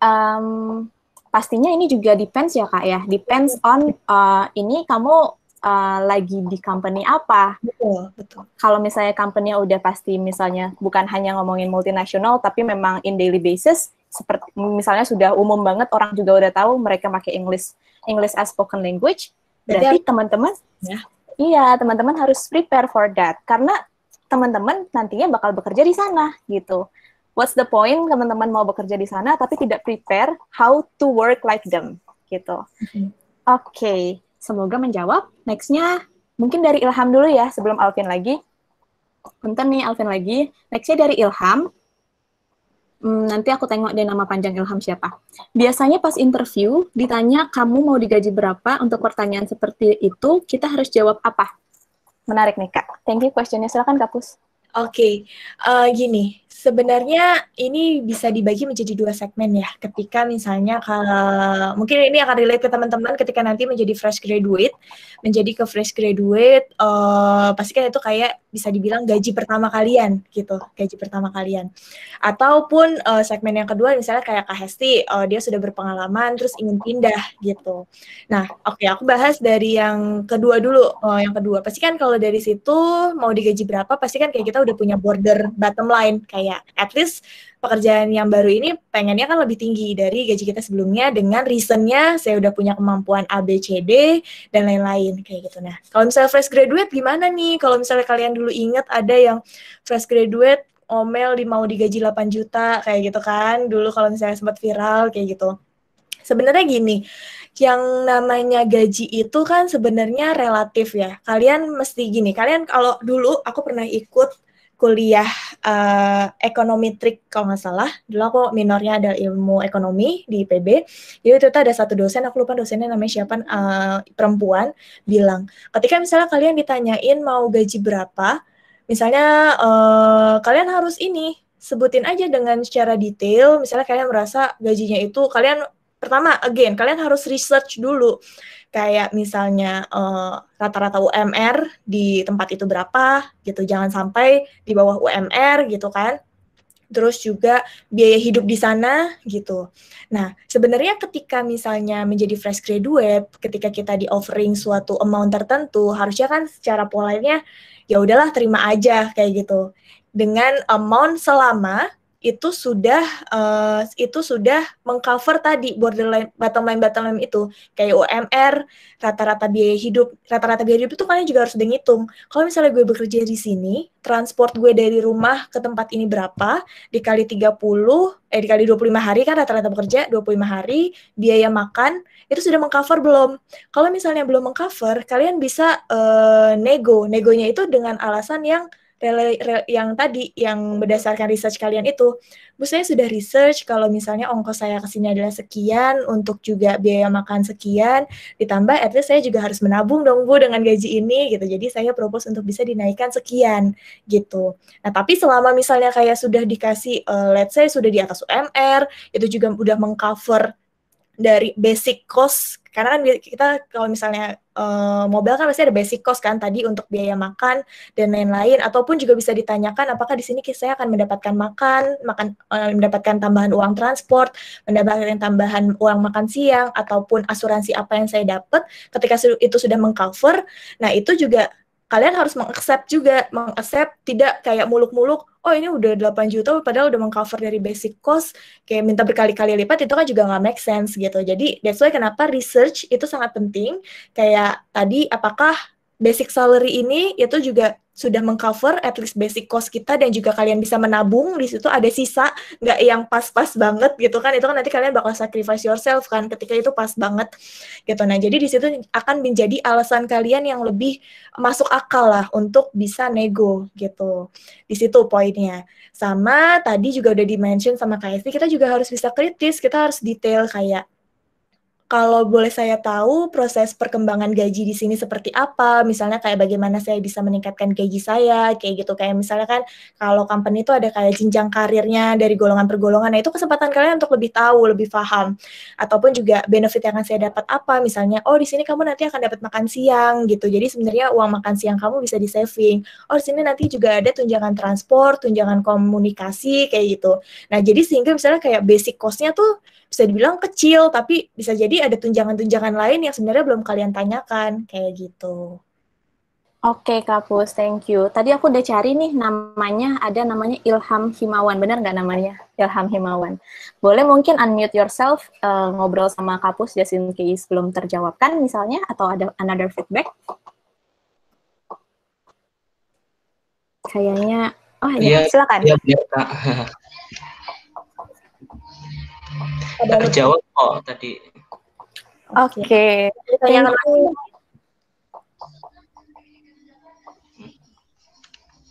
em, pastinya ini juga depends ya kak ya, depends on eh, ini kamu eh, lagi di company apa. Betul, betul. Kalau misalnya company-nya udah pasti misalnya bukan hanya ngomongin multinasional, tapi memang in daily basis, seperti misalnya sudah umum banget orang juga udah tahu mereka pakai English English as spoken language. Berarti teman-teman Ya. Iya, teman-teman harus prepare for that karena teman-teman nantinya bakal bekerja di sana gitu. What's the point teman-teman mau bekerja di sana tapi tidak prepare how to work like them gitu. Mhm. Oke, semoga menjawab. Nextnya mungkin dari Ilham dulu ya sebelum Alvin lagi. Bentar nih Alvin lagi. Nextnya dari Ilham. Hmm, nanti aku tengok deh nama panjang Ilham siapa. Biasanya pas interview ditanya kamu mau digaji berapa untuk pertanyaan seperti itu, kita harus jawab apa? Menarik nih Kak. Thank you questionnya. Silakan Kapus. Oke, eh, gini, sebenarnya ini bisa dibagi menjadi dua segmen ya. Ketika misalnya kalau mungkin ini akan relate ke teman-teman ketika nanti menjadi fresh graduate, menjadi ke fresh graduate, uh, pasti kan itu kayak bisa dibilang gaji pertama kalian gitu, gaji pertama kalian. Ataupun uh, segmen yang kedua misalnya kayak Kak Hesti, uh, dia sudah berpengalaman terus ingin pindah gitu. Nah, oke okay, aku bahas dari yang kedua dulu. Uh, yang kedua, pasti kan kalau dari situ mau digaji berapa, pasti kan kayak kita udah punya border bottom line kayak at least pekerjaan yang baru ini pengennya kan lebih tinggi dari gaji kita sebelumnya dengan reasonnya saya udah punya kemampuan A, B, C, D, dan lain-lain kayak gitu. Nah, kalau misalnya fresh graduate gimana nih? Kalau misalnya kalian dulu inget ada yang fresh graduate omel di mau digaji 8 juta kayak gitu kan. Dulu kalau misalnya sempat viral kayak gitu. Sebenarnya gini, yang namanya gaji itu kan sebenarnya relatif ya. Kalian mesti gini, kalian kalau dulu aku pernah ikut kuliah uh, ekonomi trik kalau nggak salah. Dulu aku minornya ada ilmu ekonomi di IPB. Jadi itu ada satu dosen, aku lupa dosennya namanya siapa, uh, perempuan, bilang, ketika misalnya kalian ditanyain mau gaji berapa, misalnya uh, kalian harus ini, sebutin aja dengan secara detail, misalnya kalian merasa gajinya itu, kalian pertama, again, kalian harus research dulu kayak misalnya uh, rata-rata UMR di tempat itu berapa gitu jangan sampai di bawah UMR gitu kan terus juga biaya hidup di sana gitu. Nah, sebenarnya ketika misalnya menjadi fresh graduate, ketika kita di offering suatu amount tertentu, harusnya kan secara polanya ya udahlah terima aja kayak gitu. Dengan amount selama itu sudah uh, itu sudah mengcover tadi borderline bottom line bottom line itu kayak UMR rata-rata biaya hidup rata-rata biaya hidup itu kalian juga harus udah ngitung. Kalau misalnya gue bekerja di sini transport gue dari rumah ke tempat ini berapa? Dikali 30 eh dikali 25 hari kan rata-rata bekerja 25 hari biaya makan itu sudah mengcover belum? Kalau misalnya belum mengcover kalian bisa uh, nego. Negonya itu dengan alasan yang rele, yang tadi yang berdasarkan research kalian itu, Bu saya sudah research kalau misalnya ongkos saya ke sini adalah sekian, untuk juga biaya makan sekian, ditambah at saya juga harus menabung dong Bu dengan gaji ini gitu. Jadi saya propose untuk bisa dinaikkan sekian gitu. Nah, tapi selama misalnya kayak sudah dikasih uh, let's say sudah di atas UMR, itu juga udah mengcover dari basic cost karena kan kita kalau misalnya uh, mobil kan pasti ada basic cost kan tadi untuk biaya makan dan lain-lain. Ataupun juga bisa ditanyakan apakah di sini saya akan mendapatkan makan makan uh, mendapatkan tambahan uang transport mendapatkan tambahan uang makan siang ataupun asuransi apa yang saya dapat ketika itu sudah mengcover. Nah itu juga kalian harus mengaccept juga, mengaccept tidak kayak muluk-muluk, oh ini udah 8 juta padahal udah mengcover dari basic cost, kayak minta berkali-kali lipat itu kan juga nggak make sense gitu. Jadi that's why kenapa research itu sangat penting. Kayak tadi apakah basic salary ini itu juga sudah mengcover at least basic cost kita dan juga kalian bisa menabung. Di situ ada sisa nggak yang pas-pas banget gitu kan. Itu kan nanti kalian bakal sacrifice yourself kan ketika itu pas banget gitu. Nah jadi di situ akan menjadi alasan kalian yang lebih masuk akal lah untuk bisa nego gitu. Di situ poinnya. Sama tadi juga udah dimention sama KSP kita juga harus bisa kritis kita harus detail kayak kalau boleh saya tahu proses perkembangan gaji di sini seperti apa, misalnya kayak bagaimana saya bisa meningkatkan gaji saya, kayak gitu. Kayak misalnya kan kalau company itu ada kayak jenjang karirnya dari golongan per golongan, nah itu kesempatan kalian untuk lebih tahu, lebih paham. Ataupun juga benefit yang akan saya dapat apa, misalnya, oh di sini kamu nanti akan dapat makan siang gitu. Jadi sebenarnya uang makan siang kamu bisa di saving. Oh di sini nanti juga ada tunjangan transport, tunjangan komunikasi, kayak gitu. Nah jadi sehingga misalnya kayak basic cost-nya tuh bisa dibilang kecil, tapi bisa jadi ada tunjangan-tunjangan lain yang sebenarnya belum kalian tanyakan, kayak gitu. Oke, Kapus, thank you. Tadi aku udah cari nih namanya, ada namanya Ilham Himawan. Benar nggak namanya? Ilham Himawan. Boleh mungkin unmute yourself, uh, ngobrol sama Kapus just in case belum terjawabkan misalnya, atau ada another feedback? Kayaknya, oh ya, ya silakan. Iya, ya, Ada kejawab kok tadi. Oke. Okay. Yang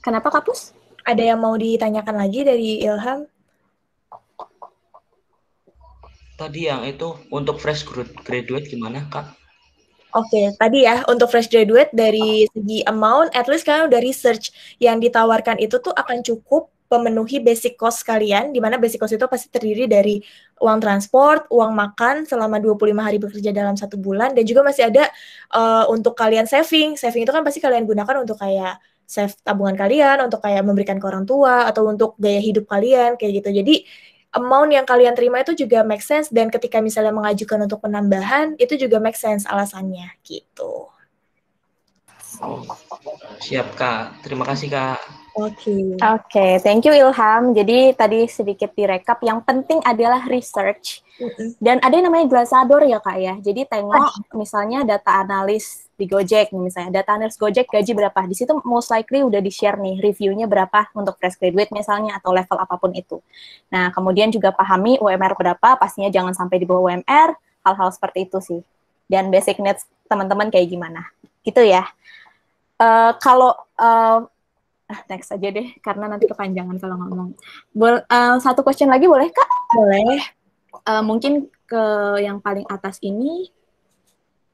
Kenapa kapus? Ada yang mau ditanyakan lagi dari Ilham? Tadi yang itu untuk fresh graduate gimana, Kak? Oke, okay, tadi ya untuk fresh graduate dari segi amount, at least kalian udah research yang ditawarkan itu tuh akan cukup pemenuhi basic cost kalian, di mana basic cost itu pasti terdiri dari uang transport, uang makan selama 25 hari bekerja dalam satu bulan, dan juga masih ada uh, untuk kalian saving. Saving itu kan pasti kalian gunakan untuk kayak save tabungan kalian, untuk kayak memberikan ke orang tua, atau untuk gaya hidup kalian, kayak gitu. Jadi, amount yang kalian terima itu juga make sense, dan ketika misalnya mengajukan untuk penambahan, itu juga make sense alasannya, gitu. Siap Kak. Terima kasih Kak. Oke. Okay. Oke, okay, thank you Ilham. Jadi tadi sedikit direkap. Yang penting adalah research. Dan ada yang namanya glasador ya kak ya. Jadi tengok misalnya data analis di Gojek misalnya data analis Gojek gaji berapa. Di situ most likely udah di share nih reviewnya berapa untuk fresh graduate misalnya atau level apa pun itu. Nah kemudian juga pahami UMR berapa. Pastinya jangan sampai di bawah UMR. Hal-hal seperti itu sih. Dan basic needs teman-teman kayak gimana. Gitu ya. Uh, kalau uh, ah, next aja deh karena nanti kepanjangan kalau ngomong. Bol uh, satu question lagi boleh kak? Boleh. Uh, mungkin ke yang paling atas ini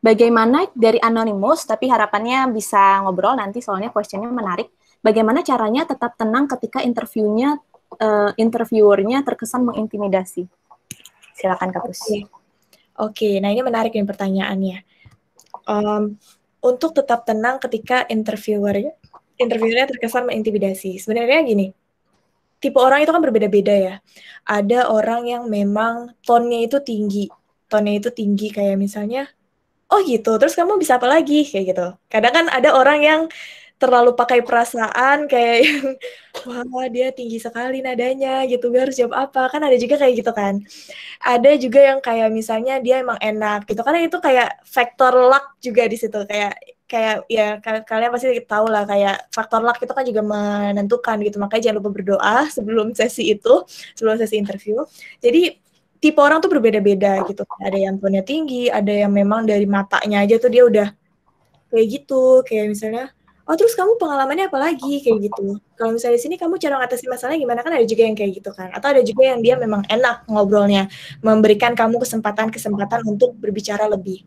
bagaimana dari anonymous tapi harapannya bisa ngobrol nanti soalnya questionnya menarik. Bagaimana caranya tetap tenang ketika interviewnya uh, interviewernya terkesan mengintimidasi? Silakan kak Oke, okay. okay, nah ini menarik nih pertanyaannya. Um, untuk tetap tenang ketika interviewer interviewnya terkesan mengintimidasi. Sebenarnya gini, tipe orang itu kan berbeda-beda ya. Ada orang yang memang tonnya itu tinggi, tonnya itu tinggi kayak misalnya, oh gitu, terus kamu bisa apa lagi kayak gitu. Kadang kan ada orang yang terlalu pakai perasaan kayak yang wah dia tinggi sekali nadanya gitu gue harus jawab apa kan ada juga kayak gitu kan ada juga yang kayak misalnya dia emang enak gitu karena itu kayak faktor luck juga di situ kayak kayak ya kalian pasti tahu lah kayak faktor luck itu kan juga menentukan gitu. Makanya jangan lupa berdoa sebelum sesi itu sebelum sesi interview. Jadi tipe orang tuh berbeda-beda gitu. Ada yang tonnya tinggi ada yang memang dari matanya aja tuh dia udah kayak gitu. Kayak misalnya oh terus kamu pengalamannya apa lagi? Kayak gitu kalau misalnya di sini kamu cara ngatasi masalahnya gimana? Kan ada juga yang kayak gitu kan. Atau ada juga yang dia memang enak ngobrolnya memberikan kamu kesempatan-kesempatan untuk berbicara lebih.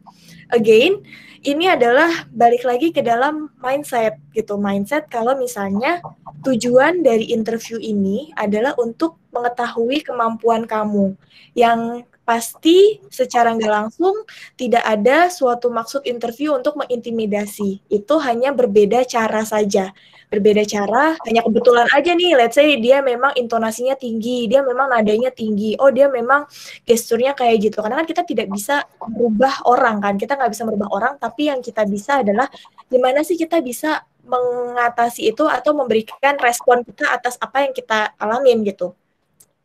Again ini adalah balik lagi ke dalam mindset gitu. Mindset kalau misalnya tujuan dari interview ini adalah untuk mengetahui kemampuan kamu yang pasti secara nggak langsung tidak ada suatu maksud interview untuk mengintimidasi. Itu hanya berbeda cara saja. Berbeda cara, hanya kebetulan aja nih, let's say dia memang intonasinya tinggi, dia memang nadanya tinggi, oh dia memang gesturnya kayak gitu. Karena kan kita tidak bisa merubah orang kan, kita nggak bisa merubah orang, tapi yang kita bisa adalah gimana sih kita bisa mengatasi itu atau memberikan respon kita atas apa yang kita alamin gitu.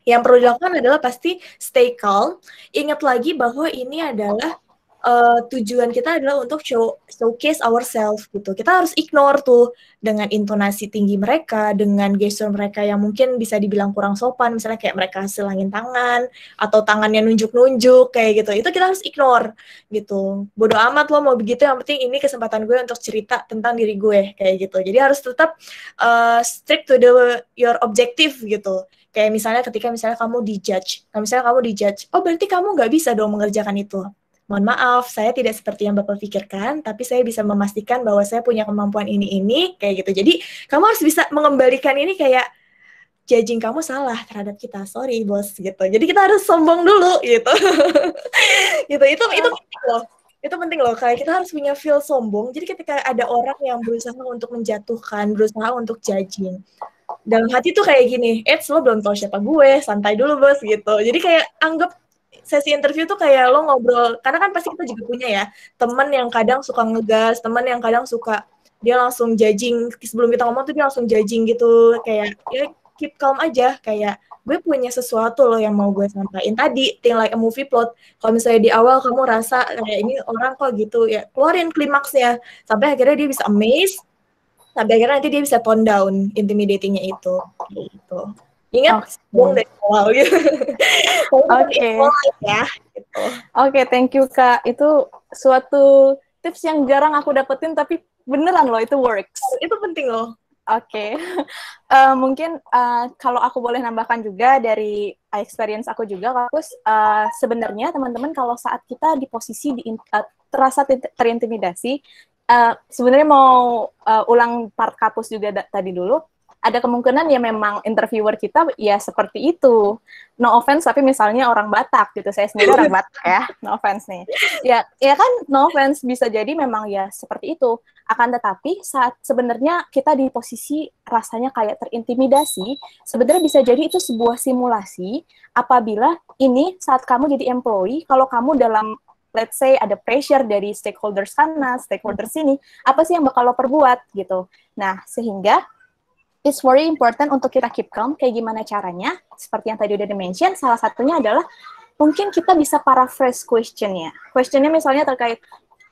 Yang perlu dilakukan adalah pasti stay calm. Ingat lagi bahwa ini adalah uh, tujuan kita adalah untuk show showcase ourselves gitu. Kita harus ignore tuh dengan intonasi tinggi mereka, dengan gesture mereka yang mungkin bisa dibilang kurang sopan, misalnya kayak mereka selangin tangan atau tangannya nunjuk-nunjuk kayak gitu. Itu kita harus ignore gitu. Bodoh amat lo mau begitu, yang penting ini kesempatan gue untuk cerita tentang diri gue kayak gitu. Jadi harus tetap uh, strict to the your objective gitu Kayak misalnya ketika misalnya kamu dijudge, nah misalnya kamu dijudge, oh berarti kamu nggak bisa dong mengerjakan itu. Mohon maaf, saya tidak seperti yang Bapak pikirkan, tapi saya bisa memastikan bahwa saya punya kemampuan ini-ini, kayak gitu. Jadi, kamu harus bisa mengembalikan ini kayak, judging kamu salah terhadap kita, sorry bos, gitu. Jadi kita harus sombong dulu, gitu. gitu, itu, itu penting loh itu penting loh kayak kita harus punya feel sombong jadi ketika ada orang yang berusaha untuk menjatuhkan berusaha untuk judging dalam hati tuh kayak gini, eh lo belum tahu siapa gue, santai dulu bos gitu. Jadi kayak anggap sesi interview tuh kayak lo ngobrol, karena kan pasti kita juga punya ya teman yang kadang suka ngegas, teman yang kadang suka dia langsung judging sebelum kita ngomong tuh dia langsung judging gitu, kayak ya keep calm aja, kayak gue punya sesuatu loh yang mau gue sampaikan tadi, thing like a movie plot. Kalau misalnya di awal kamu rasa kayak ini orang kok gitu, ya keluarin klimaksnya sampai akhirnya dia bisa amazed sampai akhirnya nanti dia bisa tone down intimidatingnya itu gitu ingat oh, dari awal gitu oke okay. ya gitu. oke okay, thank you kak itu suatu tips yang jarang aku dapetin tapi beneran loh itu works itu penting loh Oke, okay. uh, eh, mungkin uh, kalau aku boleh nambahkan juga dari experience aku juga, Kapus, uh, sebenarnya teman-teman kalau saat kita di posisi di, uh, terasa terintimidasi, uh, sebenarnya mau uh, ulang part kapus juga tadi dulu. Ada kemungkinan ya memang interviewer kita ya seperti itu. No offense tapi misalnya orang Batak gitu. Saya sendiri orang Batak ya. No offense nih. Ya ya kan no offense bisa jadi memang ya seperti itu. Akan tetapi saat sebenarnya kita di posisi rasanya kayak terintimidasi, sebenarnya bisa jadi itu sebuah simulasi apabila ini saat kamu jadi employee, kalau kamu dalam let's say ada pressure dari stakeholder sana, stakeholder sini, apa sih yang bakal lo perbuat gitu. Nah, sehingga it's very important untuk kita keep calm. Kayak gimana caranya? Seperti yang tadi udah di-mention, salah satunya adalah mungkin kita bisa paraphrase questionnya. Questionnya misalnya terkait,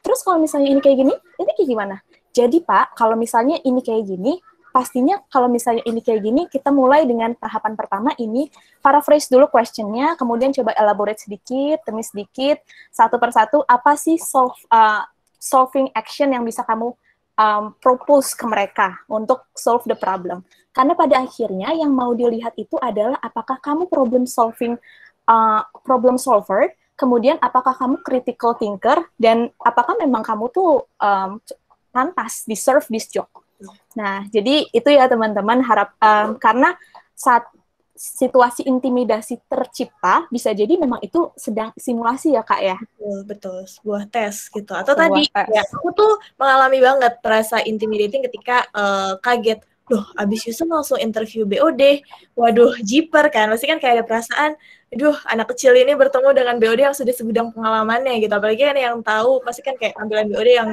terus kalau misalnya ini kayak gini, ini kayak gimana? Jadi Pak, kalau misalnya ini kayak gini, pastinya kalau misalnya ini kayak gini, kita mulai dengan tahapan pertama ini, paraphrase dulu questionnya, kemudian coba elaborate sedikit, demi sedikit, satu persatu, apa sih solve, uh, solving action yang bisa kamu um, propose ke mereka untuk solve the problem. Karena pada akhirnya yang mau dilihat itu adalah apakah kamu problem solving, uh, problem solver, kemudian apakah kamu critical thinker, dan apakah memang kamu tuh um, pantas deserve this job. Nah, jadi itu ya teman-teman harap um, karena saat situasi intimidasi tercipta bisa jadi memang itu sedang simulasi ya kak ya? Betul betul. Sebuah tes gitu. Atau sebuah tadi tes. ya aku tuh mengalami banget rasa intimidating ketika uh, kaget. Loh abis Yusuf langsung interview BOD waduh jiper kan. Pasti kan kayak ada perasaan aduh anak kecil ini bertemu dengan BOD yang sudah segudang pengalamannya gitu. Apalagi kan yang tahu pasti kan kayak tampilan BOD yang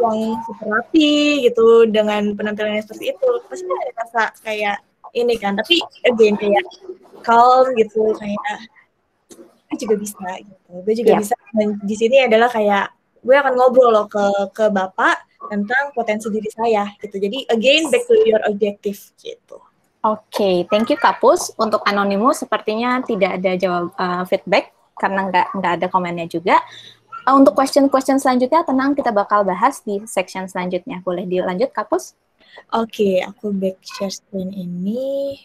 yang super rapi gitu dengan penampilannya seperti itu. Pasti kan ada rasa kayak ini kan tapi again kayak calm gitu kayak gue juga bisa gitu gue juga yeah. bisa dan di sini adalah kayak gue akan ngobrol loh ke ke bapak tentang potensi diri saya gitu jadi again back to your objective gitu Oke, okay, thank you Kapus. Untuk Anonymous sepertinya tidak ada jawab uh, feedback karena nggak nggak ada komennya juga. Uh, untuk question-question selanjutnya, tenang kita bakal bahas di section selanjutnya. Boleh dilanjut Kapus? Oke, okay, aku back share screen ini.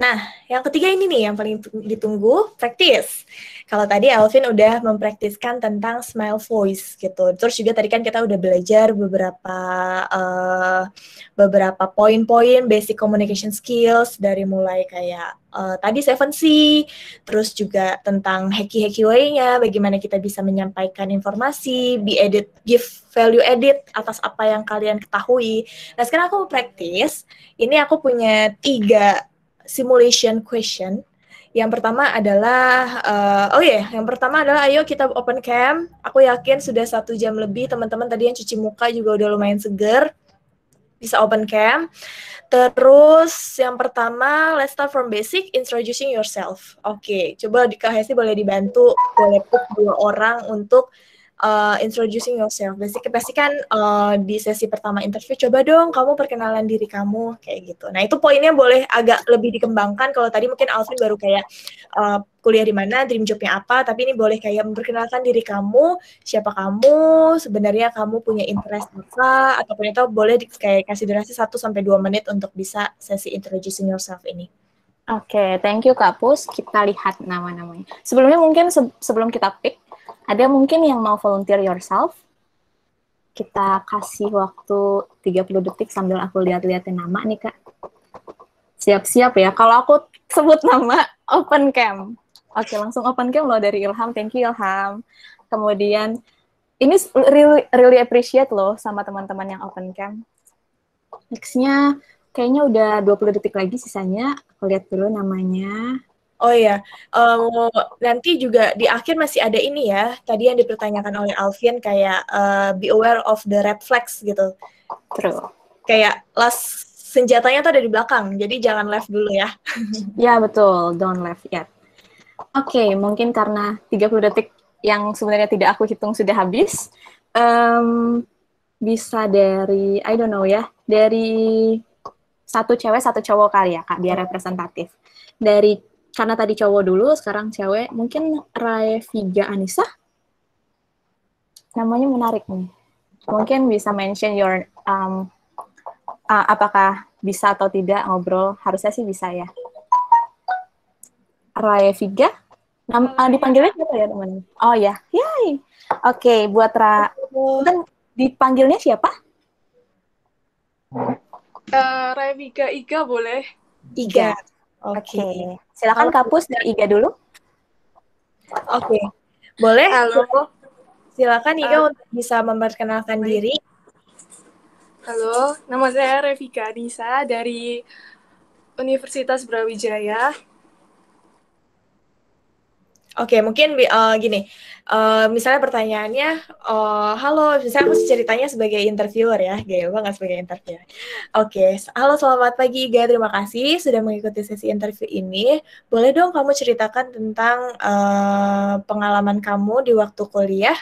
Nah, yang ketiga ini nih yang paling ditunggu, praktis. Kalau tadi Alvin udah mempraktiskan tentang smile voice gitu. Terus juga tadi kan kita udah belajar beberapa uh, beberapa poin-poin basic communication skills dari mulai kayak uh, tadi 7C, terus juga tentang hacky-hacky way-nya, bagaimana kita bisa menyampaikan informasi, be edit, give value edit atas apa yang kalian ketahui. Nah, sekarang aku praktis. Ini aku punya tiga simulation question. Yang pertama adalah, uh, oh ya, yeah, yang pertama adalah ayo kita open cam. Aku yakin sudah satu jam lebih teman-teman tadi yang cuci muka juga udah lumayan seger. Bisa open cam. Terus yang pertama, let's start from basic, introducing yourself. Oke, okay, coba di KHSI boleh dibantu, boleh dua orang untuk uh, introducing yourself. Basic pasti kan uh, di sesi pertama interview coba dong kamu perkenalan diri kamu kayak gitu. Nah, itu poinnya boleh agak lebih dikembangkan kalau tadi mungkin Alvin baru kayak uh, kuliah di mana, dream jobnya apa, tapi ini boleh kayak memperkenalkan diri kamu, siapa kamu, sebenarnya kamu punya interest apa, ataupun itu boleh di, kayak kasih durasi 1 sampai 2 menit untuk bisa sesi introducing yourself ini. Oke, okay, thank you Kapus. Kita lihat nama-namanya. Sebelumnya mungkin se sebelum kita pick, ada mungkin yang mau volunteer yourself? Kita kasih waktu 30 detik sambil aku lihat-liatin nama nih, Kak. Siap-siap ya. Kalau aku sebut nama, open cam. Oke, langsung open cam loh dari Ilham. Thank you, Ilham. Kemudian, ini really, really appreciate loh sama teman-teman yang open cam. Next-nya, kayaknya udah 20 detik lagi sisanya. Aku lihat dulu namanya. Oh iya, um, nanti juga di akhir masih ada ini ya, tadi yang dipertanyakan oleh Alfian kayak uh, be aware of the red flags gitu. True. Kayak last senjatanya tuh ada di belakang, jadi jangan left dulu ya. ya betul, don't left yet. Oke, okay, mungkin karena 30 detik yang sebenarnya tidak aku hitung sudah habis, um, bisa dari, I don't know ya, dari satu cewek, satu cowok kali ya, Kak, biar representatif. Dari karena tadi cowok dulu, sekarang cewek. Mungkin Viga Anissa? Namanya menarik nih. Mungkin bisa mention your, um, uh, apakah bisa atau tidak ngobrol. Harusnya sih bisa ya. Viga? Nam uh, dipanggilnya siapa ya teman? Oh ya, yay. Oke, okay, buat Ra, kan dipanggilnya siapa? Eh, Revika Ika boleh? Iga. Oke. Oke. Silakan Kapus dari Iga dulu. Oke. Boleh? Halo. Silakan Iga Ah. untuk bisa memperkenalkan diri. Halo, nama saya Revika Anissa dari Universitas Brawijaya. Oke, mungkin bi- eh, gini, eh, misalnya pertanyaannya, eh, halo, misalnya aku ceritanya sebagai interviewer ya, gaya banget sebagai interviewer. Oke, s- halo selamat pagi Iga, terima kasih sudah mengikuti sesi interview ini. Boleh dong kamu ceritakan tentang eh, pengalaman kamu di waktu kuliah?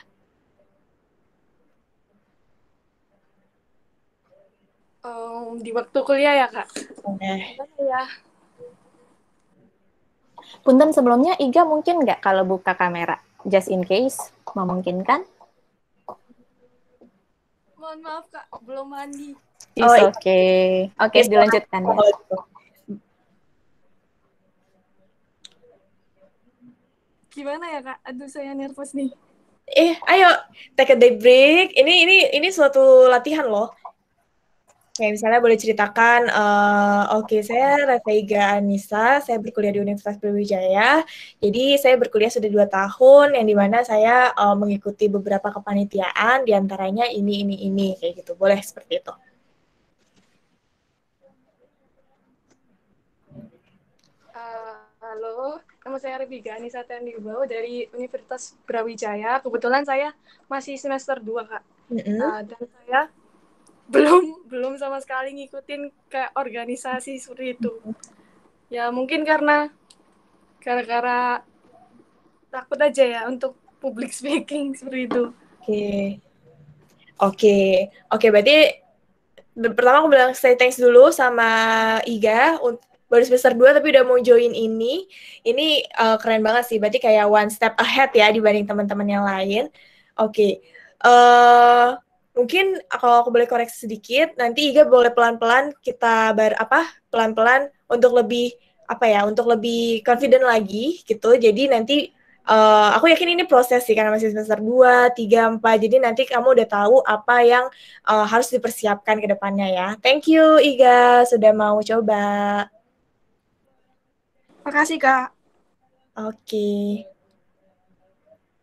Em, di waktu kuliah ya, Kak? Nah, Gimana ya? Punten sebelumnya Iga mungkin nggak kalau buka kamera? Just in case, memungkinkan? Mohon maaf, Kak. Belum mandi. It's Oh, iya. okay. Oke, Yes, dilanjutkan ya. Gimana ya, Kak? Aduh, saya nervous nih. Eh, ayo take a day break. Ini ini ini suatu latihan loh. Kayak misalnya boleh ceritakan, eh, oke saya Reveiga Anissa, saya berkuliah di Universitas Brawijaya. Jadi saya berkuliah sudah dua tahun, yang di mana saya eh, mengikuti beberapa kepanitiaan, di antaranya ini ini ini kayak gitu. Boleh seperti itu. Eh, halo, nama saya Revika Anissa Tendirbau dari Universitas Brawijaya. Kebetulan saya masih semester 2, Kak. Mm-mm. Nah, dan saya belum belum sama sekali ngikutin kayak organisasi seperti itu. Ya mungkin karena gara-gara takut aja ya untuk public speaking seperti itu. Oke. Oke. Oke, berarti ber- pertama aku bilang say thanks dulu sama Iga baru semester 2 tapi udah mau join ini. Ini eh, keren banget sih. Berarti kayak one step ahead ya dibanding teman-teman yang lain. Oke. Eh mungkin kalau aku boleh koreksi sedikit, nanti Iga boleh pelan-pelan kita bar apa? Pelan-pelan untuk lebih apa ya? Untuk lebih confident lagi gitu. Jadi nanti Eh, aku yakin ini proses sih karena masih semester 2, 3, 4. Jadi nanti kamu udah tahu apa yang eh, harus dipersiapkan ke depannya ya. Thank you Iga sudah mau coba. Makasih Kak. Oke.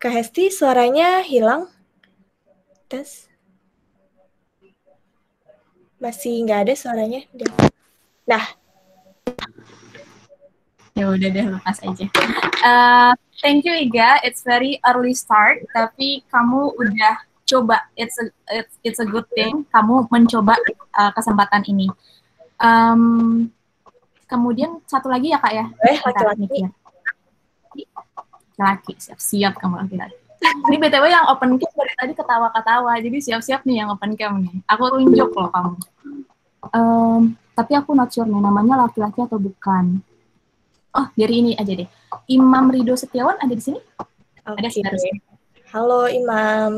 Kak Hesti suaranya hilang. Tes. Masih nggak ada suaranya. Nah, Ya udah deh lepas aja. Eh, thank you Iga, it's very early start, tapi kamu udah coba. It's a it's, it's a good thing. Kamu mencoba eh, kesempatan ini. Em, kemudian satu lagi ya kak ya. eh laki-laki. mikir. Laki, siap-siap kamu laki-laki. Ini BTW yang open cam dari tadi ketawa-ketawa, jadi siap-siap nih yang open cam nih. Aku tunjuk loh kamu. Em, tapi aku not sure nih, namanya laki-laki atau bukan. Oh, dari ini aja deh. Imam Rido Setiawan ada di sini? Ada Oke. sebentar. Halo Imam.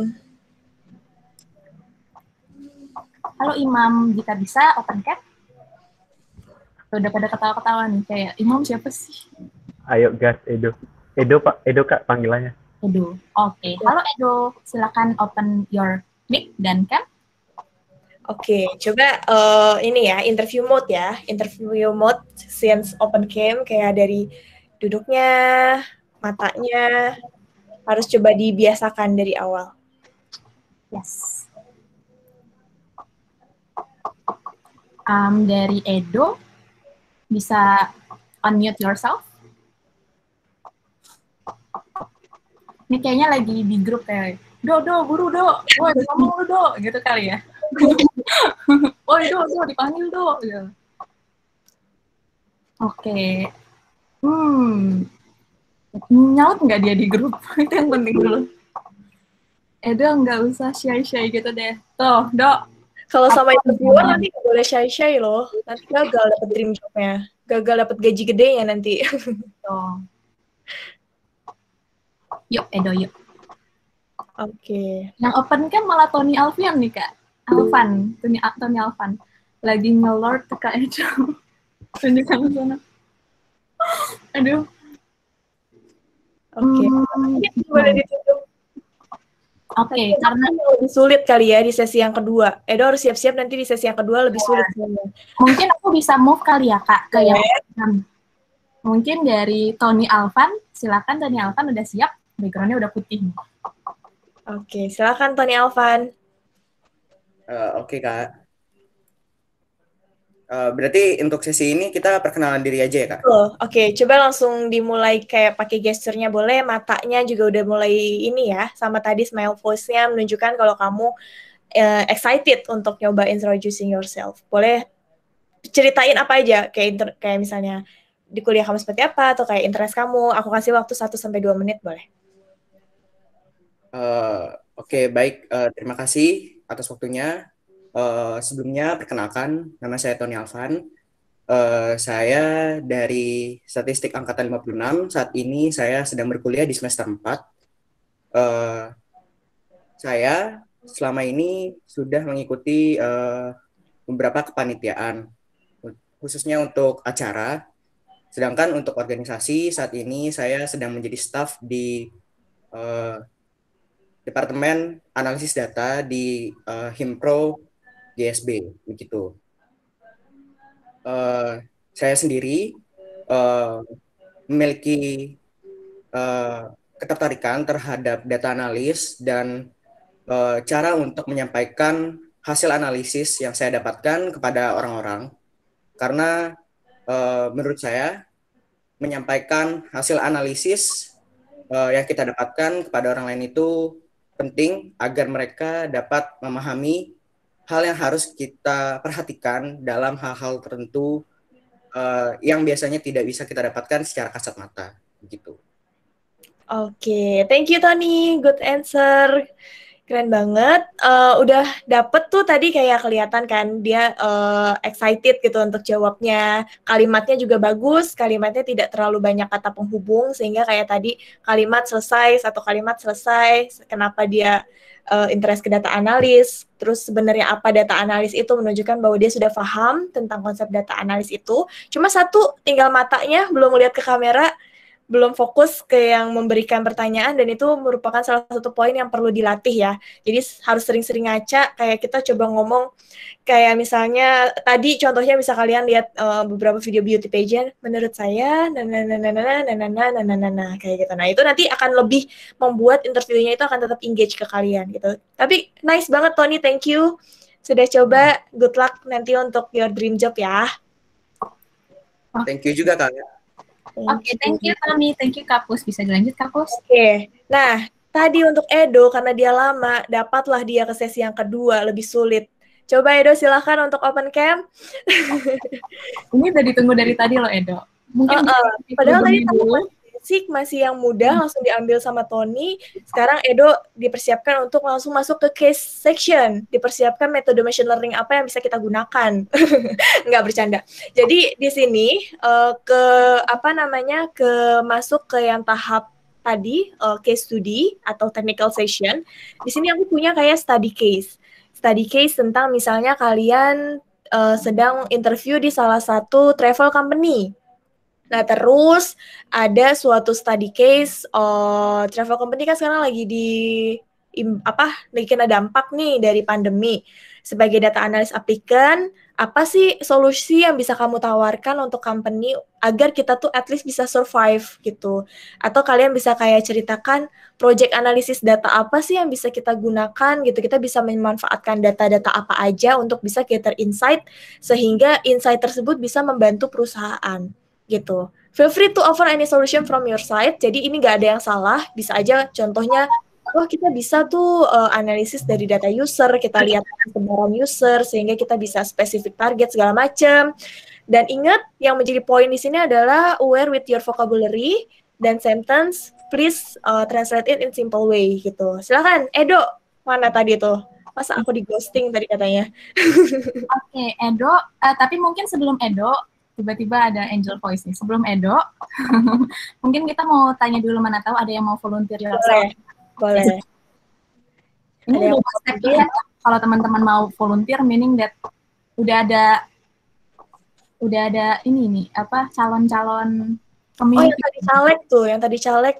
Halo Imam, jika bisa open cam. Tuh, Udah pada ketawa-ketawa nih, kayak Imam siapa sih? Ayo gas Edo. Edo Pak, Edo Kak panggilannya. Edo. Oke, halo Edo, silakan open your mic dan cam. Oke, coba eh, ini ya interview mode ya, interview mode since open cam kayak dari duduknya, matanya harus coba dibiasakan dari awal. Yes. Um, dari Edo, bisa unmute yourself. Ini kayaknya lagi di grup kayak, Do, Do, buru, Do. Woi, ngomong lu, Do. Gitu kali ya. Woi, Do, Do, dipanggil, Do. Gitu. Oke. Hmm. Nyaut nggak dia di grup? Itu yang penting dulu. Edo nggak usah shy-shy gitu deh. Tuh, Dok. Kalau sama interviewer nanti nggak boleh shy-shy loh, nanti gagal dapet dream jobnya, gagal dapet gaji gedenya nanti. Tuh. Yuk, Edo, yuk. Oke. Yang open kan malah Tony Alfian nih, Kak. Alvan, Tony, Tony Alvan. Lagi ngelord ke Kak Edo. Tunjukkan sana. Aduh. Oke. Hmm, Boleh ditunjuk. Oke, karena lebih sulit kali ya di sesi yang kedua. Edo harus siap-siap nanti di sesi yang kedua lebih sulit. mungkin aku bisa move kali ya kak ke yang mungkin dari Tony Alvan silakan Tony Alvan udah siap backgroundnya udah putih nih. Oke, silakan Tony Alvan. Eh, Oke kak. Eh, berarti untuk sesi ini kita perkenalan diri aja ya kak. Oke, coba langsung dimulai kayak pakai gesturnya boleh, matanya juga udah mulai ini ya, sama tadi smile voice-nya menunjukkan kalau kamu eh, excited untuk nyoba introducing yourself. Boleh ceritain apa aja, kayak inter- kayak misalnya di kuliah kamu seperti apa, atau kayak interest kamu, aku kasih waktu 1 sampai 2 menit boleh. Eh, Oke baik, Eh, terima kasih atas waktunya. Eh, sebelumnya perkenalkan, nama saya Tony Alvan. Eh, saya dari Statistik Angkatan 56. Saat ini saya sedang berkuliah di semester 4. Eh, saya selama ini sudah mengikuti eh, beberapa kepanitiaan, khususnya untuk acara. Sedangkan untuk organisasi saat ini saya sedang menjadi staf di eh, Departemen Analisis Data di eh, Himpro GSB begitu. Eh, saya sendiri eh, memiliki eh, ketertarikan terhadap data analis dan eh, cara untuk menyampaikan hasil analisis yang saya dapatkan kepada orang-orang karena eh, menurut saya menyampaikan hasil analisis eh, yang kita dapatkan kepada orang lain itu penting agar mereka dapat memahami hal yang harus kita perhatikan dalam hal-hal tertentu eh, yang biasanya tidak bisa kita dapatkan secara kasat mata begitu. Oke, thank you Tony, good answer. Keren banget. Eh, udah dapet tuh tadi kayak kelihatan kan dia eh, excited gitu untuk jawabnya. Kalimatnya juga bagus, kalimatnya tidak terlalu banyak kata penghubung sehingga kayak tadi kalimat selesai satu kalimat selesai. Kenapa dia eh, interest ke data analis? Terus sebenarnya apa data analis itu menunjukkan bahwa dia sudah paham tentang konsep data analis itu. Cuma satu tinggal matanya belum melihat ke kamera belum fokus ke yang memberikan pertanyaan dan itu merupakan salah satu poin yang perlu dilatih ya. Jadi harus sering-sering ngaca kayak kita coba ngomong kayak misalnya tadi contohnya bisa kalian lihat eh, beberapa video beauty pageant menurut saya nah nah nah nah nah nah nah nah nah nah nah nah kayak gitu. Nah, itu nanti akan lebih membuat interviewnya itu akan tetap engage ke kalian gitu. Tapi nice banget Tony, thank you. Sudah coba, good luck nanti untuk your dream job ya. Thank you juga kak. Oke, thank you Tony, thank you Kapus. Bisa dilanjut Kapus? Oke, nah tadi untuk Edo karena dia lama, dapatlah dia ke sesi yang kedua lebih sulit. Coba Edo silahkan untuk open cam. Ini udah ditunggu dari tadi loh Edo. Mungkin Uh-uh. bisa Padahal tadi dulu. Basic masih yang mudah langsung diambil sama Tony. Sekarang Edo dipersiapkan untuk langsung masuk ke case section. Dipersiapkan metode machine learning apa yang bisa kita gunakan. Nggak bercanda. Jadi di sini eh, ke apa namanya ke masuk ke yang tahap tadi eh, case study atau technical session. Di sini aku punya kayak study case. Study case tentang misalnya kalian eh, sedang interview di salah satu travel company. Nah, terus ada suatu study case uh, travel company kan sekarang lagi di apa lagi kena dampak nih dari pandemi. Sebagai data analis applicant, apa sih solusi yang bisa kamu tawarkan untuk company agar kita tuh at least bisa survive gitu. Atau kalian bisa kayak ceritakan project analisis data apa sih yang bisa kita gunakan gitu. Kita bisa memanfaatkan data-data apa aja untuk bisa gather insight sehingga insight tersebut bisa membantu perusahaan gitu. Feel free to offer any solution from your side. Jadi ini nggak ada yang salah. Bisa aja contohnya, wah kita bisa tuh uh, analisis dari data user, kita lihat sebaran user sehingga kita bisa spesifik target segala macam. Dan ingat yang menjadi poin di sini adalah aware with your vocabulary dan sentence. Please uh, translate it in simple way gitu. Silakan, Edo. Mana tadi tuh? Masa aku di ghosting tadi katanya? Oke, Edo. eh, tapi mungkin sebelum Edo, tiba-tiba ada angel voice nih. Sebelum Edo, mungkin kita mau tanya dulu mana tahu ada yang mau volunteer Boleh, yourself. boleh. Ini Ada yang udah step ya. Kalau teman-teman mau volunteer, meaning that udah ada udah ada ini nih apa calon-calon Oh yang pemimpin. tadi caleg tuh, yang tadi caleg.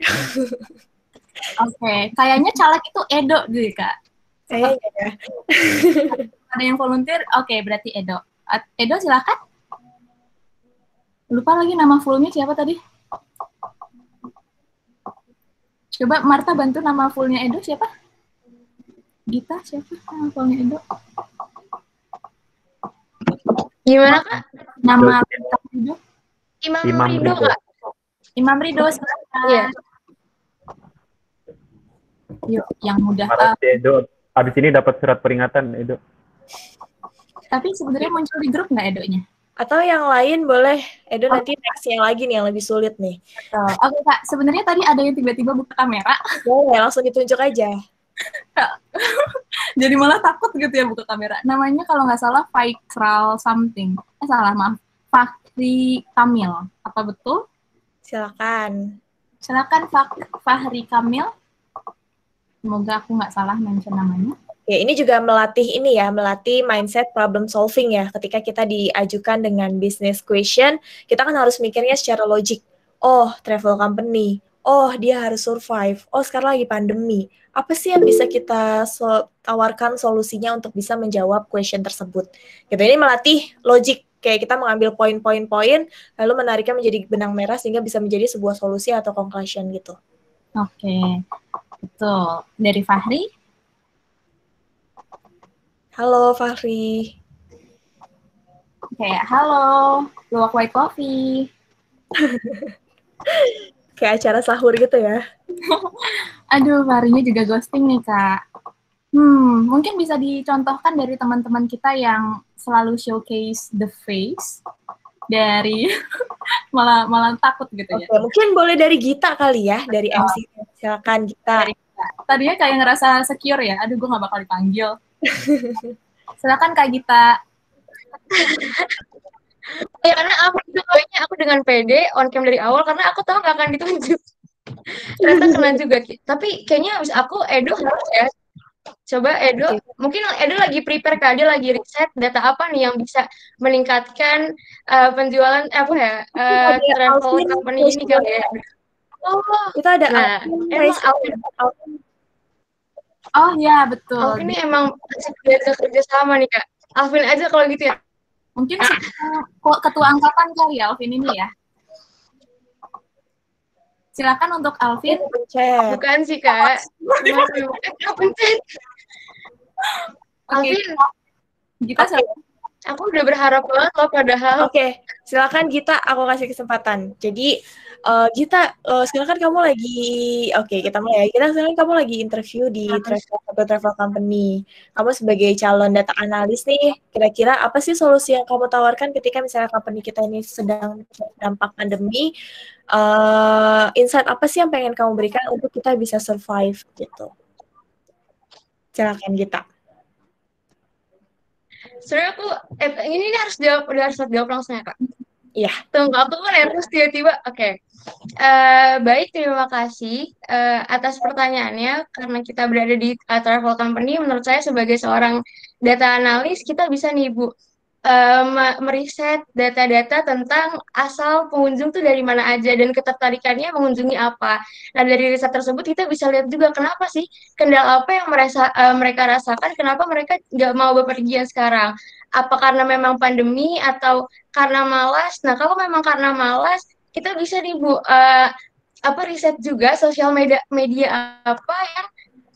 Oke, kayaknya caleg itu Edo deh, Kak. Kayaknya ya. Ada yang volunteer? Oke, berarti Edo. Edo silakan. Lupa lagi nama fullnya siapa tadi? Coba Marta bantu nama fullnya Edo siapa? Gita siapa nama fullnya Edo? Gimana kak? Nama lengkap Edo? Imam, Ridho. kak? Imam Ridho silakan. Iya. Yuk, yang mudah. Makasih Edo. Abis ini dapat surat peringatan Edo. Tapi sebenarnya muncul di grup nggak Edonya? Atau yang lain boleh, Edo nanti next yang lagi nih yang lebih sulit nih. Oke kak, sebenarnya tadi ada yang tiba-tiba buka kamera, Boleh, langsung ditunjuk aja. jadi malah takut gitu ya buka kamera. Namanya kalau nggak salah Faikral something. Eh salah maaf, Fahri Kamil. Apa betul? Silakan. Silakan Fahri Kamil. Semoga aku nggak salah mention namanya. Ya, ini juga melatih ini ya, melatih mindset problem solving ya. Ketika kita diajukan dengan business question, kita kan harus mikirnya secara logik. Oh, travel company. Oh, dia harus survive. Oh, sekarang lagi pandemi. Apa sih yang bisa kita so- tawarkan solusinya untuk bisa menjawab question tersebut? Gitu. Ini melatih logik. Kayak kita mengambil poin-poin-poin, lalu menariknya menjadi benang merah sehingga bisa menjadi sebuah solusi atau conclusion gitu. Oke, betul. Dari Fahri, Halo, Fahri. kayak halo, luwak white coffee. Kayak acara sahur gitu ya. Aduh, Fahrinya juga ghosting nih, Kak. Hmm, mungkin bisa dicontohkan dari teman-teman kita yang selalu showcase the face dari malah malah takut gitu ya. Oke, mungkin boleh dari Gita kali ya, dari MC. Silakan Gita. Tadinya kayak ngerasa secure ya, aduh gue gak bakal dipanggil. Silakan Kak Gita. Ya karena aku kayaknya aku dengan pede on cam dari awal karena aku tahu nggak akan ditunjuk. Ternyata kena juga. Tapi kayaknya habis aku Edo harus ya. Coba Edo, mungkin Edo lagi prepare kak, dia lagi riset data apa nih yang bisa meningkatkan eh, penjualan eh, apa ya Ada travel company ini kali ya. Oh, Kita ada nah, Alvin, emang Reza, Alvin, Alvin. Oh ya, betul. Alvin ini emang asik kerja sama nih kak. Alvin aja kalau gitu ya. Mungkin si- kok ketua angkatan kali ya Alvin ini ya. Silakan untuk Alvin. Pencet. Bukan sih kak. Eh, pencet. Oke, Alvin, Gita silakan. aku udah berharap banget loh padahal. Oke, silakan Gita, aku kasih kesempatan. Jadi eh, Gita, eh, silakan kamu lagi, oke kita mulai ya. Gita, silakan kamu lagi interview di travel travel company. Kamu sebagai calon data analis nih, kira-kira apa sih solusi yang kamu tawarkan ketika misalnya company kita ini sedang dampak pandemi? Eh, insight apa sih yang pengen kamu berikan untuk kita bisa survive gitu? Silakan Gita. Sebenarnya aku eh, ini, ini harus jawab udah harus jawab langsung ya kak. Iya. Tunggu aku kan nervous tiba-tiba. Oke. Eh, baik terima kasih eh, atas pertanyaannya karena kita berada di eh, travel company. Menurut saya sebagai seorang data analis kita bisa nih bu me- meriset data-data tentang asal pengunjung tuh dari mana aja dan ketertarikannya mengunjungi apa. Nah dari riset tersebut kita bisa lihat juga kenapa sih kendala apa yang merasa, eh, mereka rasakan, kenapa mereka nggak mau bepergian sekarang. Apa karena memang pandemi atau karena malas? Nah kalau memang karena malas, kita bisa nih Bu, eh, apa riset juga sosial media media apa yang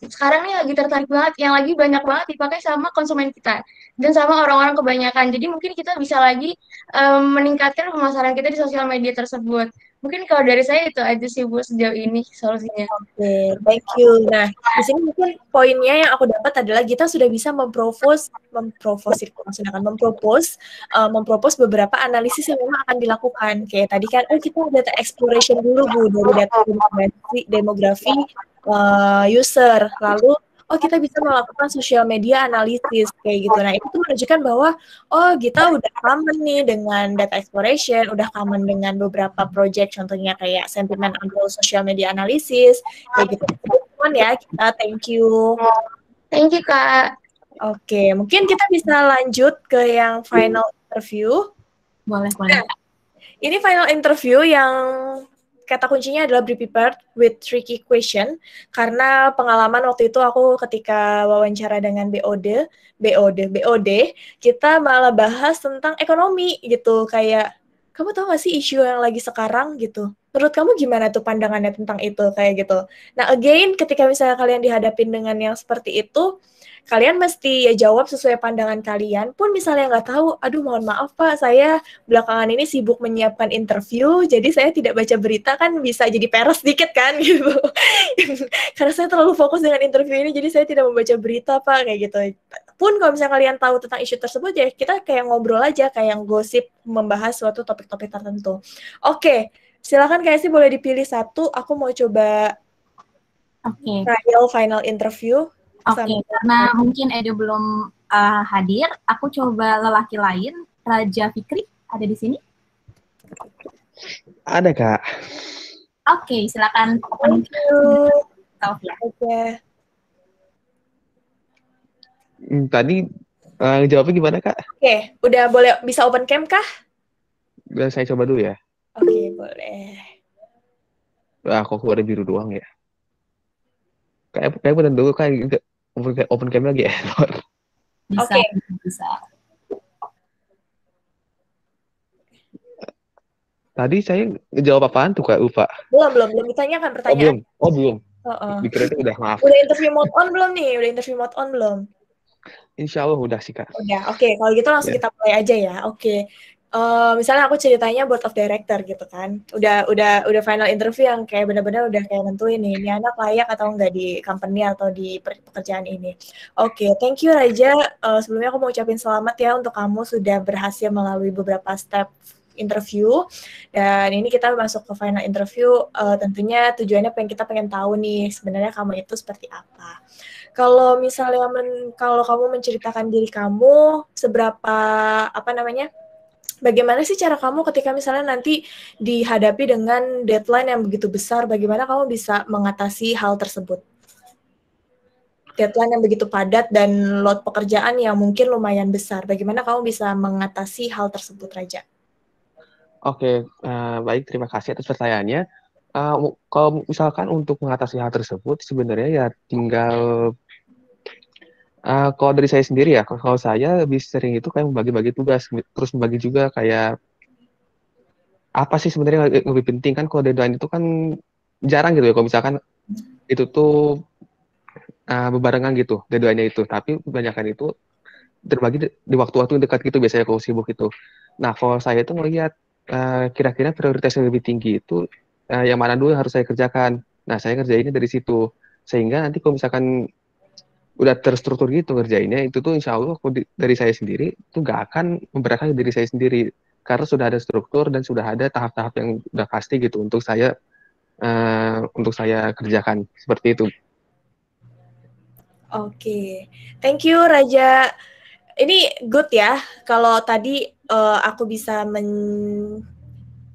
sekarang nih lagi tertarik banget, yang lagi banyak banget dipakai sama konsumen kita dan sama orang-orang kebanyakan. Jadi mungkin kita bisa lagi em, meningkatkan pemasaran kita di sosial media tersebut. Mungkin kalau dari saya itu aja sih Bu sejauh ini solusinya. Oke, thank you. Nah, di sini mungkin poinnya yang aku dapat adalah kita sudah bisa mempropose, mempropose itu maksudnya kan, mempropose, uh, mempropose beberapa analisis yang memang akan dilakukan. Kayak tadi kan, oh kita data exploration dulu bu dari data demografi, demografi uh, user, lalu oh kita bisa melakukan social media analisis kayak gitu. Nah itu tuh menunjukkan bahwa oh kita udah common nih dengan data exploration, udah common dengan beberapa project contohnya kayak sentiment unroll social media analysis kayak gitu. Teman ya kita thank you. Thank you Kak. Oke, mungkin kita bisa lanjut ke yang final interview. Boleh, boleh. Ini final interview yang kata kuncinya adalah be prepared with tricky question karena pengalaman waktu itu aku ketika wawancara dengan BOD, BOD, BOD, kita malah bahas tentang ekonomi gitu kayak kamu tahu gak sih isu yang lagi sekarang gitu? Menurut kamu gimana tuh pandangannya tentang itu kayak gitu? Nah again ketika misalnya kalian dihadapin dengan yang seperti itu, kalian mesti ya jawab sesuai pandangan kalian. Pun misalnya nggak tahu aduh mohon maaf pak saya belakangan ini sibuk menyiapkan interview jadi saya tidak baca berita kan bisa jadi peres sedikit kan gitu. Karena saya terlalu fokus dengan interview ini jadi saya tidak membaca berita pak kayak gitu. Pun kalau misalnya kalian tahu tentang isu tersebut ya kita kayak ngobrol aja kayak yang gosip membahas suatu topik-topik tertentu. Oke silakan kayak sih boleh dipilih satu. Aku mau coba Oke. trial final interview Oke, karena mungkin Edo belum uh, hadir, aku coba lelaki lain, Raja Fikri, ada di sini? Ada, Kak. Oke, silakan open Taufia. Oke. Hmm, Tadi uh, jawabnya gimana, Kak? Oke, udah boleh bisa open cam kah? Biar saya coba dulu ya. Oke, boleh. Ah, kok ada biru doang ya? Kayak kayak bener dulu kayak open, open cam lagi error. Bisa, Oke. bisa. Tadi saya ngejawab apaan tuh, Kak? Lupa. Belum, belum, belum ditanyakan Oh, pertanyaan. belum. Oh, belum. Heeh. Dikira itu udah maaf. Udah interview mode on belum nih? Udah interview mode on belum? Insya Allah udah sih, Kak. Udah. Oke, kalau gitu langsung Ya. kita mulai aja ya. Oke. Eh, misalnya aku ceritanya board of director gitu kan. Udah udah udah final interview yang kayak benar-benar udah kayak nentuin nih, ini anak layak atau enggak di company atau di pekerjaan ini. Oke, thank you Raja. Eh, sebelumnya aku mau ucapin selamat ya untuk kamu sudah berhasil melalui beberapa step interview dan ini kita masuk ke final interview eh, tentunya tujuannya pengen kita pengen tahu nih sebenarnya kamu itu seperti apa kalau misalnya kalau kamu menceritakan diri kamu seberapa apa namanya bagaimana sih cara kamu ketika misalnya nanti dihadapi dengan deadline yang begitu besar bagaimana kamu bisa mengatasi hal tersebut deadline yang begitu padat dan load pekerjaan yang mungkin lumayan besar bagaimana kamu bisa mengatasi hal tersebut Raja Oke, eh, baik. Terima kasih atas pertanyaannya. Mu- kalau misalkan untuk mengatasi hal tersebut, sebenarnya ya tinggal eh, kalau dari saya sendiri ya, kalau saya lebih sering itu kayak membagi-bagi tugas, terus membagi juga kayak apa sih sebenarnya yang lebih penting kan kalau deadline itu kan jarang gitu ya kalau misalkan itu tuh eh, bebarengan gitu deadline-nya itu, tapi kebanyakan itu terbagi di waktu-waktu yang dekat gitu biasanya kalau sibuk itu. Nah, kalau saya itu melihat eh, kira-kira prioritas yang lebih tinggi itu eh, yang mana dulu harus saya kerjakan. Nah, saya ngerjainnya dari situ. Sehingga nanti kalau misalkan udah terstruktur gitu ngerjainnya, itu tuh insya Allah dari saya sendiri itu nggak akan memberatkan diri saya sendiri. Karena sudah ada struktur dan sudah ada tahap-tahap yang udah pasti gitu untuk saya eh, untuk saya kerjakan. Seperti itu. Oke, thank you Raja. Ini good ya. Kalau tadi eh, aku bisa men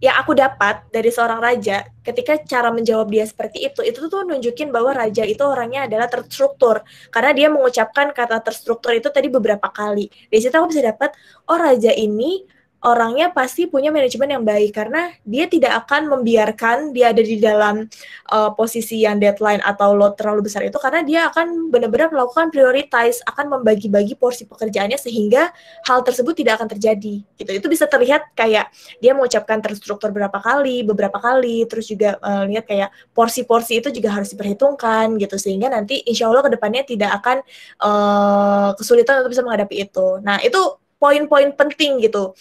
yang aku dapat dari seorang raja ketika cara menjawab dia seperti itu itu tuh nunjukin bahwa raja itu orangnya adalah terstruktur. Karena dia mengucapkan kata terstruktur itu tadi beberapa kali. Dari situ aku bisa dapat oh raja ini orangnya pasti punya manajemen yang baik karena dia tidak akan membiarkan dia ada di dalam uh, posisi yang deadline atau load terlalu besar itu karena dia akan benar-benar melakukan prioritize akan membagi-bagi porsi pekerjaannya sehingga hal tersebut tidak akan terjadi gitu. Itu bisa terlihat kayak dia mengucapkan terstruktur berapa kali beberapa kali terus juga uh, lihat kayak porsi-porsi itu juga harus diperhitungkan gitu. Sehingga nanti insya Allah ke depannya tidak akan uh, kesulitan untuk bisa menghadapi itu. Nah itu poin-poin penting gitu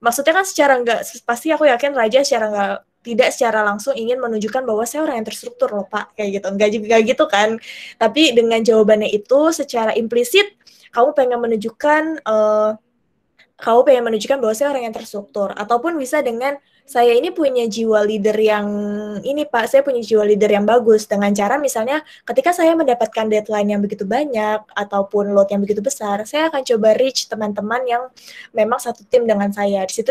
maksudnya kan secara nggak pasti aku yakin Raja secara nggak tidak secara langsung ingin menunjukkan bahwa saya orang yang terstruktur loh Pak. Kayak gitu. Nggak juga gitu kan. Tapi dengan jawabannya itu secara implisit kamu pengen menunjukkan eh, kamu pengen menunjukkan bahwa saya orang yang terstruktur. Ataupun bisa dengan saya ini punya jiwa leader yang ini Pak, saya punya jiwa leader yang bagus dengan cara misalnya ketika saya mendapatkan deadline yang begitu banyak ataupun load yang begitu besar, saya akan coba reach teman-teman yang memang satu tim dengan saya. Di situ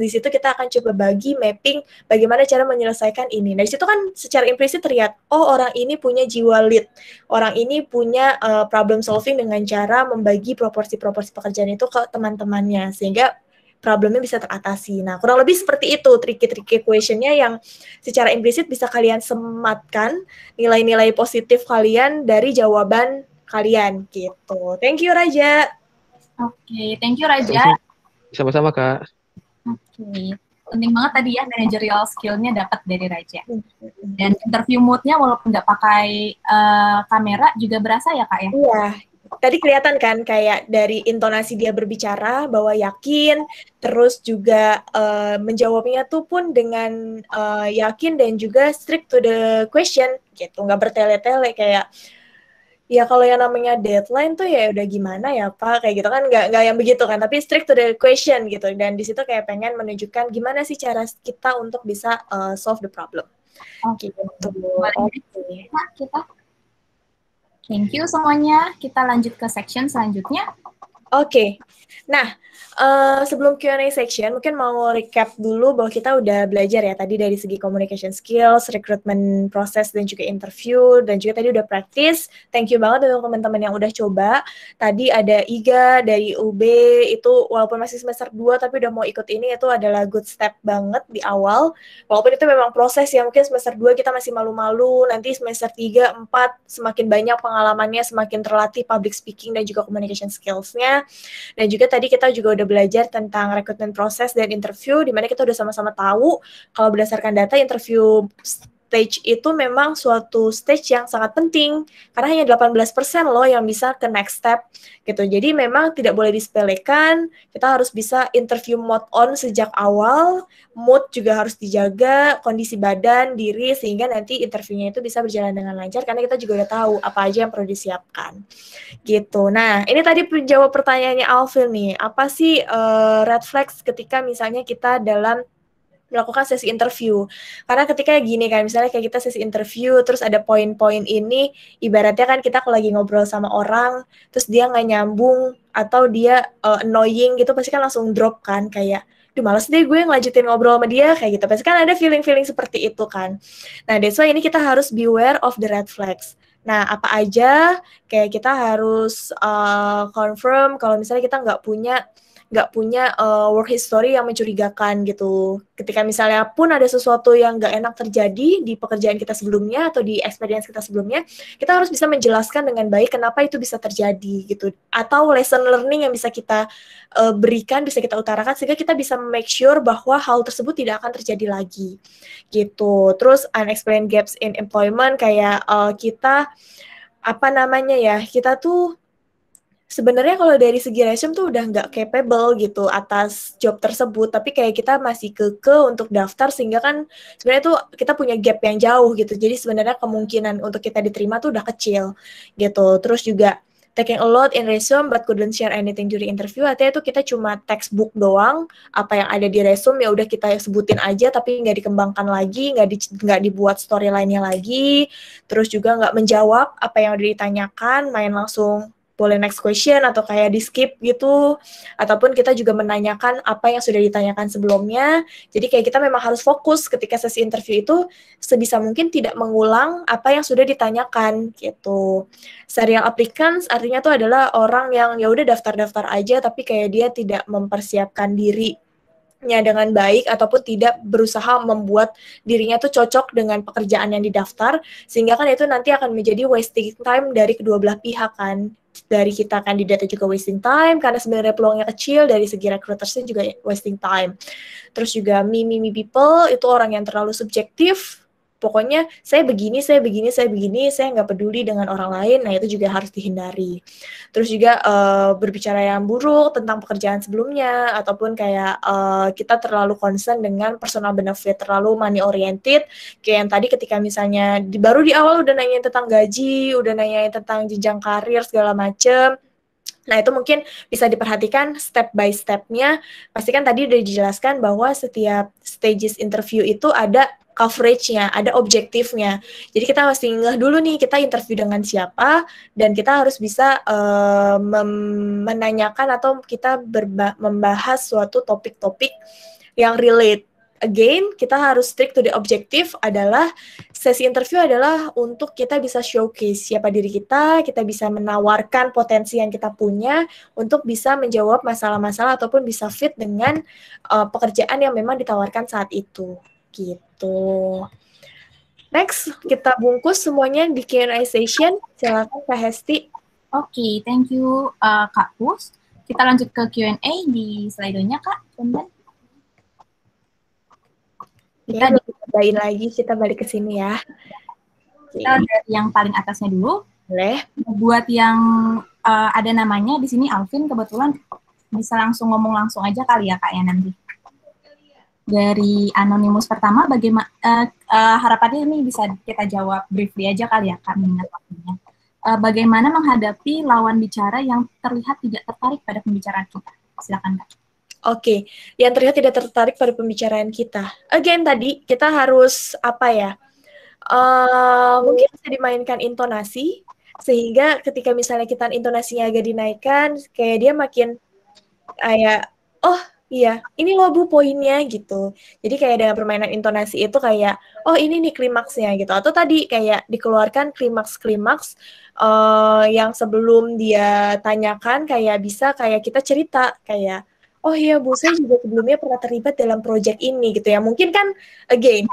di situ kita akan coba bagi mapping bagaimana cara menyelesaikan ini. Nah, di situ kan secara implisit terlihat oh orang ini punya jiwa lead. Orang ini punya uh, problem solving dengan cara membagi proporsi-proporsi pekerjaan itu ke teman-temannya sehingga problemnya bisa teratasi. Nah, kurang lebih seperti itu tricky-tricky questionnya yang secara implisit bisa kalian sematkan nilai-nilai positif kalian dari jawaban kalian gitu. Thank you Raja. Oke, thank you Raja. Sama-sama Kak. Oke, penting banget tadi ya managerial skill-nya dapat dari Raja. Dan interview mood-nya walaupun nggak pakai eh, kamera juga berasa ya kak ya? Iya, tadi kelihatan kan kayak dari intonasi dia berbicara bahwa yakin, terus juga eh, menjawabnya tuh pun dengan eh, yakin dan juga strict to the question gitu, nggak bertele-tele kayak ya kalau yang namanya deadline tuh ya udah gimana ya pak? Kayak gitu kan nggak nggak yang begitu kan tapi strict to the question gitu. Dan di situ kayak pengen menunjukkan gimana sih cara kita untuk bisa uh, solve the problem. Oke, gitu. Oke. Nah, kita thank you semuanya. Kita lanjut ke section selanjutnya. Oke, nah eh, sebelum Q&A section, mungkin mau recap dulu bahwa kita udah belajar ya tadi dari segi communication skills, recruitment process, dan juga interview, dan juga tadi udah practice. Thank you banget untuk teman-teman yang udah coba. Tadi ada Iga dari UB, itu walaupun masih semester 2, tapi udah mau ikut ini, itu adalah good step banget di awal. Walaupun itu memang proses ya, mungkin semester 2 kita masih malu-malu, nanti semester 3, 4, semakin banyak pengalamannya, semakin terlatih public speaking dan juga communication skills-nya. Dan juga tadi kita juga udah belajar tentang recruitment proses dan interview, di mana kita udah sama-sama tahu kalau berdasarkan data interview stage itu memang suatu stage yang sangat penting karena hanya 18% loh yang bisa ke next step gitu. Jadi memang tidak boleh disepelekan. Kita harus bisa interview mode on sejak awal, mood juga harus dijaga, kondisi badan, diri sehingga nanti interviewnya itu bisa berjalan dengan lancar karena kita juga udah tahu apa aja yang perlu disiapkan. Gitu. Nah, ini tadi jawab pertanyaannya Alvin nih. Apa sih eh, red flags ketika misalnya kita dalam melakukan sesi interview. Karena ketika gini kan, misalnya kayak kita sesi interview, terus ada poin-poin ini, ibaratnya kan kita kalau lagi ngobrol sama orang, terus dia nggak nyambung, atau dia uh, annoying gitu, pasti kan langsung drop kan, kayak, duh males deh gue ngelanjutin ngobrol sama dia, kayak gitu. Pasti kan ada feeling-feeling seperti itu kan. Nah, that's why ini kita harus beware of the red flags. Nah, apa aja, kayak kita harus uh, confirm kalau misalnya kita nggak punya nggak punya uh, work history yang mencurigakan gitu. Ketika misalnya pun ada sesuatu yang nggak enak terjadi di pekerjaan kita sebelumnya atau di experience kita sebelumnya, kita harus bisa menjelaskan dengan baik kenapa itu bisa terjadi gitu. Atau lesson learning yang bisa kita uh, berikan, bisa kita utarakan sehingga kita bisa make sure bahwa hal tersebut tidak akan terjadi lagi gitu. Terus unexplained gaps in employment kayak uh, kita apa namanya ya kita tuh sebenarnya kalau dari segi resume tuh udah nggak capable gitu atas job tersebut. Tapi kayak kita masih keke untuk daftar sehingga kan sebenarnya tuh kita punya gap yang jauh gitu. Jadi sebenarnya kemungkinan untuk kita diterima tuh udah kecil gitu. Terus juga taking a lot in resume but couldn't share anything during interview. Artinya tuh kita cuma textbook doang apa yang ada di resume ya udah kita sebutin aja tapi nggak dikembangkan lagi nggak di, nggak dibuat storyline-nya lagi. Terus juga nggak menjawab apa yang udah ditanyakan main langsung boleh next question atau kayak di skip gitu. Ataupun kita juga menanyakan apa yang sudah ditanyakan sebelumnya. Jadi kayak kita memang harus fokus ketika sesi interview itu sebisa mungkin tidak mengulang apa yang sudah ditanyakan gitu. Serial applicants artinya tuh adalah orang yang ya udah daftar-daftar aja tapi kayak dia tidak mempersiapkan diri nya dengan baik ataupun tidak berusaha membuat dirinya tuh cocok dengan pekerjaan yang didaftar sehingga kan itu nanti akan menjadi wasting time dari kedua belah pihak kan. Dari kita kandidatnya juga wasting time karena sebenarnya peluangnya kecil dari segi recruitersnya juga wasting time. Terus juga me me people itu orang yang terlalu subjektif pokoknya saya begini, saya begini, saya begini, saya nggak peduli dengan orang lain, nah itu juga harus dihindari. Terus juga uh, berbicara yang buruk tentang pekerjaan sebelumnya, ataupun kayak uh, kita terlalu concern dengan personal benefit, terlalu money oriented, kayak yang tadi ketika misalnya di, baru di awal udah nanya tentang gaji, udah nanya tentang jenjang karir segala macem, Nah, itu mungkin bisa diperhatikan step by step-nya. Pastikan tadi udah dijelaskan bahwa setiap stages interview itu ada coverage-nya, ada objektifnya. Jadi kita mesti ngeh dulu nih kita interview dengan siapa dan kita harus bisa uh, menanyakan atau kita membahas suatu topik-topik yang relate again kita harus stick to the objective adalah sesi interview adalah untuk kita bisa showcase siapa diri kita, kita bisa menawarkan potensi yang kita punya untuk bisa menjawab masalah-masalah ataupun bisa fit dengan uh, pekerjaan yang memang ditawarkan saat itu gitu. Next, kita bungkus semuanya di Q&A session. Silakan Kak Hesti. Oke, okay, thank you uh, Kak Pus. Kita lanjut ke Q&A di slide-nya Kak. Bunda. Kita ya, cobain lagi, kita balik ke sini ya. Kita dari yang paling atasnya dulu. Boleh. Buat yang uh, ada namanya di sini Alvin, kebetulan bisa langsung ngomong langsung aja kali ya Kak ya nanti dari anonimus pertama bagaimana uh, uh, harapannya ini bisa kita jawab briefly aja kali ya kak mengingat waktunya. Uh, bagaimana menghadapi lawan bicara yang terlihat tidak tertarik pada pembicaraan kita? Silakan kak. Oke, okay. yang terlihat tidak tertarik pada pembicaraan kita. Again tadi kita harus apa ya? Uh, mungkin bisa dimainkan intonasi sehingga ketika misalnya kita intonasinya agak dinaikkan, kayak dia makin kayak oh Iya, ini loh Bu poinnya gitu. Jadi kayak dengan permainan intonasi itu kayak, oh ini nih klimaksnya gitu. Atau tadi kayak dikeluarkan klimaks-klimaks uh, yang sebelum dia tanyakan kayak bisa kayak kita cerita kayak, oh iya Bu saya juga sebelumnya pernah terlibat dalam project ini gitu ya. Mungkin kan again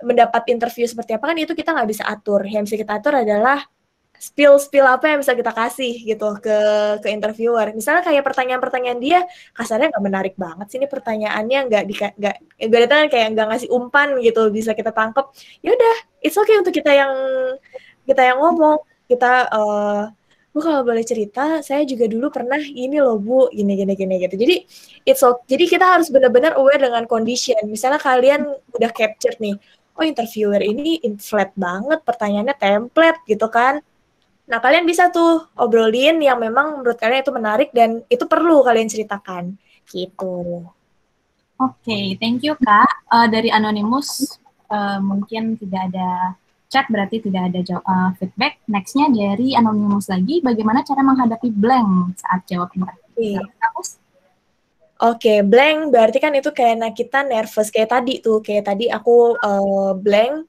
mendapat interview seperti apa kan itu kita nggak bisa atur. Yang bisa kita atur adalah spill-spill apa yang bisa kita kasih gitu ke ke interviewer. Misalnya kayak pertanyaan-pertanyaan dia kasarnya nggak menarik banget sih ini pertanyaannya nggak di nggak datang kayak nggak ngasih umpan gitu bisa kita tangkep. Ya udah, it's okay untuk kita yang kita yang ngomong kita uh, Bu kalau boleh cerita, saya juga dulu pernah ini loh Bu, gini gini gini gitu. Jadi it's okay. Jadi kita harus benar-benar aware dengan condition. Misalnya kalian udah capture nih, oh interviewer ini flat banget, pertanyaannya template gitu kan Nah, kalian bisa tuh obrolin yang memang menurut kalian itu menarik dan itu perlu kalian ceritakan. Gitu. Oke, okay, thank you Kak. Uh, dari Anonymous, uh, mungkin tidak ada chat, berarti tidak ada jawab, uh, feedback. Nextnya dari Anonymous lagi, bagaimana cara menghadapi blank saat jawab interview? Oke, okay, blank berarti kan itu kayak kita nervous kayak tadi tuh, kayak tadi aku uh, blank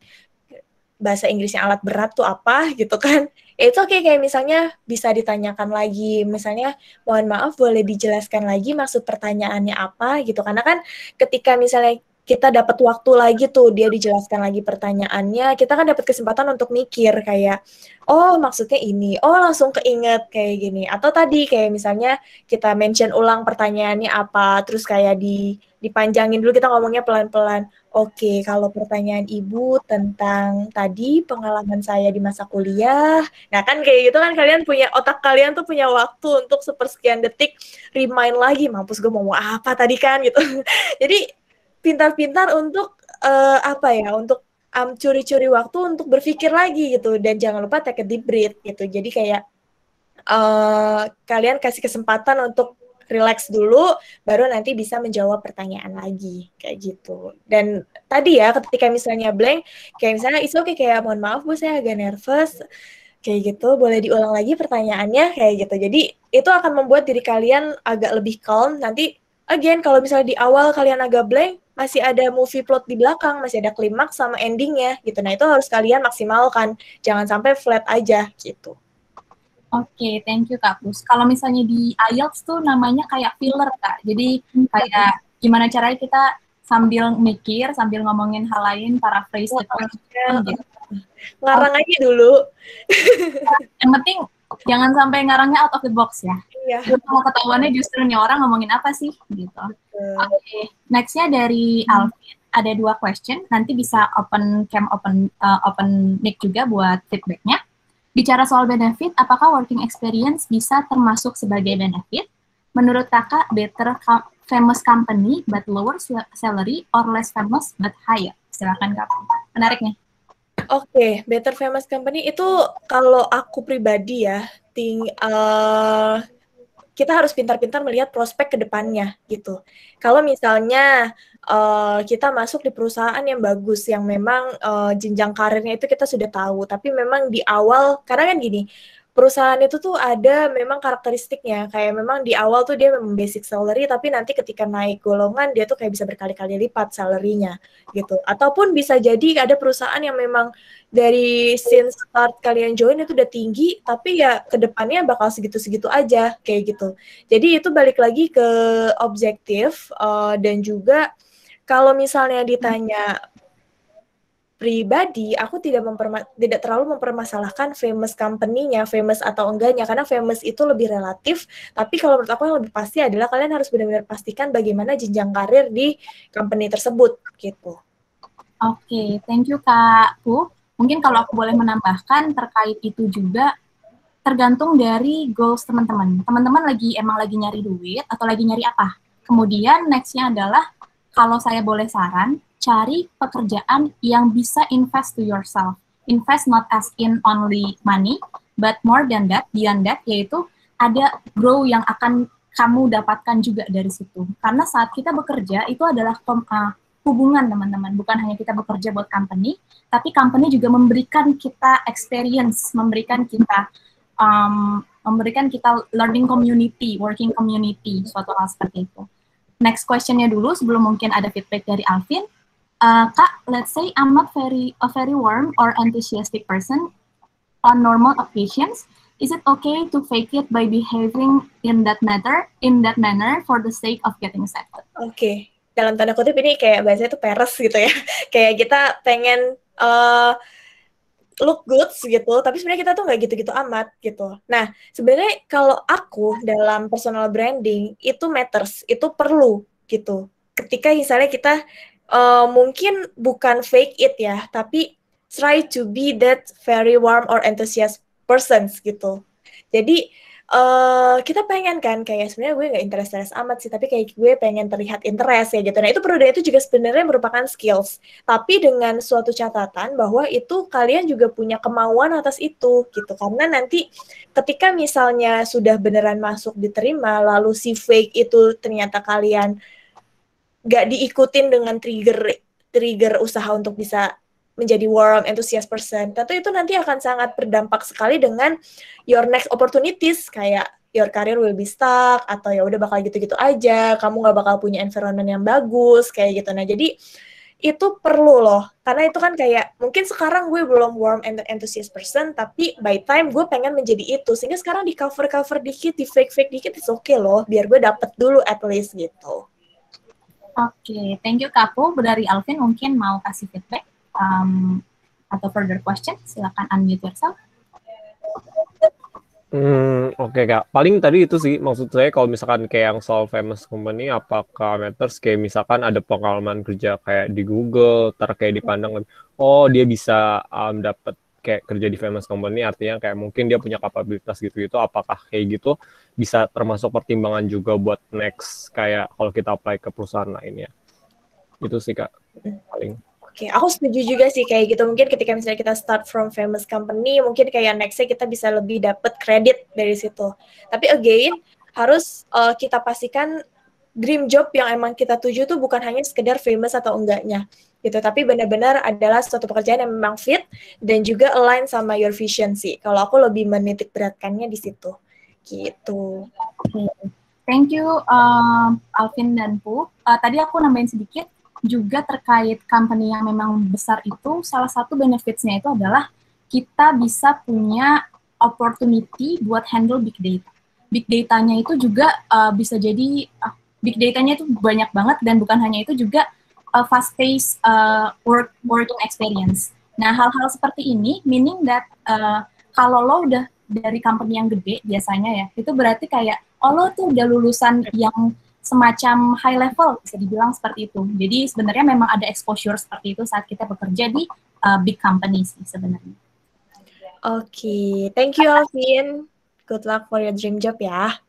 bahasa Inggrisnya alat berat tuh apa gitu kan itu oke okay, kayak misalnya bisa ditanyakan lagi. Misalnya mohon maaf boleh dijelaskan lagi maksud pertanyaannya apa gitu. Karena kan ketika misalnya kita dapat waktu lagi tuh dia dijelaskan lagi pertanyaannya kita kan dapat kesempatan untuk mikir kayak oh maksudnya ini. Oh langsung keinget kayak gini. Atau tadi kayak misalnya kita mention ulang pertanyaannya apa terus kayak di dipanjangin dulu kita ngomongnya pelan-pelan. Oke kalau pertanyaan ibu tentang tadi pengalaman saya di masa kuliah. Nah kan kayak gitu kan kalian punya otak kalian tuh punya waktu untuk sepersekian detik remind lagi mampus gue mau apa tadi kan? gitu. Jadi pintar-pintar untuk uh, apa ya untuk um, curi-curi waktu untuk berpikir lagi gitu. Dan jangan lupa take a deep breath gitu. Jadi kayak uh, kalian kasih kesempatan untuk relax dulu baru nanti bisa menjawab pertanyaan lagi kayak gitu. Dan tadi ya ketika misalnya blank kayak misalnya itu okay, kayak mohon maaf bu saya agak nervous kayak gitu. Boleh diulang lagi pertanyaannya kayak gitu. Jadi itu akan membuat diri kalian agak lebih calm. Nanti again kalau misalnya di awal kalian agak blank masih ada movie plot di belakang, masih ada klimaks sama endingnya gitu. Nah itu harus kalian maksimalkan, jangan sampai flat aja gitu. Oke, okay, thank you Kak Pus. Kalau misalnya di IELTS tuh namanya kayak filler Kak. Jadi kayak gimana caranya kita sambil mikir, sambil ngomongin hal lain, paraphrase oh, gitu. Ngarang aja dulu. Yang penting jangan sampai ngarangnya out of the box ya. Iya. Mau ketahuannya justru nih orang ngomongin apa sih gitu. Oke, okay. nextnya dari hmm. Alvin ada dua question. Nanti bisa open cam, open uh, open mic juga buat feedbacknya. Bicara soal benefit, apakah working experience bisa termasuk sebagai benefit? Menurut kakak, better famous company but lower salary or less famous but higher? Silakan kak. Menarik nih. Oke, okay, better famous company itu kalau aku pribadi ya, ting uh, kita harus pintar-pintar melihat prospek ke depannya gitu. Kalau misalnya uh, kita masuk di perusahaan yang bagus, yang memang uh, jenjang karirnya itu kita sudah tahu, tapi memang di awal, karena kan gini, perusahaan itu tuh ada memang karakteristiknya. Kayak memang di awal tuh dia memang basic salary tapi nanti ketika naik golongan dia tuh kayak bisa berkali-kali lipat salary-nya gitu. Ataupun bisa jadi ada perusahaan yang memang dari since start kalian join itu udah tinggi tapi ya ke depannya bakal segitu-segitu aja kayak gitu. Jadi itu balik lagi ke objektif uh, dan juga kalau misalnya ditanya pribadi, aku tidak memperma tidak terlalu mempermasalahkan famous company-nya, famous atau enggaknya, karena famous itu lebih relatif. Tapi kalau menurut aku yang lebih pasti adalah kalian harus benar-benar pastikan bagaimana jenjang karir di company tersebut, gitu. Oke, okay, thank you Kak Pu. Mungkin kalau aku boleh menambahkan terkait itu juga tergantung dari goals teman-teman. Teman-teman lagi emang lagi nyari duit atau lagi nyari apa? Kemudian nextnya adalah kalau saya boleh saran, cari pekerjaan yang bisa invest to yourself. Invest not as in only money, but more than that, beyond that, yaitu ada grow yang akan kamu dapatkan juga dari situ. Karena saat kita bekerja, itu adalah uh, hubungan teman-teman, bukan hanya kita bekerja buat company, tapi company juga memberikan kita experience, memberikan kita um, memberikan kita learning community, working community, suatu hal seperti itu. Next questionnya dulu sebelum mungkin ada feedback dari Alvin uh, Kak, let's say I'm not very a very warm or enthusiastic person on normal occasions. Is it okay to fake it by behaving in that matter, in that manner for the sake of getting accepted? Oke, okay. dalam tanda kutip ini kayak bahasanya itu peres gitu ya. kayak kita pengen uh, look good gitu, tapi sebenarnya kita tuh nggak gitu-gitu amat gitu. Nah, sebenarnya kalau aku dalam personal branding itu matters, itu perlu gitu. Ketika misalnya kita uh, mungkin bukan fake it ya, tapi try to be that very warm or enthusiast person gitu. Jadi uh, kita pengen kan kayak sebenarnya gue nggak interest interest amat sih, tapi kayak gue pengen terlihat interest ya gitu. Nah itu perlu itu juga sebenarnya merupakan skills, tapi dengan suatu catatan bahwa itu kalian juga punya kemauan atas itu gitu. Karena nanti ketika misalnya sudah beneran masuk diterima, lalu si fake itu ternyata kalian nggak diikutin dengan trigger trigger usaha untuk bisa menjadi warm enthusiast person. Tentu itu nanti akan sangat berdampak sekali dengan your next opportunities kayak your career will be stuck atau ya udah bakal gitu-gitu aja, kamu nggak bakal punya environment yang bagus kayak gitu. Nah, jadi itu perlu loh karena itu kan kayak mungkin sekarang gue belum warm and enthusiast person tapi by time gue pengen menjadi itu sehingga sekarang di cover cover dikit di fake fake dikit itu oke okay loh biar gue dapet dulu at least gitu Oke, okay, thank you Kapu. Dari Alvin mungkin mau kasih feedback um, atau further question, silakan unmute yourself. Hmm, oke okay, kak. Paling tadi itu sih maksud saya kalau misalkan kayak yang soal famous company, apakah matters kayak misalkan ada pengalaman kerja kayak di Google, terkayak dipandang, oh dia bisa um, dapat kayak kerja di famous company artinya kayak mungkin dia punya kapabilitas gitu-gitu apakah kayak gitu bisa termasuk pertimbangan juga buat next kayak kalau kita apply ke perusahaan lainnya itu sih kak paling Oke, okay, aku setuju juga sih kayak gitu. Mungkin ketika misalnya kita start from famous company, mungkin kayak nextnya kita bisa lebih dapat kredit dari situ. Tapi again, harus uh, kita pastikan dream job yang emang kita tuju tuh bukan hanya sekedar famous atau enggaknya gitu. Tapi benar-benar adalah suatu pekerjaan yang memang fit dan juga align sama your vision sih. Kalau aku lebih menitik beratkannya di situ. Gitu. Thank you um, Alvin dan Pu. Uh, tadi aku nambahin sedikit juga terkait company yang memang besar itu. Salah satu benefitsnya itu adalah kita bisa punya opportunity buat handle big data. Big datanya itu juga uh, bisa jadi uh, big datanya itu banyak banget dan bukan hanya itu juga uh, fast pace uh, work working experience. Nah, hal-hal seperti ini meaning that uh, kalau lo udah dari company yang gede biasanya ya, itu berarti kayak oh lo tuh udah lulusan yang semacam high level bisa dibilang seperti itu. Jadi sebenarnya memang ada exposure seperti itu saat kita bekerja di uh, big company sih sebenarnya. Oke, okay. thank you Alvin good luck for your dream job ya.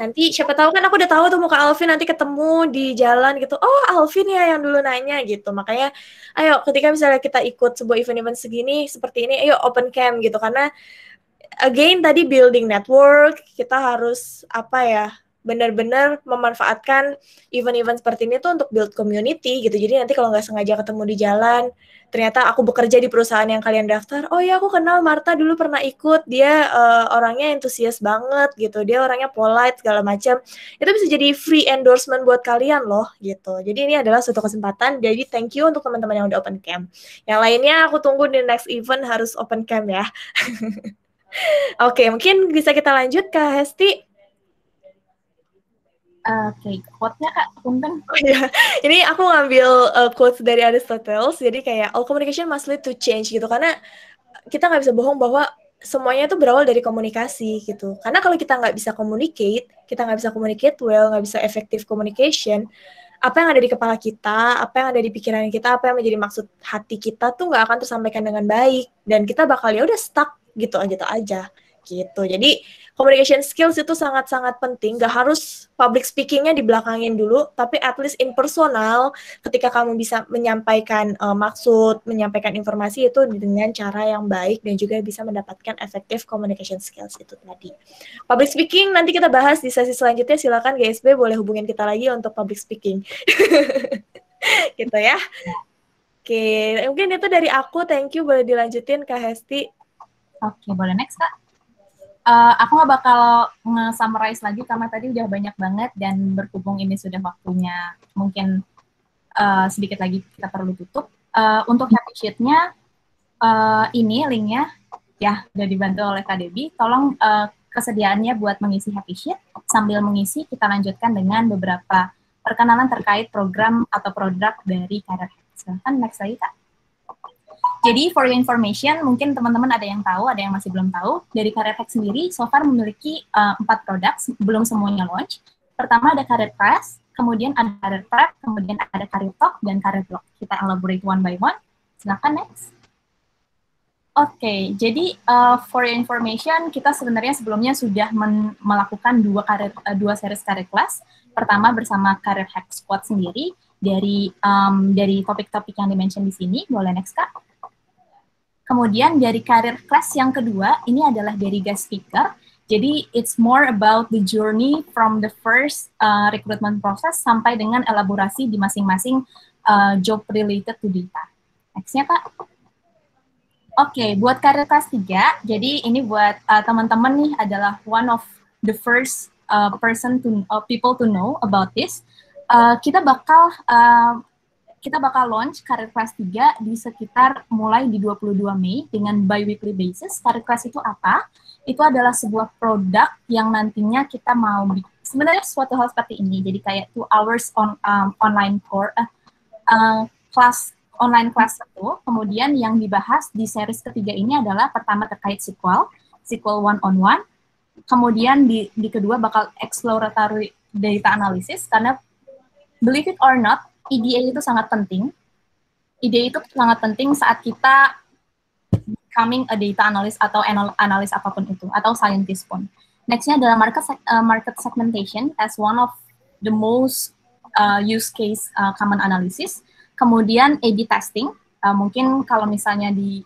Nanti siapa tahu kan aku udah tahu tuh muka Alvin nanti ketemu di jalan gitu. Oh, Alvin ya yang dulu nanya gitu. Makanya ayo ketika misalnya kita ikut sebuah event-event segini seperti ini, ayo open cam gitu karena again tadi building network, kita harus apa ya? Benar-benar memanfaatkan event-event seperti ini tuh untuk build community gitu. Jadi nanti kalau nggak sengaja ketemu di jalan, ternyata aku bekerja di perusahaan yang kalian daftar, oh ya aku kenal Marta dulu pernah ikut, dia uh, orangnya entusias banget gitu, dia orangnya polite segala macam. Itu bisa jadi free endorsement buat kalian loh gitu. Jadi ini adalah suatu kesempatan. Jadi thank you untuk teman-teman yang udah open camp. Yang lainnya aku tunggu di next event harus open camp ya. Oke, mungkin bisa kita lanjut ke Hesti. Oke, okay, quote-nya Kak, punten. Oh iya, ini aku ngambil uh, quotes dari Aristotle, jadi kayak all communication must lead to change gitu, karena kita nggak bisa bohong bahwa semuanya itu berawal dari komunikasi gitu. Karena kalau kita nggak bisa communicate, kita nggak bisa communicate well, nggak bisa effective communication, apa yang ada di kepala kita, apa yang ada di pikiran kita, apa yang menjadi maksud hati kita tuh nggak akan tersampaikan dengan baik, dan kita bakal ya udah stuck gitu aja aja gitu. Jadi communication skills itu sangat-sangat penting. Gak harus public speakingnya dibelakangin dulu, tapi at least in personal, ketika kamu bisa menyampaikan uh, maksud, menyampaikan informasi itu dengan cara yang baik dan juga bisa mendapatkan effective communication skills itu tadi. Public speaking nanti kita bahas di sesi selanjutnya. Silakan GSB boleh hubungin kita lagi untuk public speaking. gitu ya. Oke, mungkin itu dari aku. Thank you. Boleh dilanjutin Kak Hesti. Oke, boleh next Kak uh, aku nggak bakal nge-summarize lagi karena tadi udah banyak banget dan berhubung ini sudah waktunya mungkin uh, sedikit lagi kita perlu tutup. Uh, untuk happy sheet-nya uh, ini linknya ya udah dibantu oleh Kak Debbie. Tolong uh, kesediaannya buat mengisi happy sheet. Sambil mengisi kita lanjutkan dengan beberapa perkenalan terkait program atau produk dari Karir Silahkan next lagi Kak. Jadi for your information, mungkin teman-teman ada yang tahu, ada yang masih belum tahu. Dari Career Hack sendiri, so far memiliki uh, empat produk, belum semuanya launch. Pertama ada Career Class, kemudian ada Career Prep, kemudian ada Career Talk, dan Career Blog. Kita elaborate one by one. Silakan next. Oke, okay, jadi uh, for your information, kita sebenarnya sebelumnya sudah melakukan dua karir, uh, dua series career class. Pertama bersama Career Hack Squad sendiri dari um, dari topik-topik yang dimention di sini. Boleh next kak? Kemudian dari karir class yang kedua, ini adalah dari guest speaker. Jadi it's more about the journey from the first uh, recruitment process sampai dengan elaborasi di masing-masing uh, job related to data. Nextnya Kak. Oke, okay, buat karir kelas 3, jadi ini buat uh, teman-teman nih adalah one of the first uh, person to uh, people to know about this. Uh, kita bakal uh, kita bakal launch Karir Class 3 di sekitar mulai di 22 Mei dengan bi-weekly basis. Karir Class itu apa? Itu adalah sebuah produk yang nantinya kita mau sebenarnya suatu hal seperti ini. Jadi kayak two hours on um, online core uh, uh, class online class itu. Kemudian yang dibahas di series ketiga ini adalah pertama terkait SQL, SQL one on one. Kemudian di, di kedua bakal exploratory data analysis karena believe it or not IDA itu sangat penting. IDA itu sangat penting saat kita becoming a data analyst atau analis apa pun itu, atau scientist pun. Nextnya adalah market uh, market segmentation as one of the most uh, use case uh, common analysis. Kemudian A/B testing, uh, mungkin kalau misalnya di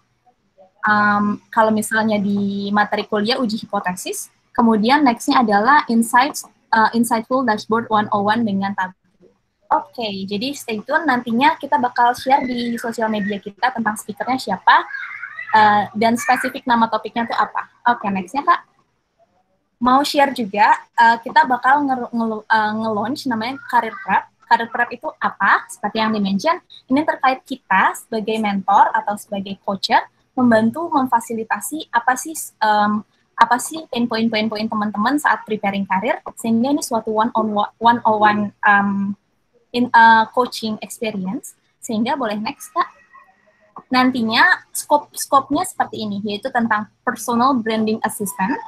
um, kalau misalnya di materi kuliah uji hipotesis. Kemudian nextnya adalah insights uh, insightful dashboard 101 dengan tab Oke, okay, jadi stay tune. Nantinya kita bakal share di sosial media kita tentang speakernya siapa uh, dan spesifik nama topiknya itu apa. Oke, okay, nextnya kak. Mau share juga, uh, kita bakal nge-launch nge uh, namanya Career Prep. Career Prep itu apa? Seperti yang dimention, ini terkait kita sebagai mentor atau sebagai coacher membantu memfasilitasi apa sih um, apa sih pain point pain point teman-teman saat preparing karir sehingga ini suatu one on one, one on one um, in a coaching experience sehingga boleh next kak. Nantinya scope scope-nya seperti ini yaitu tentang personal branding assistance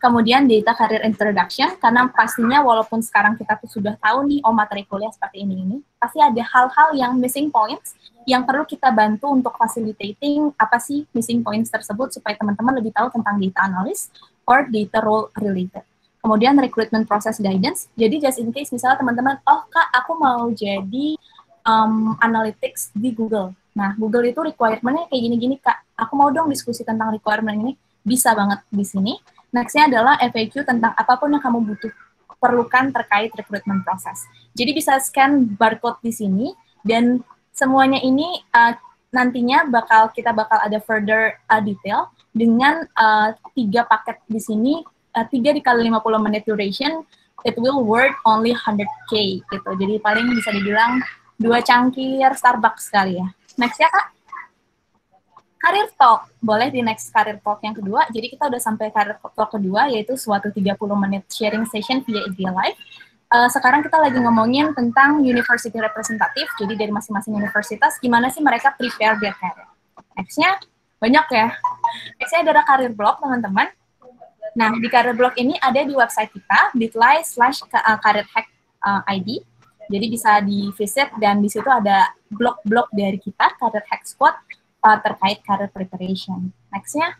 kemudian data career introduction karena pastinya walaupun sekarang kita tuh sudah tahu nih oh materi kuliah seperti ini ini pasti ada hal-hal yang missing points yang perlu kita bantu untuk facilitating apa sih missing points tersebut supaya teman-teman lebih tahu tentang data analyst or data role related Kemudian recruitment process guidance. Jadi just in case misalnya teman-teman, oh kak aku mau jadi um, analytics di Google. Nah Google itu requirementnya kayak gini-gini kak. Aku mau dong diskusi tentang requirement ini. Bisa banget di sini. Nextnya adalah FAQ tentang apa pun yang kamu butuh perlukan terkait recruitment proses. Jadi bisa scan barcode di sini dan semuanya ini uh, nantinya bakal kita bakal ada further uh, detail dengan uh, tiga paket di sini uh, tiga dikali 50 menit duration it will worth only 100k gitu. Jadi paling bisa dibilang dua cangkir Starbucks kali ya. Next ya kak. Karir Talk, boleh di next Karir Talk yang kedua. Jadi kita udah sampai Karir Talk kedua, yaitu suatu 30 menit sharing session via IG Live. Uh, sekarang kita lagi ngomongin tentang university representatif, jadi dari masing-masing universitas, gimana sih mereka prepare their career. Next-nya, banyak ya. Next-nya ada karir blog, teman-teman. Nah, di karir blog ini ada di website kita, bit.ly slash karir hack uh, ID. Jadi bisa di-visit dan di situ ada blog-blog dari kita, Karir Hack Squad, uh, terkait career preparation. Nextnya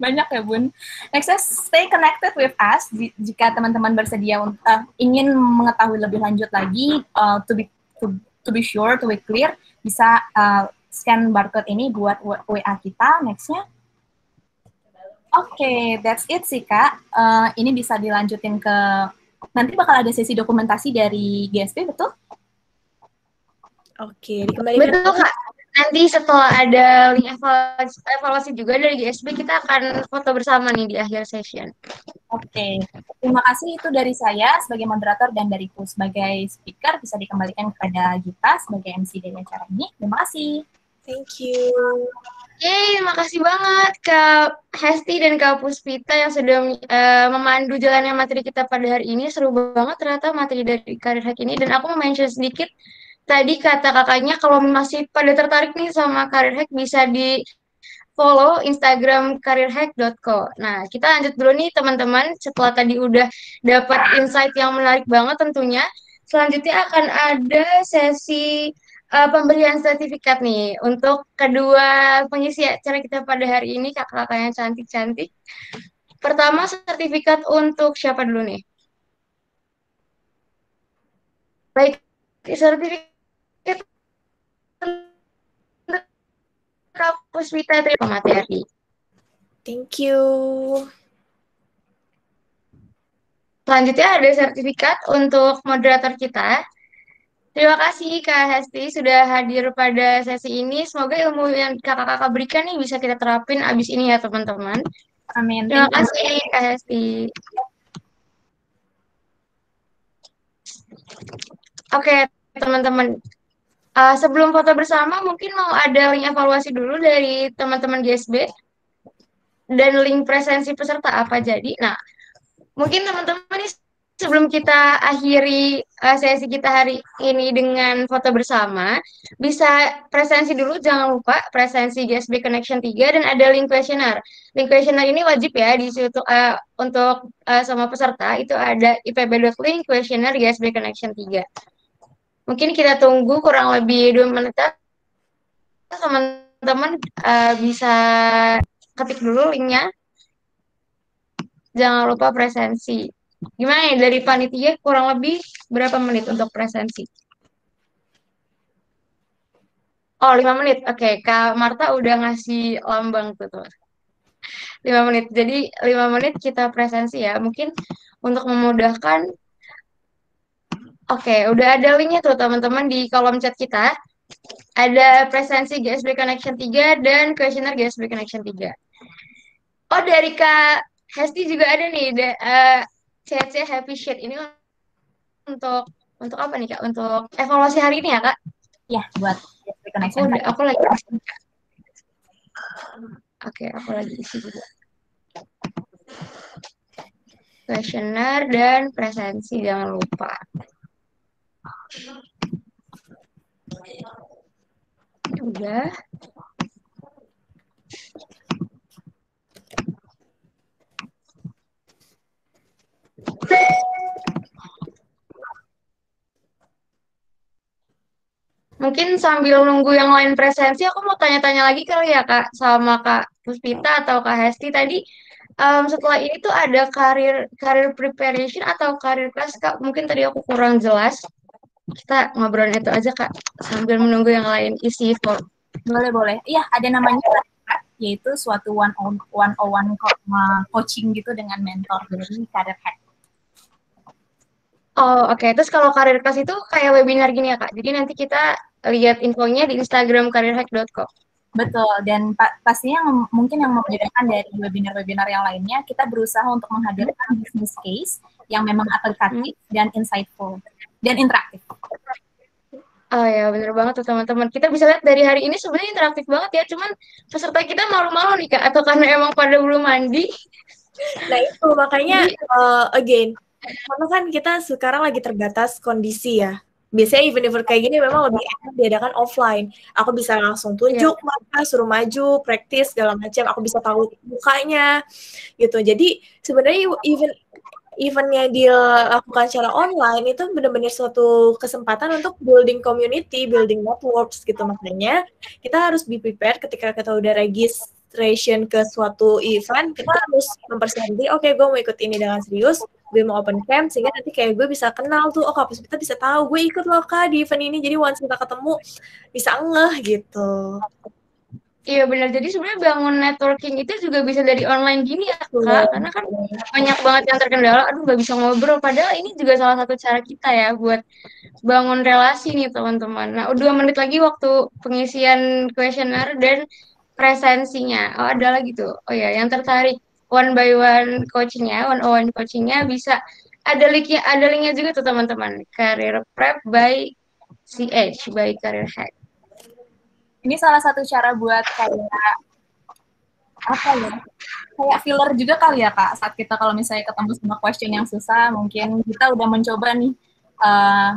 banyak ya bun. Nextnya stay connected with us jika teman-teman bersedia uh, ingin mengetahui lebih lanjut lagi uh, to be to, to be sure to be clear bisa uh, scan barcode ini buat WA kita. Nextnya. Oke, okay, that's it sih kak. Uh, ini bisa dilanjutin ke nanti bakal ada sesi dokumentasi dari GSP betul? Oke, dikembalikan. Betul kak nanti setelah ada link evaluasi, evaluasi juga dari GSB, kita akan foto bersama nih di akhir session. Oke, okay. terima kasih itu dari saya sebagai moderator dan dariku sebagai speaker bisa dikembalikan kepada Gita sebagai MC dari acara ini. Terima kasih. Thank you. Yeay, terima kasih banget Kak Hesti dan Kak Puspita yang sudah uh, memandu jalannya materi kita pada hari ini. Seru banget ternyata materi dari Karir Hack ini. Dan aku mau mention sedikit tadi kata kakaknya kalau masih pada tertarik nih sama Karir Hack bisa di follow Instagram karirhack.co. Nah, kita lanjut dulu nih teman-teman. Setelah tadi udah dapat insight yang menarik banget tentunya, selanjutnya akan ada sesi uh, pemberian sertifikat nih untuk kedua pengisi acara kita pada hari ini kakak-kakak yang cantik-cantik. Pertama sertifikat untuk siapa dulu nih? Baik, sertifikat Kak Puspita terima materi. Thank you. Selanjutnya ada sertifikat untuk moderator kita. Terima kasih Kak Hesti sudah hadir pada sesi ini. Semoga ilmu yang kakak-kakak berikan nih bisa kita terapin abis ini ya teman-teman. Amin. Terima kasih Kak Hesti. Oke teman-teman, Uh, sebelum foto bersama, mungkin mau ada link evaluasi dulu dari teman-teman GSB dan link presensi peserta apa jadi. Nah, mungkin teman-teman ini sebelum kita akhiri uh, sesi kita hari ini dengan foto bersama, bisa presensi dulu, jangan lupa presensi GSB Connection 3 dan ada link questionnaire. Link questionnaire ini wajib ya di situ uh, untuk uh, sama peserta itu ada ipb.link questionnaire GSB Connection 3. Mungkin kita tunggu kurang lebih dua menit teman-teman uh, bisa ketik dulu linknya. Jangan lupa presensi. Gimana ya dari panitia kurang lebih berapa menit untuk presensi? Oh, lima menit. Oke, okay. Kak Marta udah ngasih lambang tuh, tuh. Lima menit. Jadi, lima menit kita presensi ya. Mungkin untuk memudahkan Oke, udah ada linknya tuh teman-teman di kolom chat kita. Ada presensi GSB Connection 3 dan questionnaire GSB Connection 3. Oh, dari Kak Hesti juga ada nih, uh, CC Happy Sheet. Ini untuk untuk apa nih Kak? Untuk evaluasi hari ini ya Kak? Ya, buat. Aku, aku lagi Oke, aku lagi isi juga. Questionnaire dan presensi, jangan lupa. Udah. Mungkin sambil nunggu yang lain presensi, aku mau tanya-tanya lagi kali ya Kak, sama Kak Puspita atau Kak Hesti tadi. Um, setelah ini tuh ada karir karir preparation atau karir class Kak. Mungkin tadi aku kurang jelas kita ngobrol itu aja kak sambil menunggu yang lain isi form. Boleh boleh. Iya ada namanya yaitu suatu one on one on one coaching gitu dengan mentor dari karir hack. Oh, oke. Terus kalau karir kelas itu kayak webinar gini ya, Kak. Jadi nanti kita lihat infonya di Instagram karirhack.co. Betul, dan pa pastinya yang mungkin yang membedakan dari webinar-webinar yang lainnya, kita berusaha untuk menghadirkan business case yang memang aplikatif dan insightful dan interaktif. Oh ya, bener banget tuh teman-teman. Kita bisa lihat dari hari ini sebenarnya interaktif banget ya, cuman peserta kita malu-malu nih Kak, atau karena emang pada belum mandi. Nah itu makanya uh, again, karena kan kita sekarang lagi terbatas kondisi ya. Biasanya event-event kayak gini memang lebih enak diadakan offline. Aku bisa langsung tunjuk Iya. mereka, suruh maju, praktis segala macam. Aku bisa tahu mukanya gitu. Jadi sebenarnya event eventnya dilakukan secara online itu benar-benar suatu kesempatan untuk building community, building networks gitu makanya kita harus be prepared ketika kita udah registration ke suatu event kita harus mempersiapkan diri oke gue mau ikut ini dengan serius gue mau open camp sehingga nanti kayak gue bisa kenal tuh oh kapus kita bisa tahu gue ikut loh kak di event ini jadi once kita ketemu bisa ngeh gitu Iya benar. Jadi sebenarnya bangun networking itu juga bisa dari online gini ya. Kak. Karena kan banyak banget yang terkendala. Aduh nggak bisa ngobrol. Padahal ini juga salah satu cara kita ya buat bangun relasi nih teman-teman. Nah, dua menit lagi waktu pengisian kuesioner dan presensinya. Oh ada lagi tuh. Oh ya, yang tertarik one by one coachingnya, one on one coachingnya bisa ada linknya, ada linknya juga tuh teman-teman. Career Prep by CH by Career Hack. Ini salah satu cara buat kayak apa ya? Kayak filler juga kali ya kak. Saat kita kalau misalnya ketemu sama question yang susah, mungkin kita udah mencoba nih eh,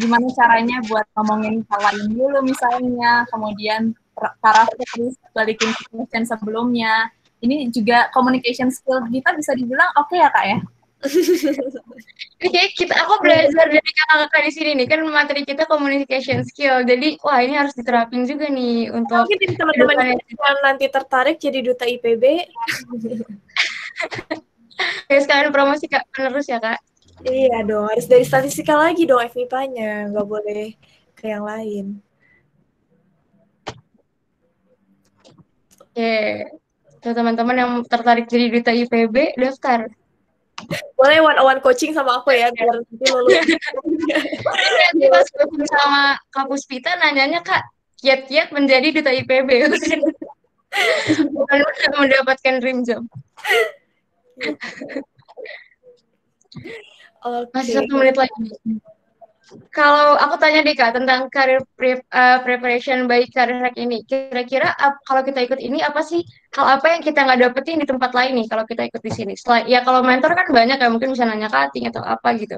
gimana caranya buat ngomongin hal lain dulu misalnya, kemudian para terus balikin ke question sebelumnya. Ini juga communication skill kita bisa dibilang oke ya kak ya? Oke, kita aku belajar dari kakak-kakak di sini nih kan materi kita communication skill. Jadi wah ini harus diterapin juga nih untuk mungkin teman-teman yang nanti tertarik jadi duta IPB Ya sekalian promosi kak penerus ya kak. iya dong harus dari statistika lagi dong FMIPA-nya nggak boleh ke yang lain Oke, tuh teman-teman yang tertarik jadi duta IPB daftar. boleh one on one coaching sama aku ya biar nanti lulus Nanti pas sama Kak Puspita nanyanya kak kiat-kiat menjadi duta IPB bukan mendapatkan dream job. Masih satu menit lagi. Kalau aku tanya deh kak tentang karir pre- uh, preparation by career hack ini, kira-kira kalau kita ikut ini apa sih hal apa yang kita nggak dapetin di tempat lain nih kalau kita ikut di sini? Selain ya kalau mentor kan banyak ya mungkin bisa nanya cutting atau apa gitu.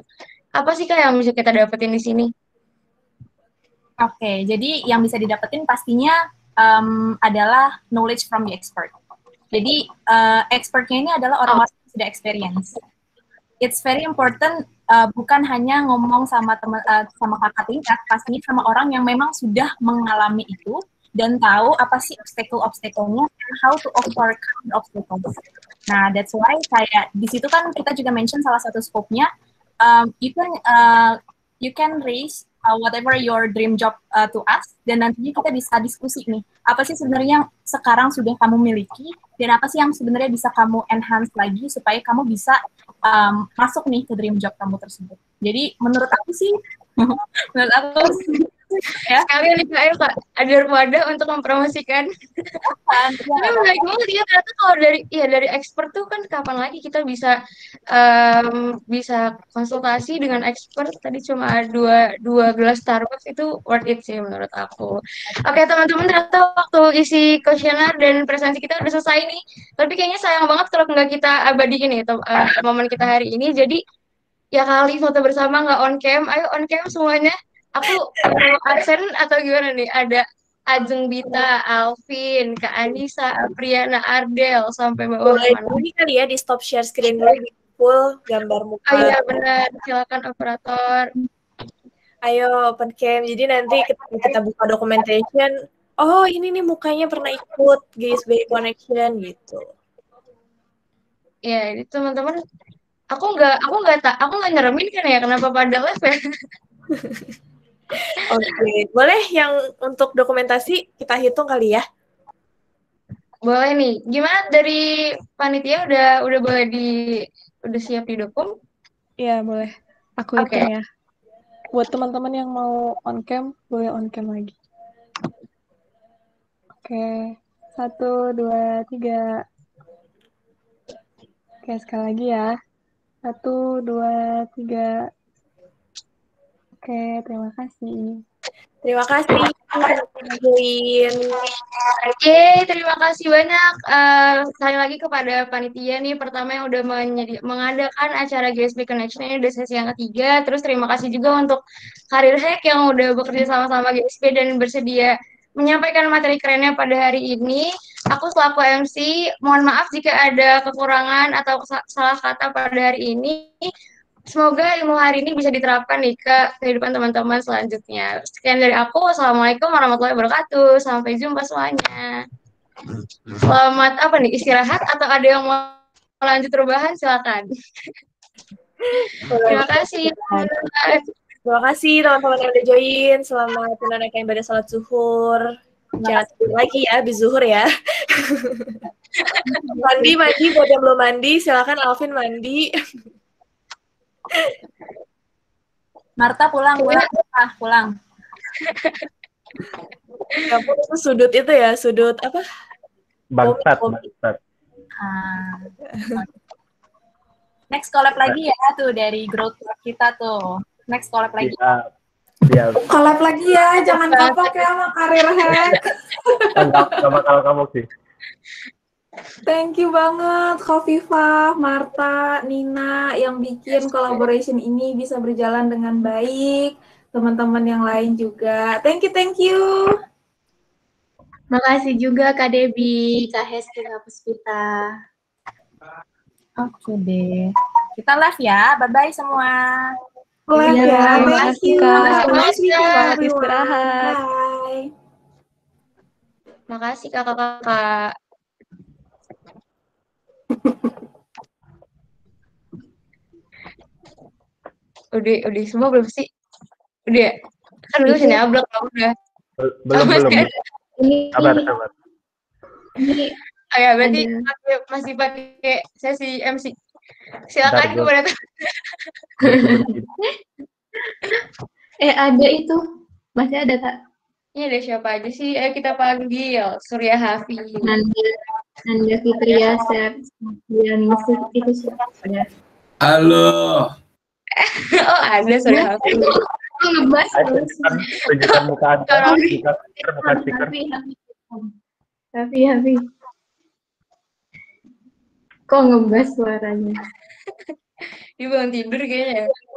Apa sih kak yang bisa kita dapetin di sini? Oke, jadi yang bisa didapetin pastinya em, adalah knowledge from the expert. Jadi eh, expertnya ini adalah orang-orang yang sudah experience. It's very important uh, bukan hanya ngomong sama teman uh, sama kakak tingkat, pastinya sama orang yang memang sudah mengalami itu dan tahu apa sih obstacle-obstacle-nya how to overcome obstacles. Nah, that's why kayak di situ kan kita juga mention salah satu scope-nya um, you can uh, you can raise uh, whatever your dream job uh, to us dan nantinya kita bisa diskusi nih apa sih sebenarnya yang sekarang sudah kamu miliki dan apa sih yang sebenarnya bisa kamu enhance lagi supaya kamu bisa um, masuk nih ke dream job kamu tersebut. Jadi menurut aku sih menurut aku ya. Sekalian nih kak, ayo kak, ada wadah untuk mempromosikan. Tapi menarik banget ya ternyata kalau dari ya dari expert tuh kan kapan lagi kita bisa em, bisa konsultasi dengan expert tadi cuma dua dua gelas Starbucks itu worth it sih menurut aku. Oke teman-teman ternyata waktu isi kuesioner dan presentasi kita udah selesai nih. Tapi kayaknya sayang banget kalau nggak kita abadiin ya tem- eh, momen kita hari ini. Jadi ya kali foto bersama nggak on cam. Ayo on cam semuanya. Aku perlu absen atau gimana nih? Ada Ajeng Bita, Alvin, Kak Anissa, Apriana, Ardel sampai bawah boleh mana? ini kali ya di stop share screen dulu di full gambar muka Oh iya benar, silakan operator. ayo open cam jadi nanti ketika kita buka documentation oh ini nih mukanya pernah ikut GSB connection gitu Ya, ini teman-teman, aku nggak, aku nggak tak, aku nggak nyeremin kan ya, kenapa pada live ya? oke boleh yang untuk dokumentasi kita hitung kali ya Boleh nih, gimana dari panitia udah udah boleh di udah siap didukung? Iya, boleh. Aku Oke. hitung ya. Buat teman-teman yang mau on cam, boleh on cam lagi. Oke, satu, dua, tiga. Oke, sekali lagi ya. Satu, dua, tiga. Oke, terima kasih. Terima kasih. Yeay, terima kasih banyak eh, sekali lagi kepada panitia nih pertama yang udah menyedi- mengadakan acara GSP Connection ini udah sesi yang ketiga. Terus terima kasih juga untuk Karir Hack yang udah bekerja sama-sama GSP dan bersedia menyampaikan materi kerennya pada hari ini. Aku selaku MC, mohon maaf jika ada kekurangan atau salah kata pada hari ini. Semoga ilmu hari ini bisa diterapkan nih ke kehidupan teman-teman selanjutnya. Sekian dari aku. Wassalamualaikum warahmatullahi wabarakatuh. Sampai jumpa semuanya. Selamat apa nih istirahat atau ada yang mau lanjut rebahan silakan. Terima kasih. Terima kasih teman-teman yang udah join. Selamat menunaikan ibadah salat zuhur. Jangan lagi ya, habis zuhur ya. mandi, mandi. Buat yang belum mandi, silakan Alvin mandi. Marta pulang, pulang, ah, pulang. Ya ampun, itu sudut itu ya, sudut apa? Bangsat, Kopi. bangsat. Ah. Next collab lagi ya tuh dari growth kita tuh. Next collab lagi. Siap. Siap. Collab lagi ya, jangan kapok ya sama karir hack. Enggak, enggak bakal kamu sih. Thank you banget Khofifah, Marta, Nina yang bikin collaboration ini bisa berjalan dengan baik. Teman-teman yang lain juga. Thank you, thank you. Makasih juga Kak Debi, Kak Hesti, Kak Puspita. Oke deh. Kita live ya. Bye-bye semua. Live Iya, ya. terima kasih. Kak. You, Selamat everyone. istirahat. Bye. Makasih kakak-kakak. Udah, udah semua belum sih? Udah. ya? Kan dulu sini ablak udah. Bel- Belum, belum. Ini, Sabar, sabar. ini Oh ya, berarti pakai- masih pakai sesi MC. Silakan kepada eh ada itu. Masih ada Kak. Ini ada siapa aja sih? Ayo kita panggil Surya Hafi. Nanda, Nanda Fitria, Sep, Dianingsi, itu siapa? Halo. oh, ada Surya Hafi. Ayo, terus. tunjukkan, tunjukkan muka Anda. Stiker, buka stiker. Hafi, Hafi. Kok ngebahas suaranya? Dia bangun tidur kayaknya. ya.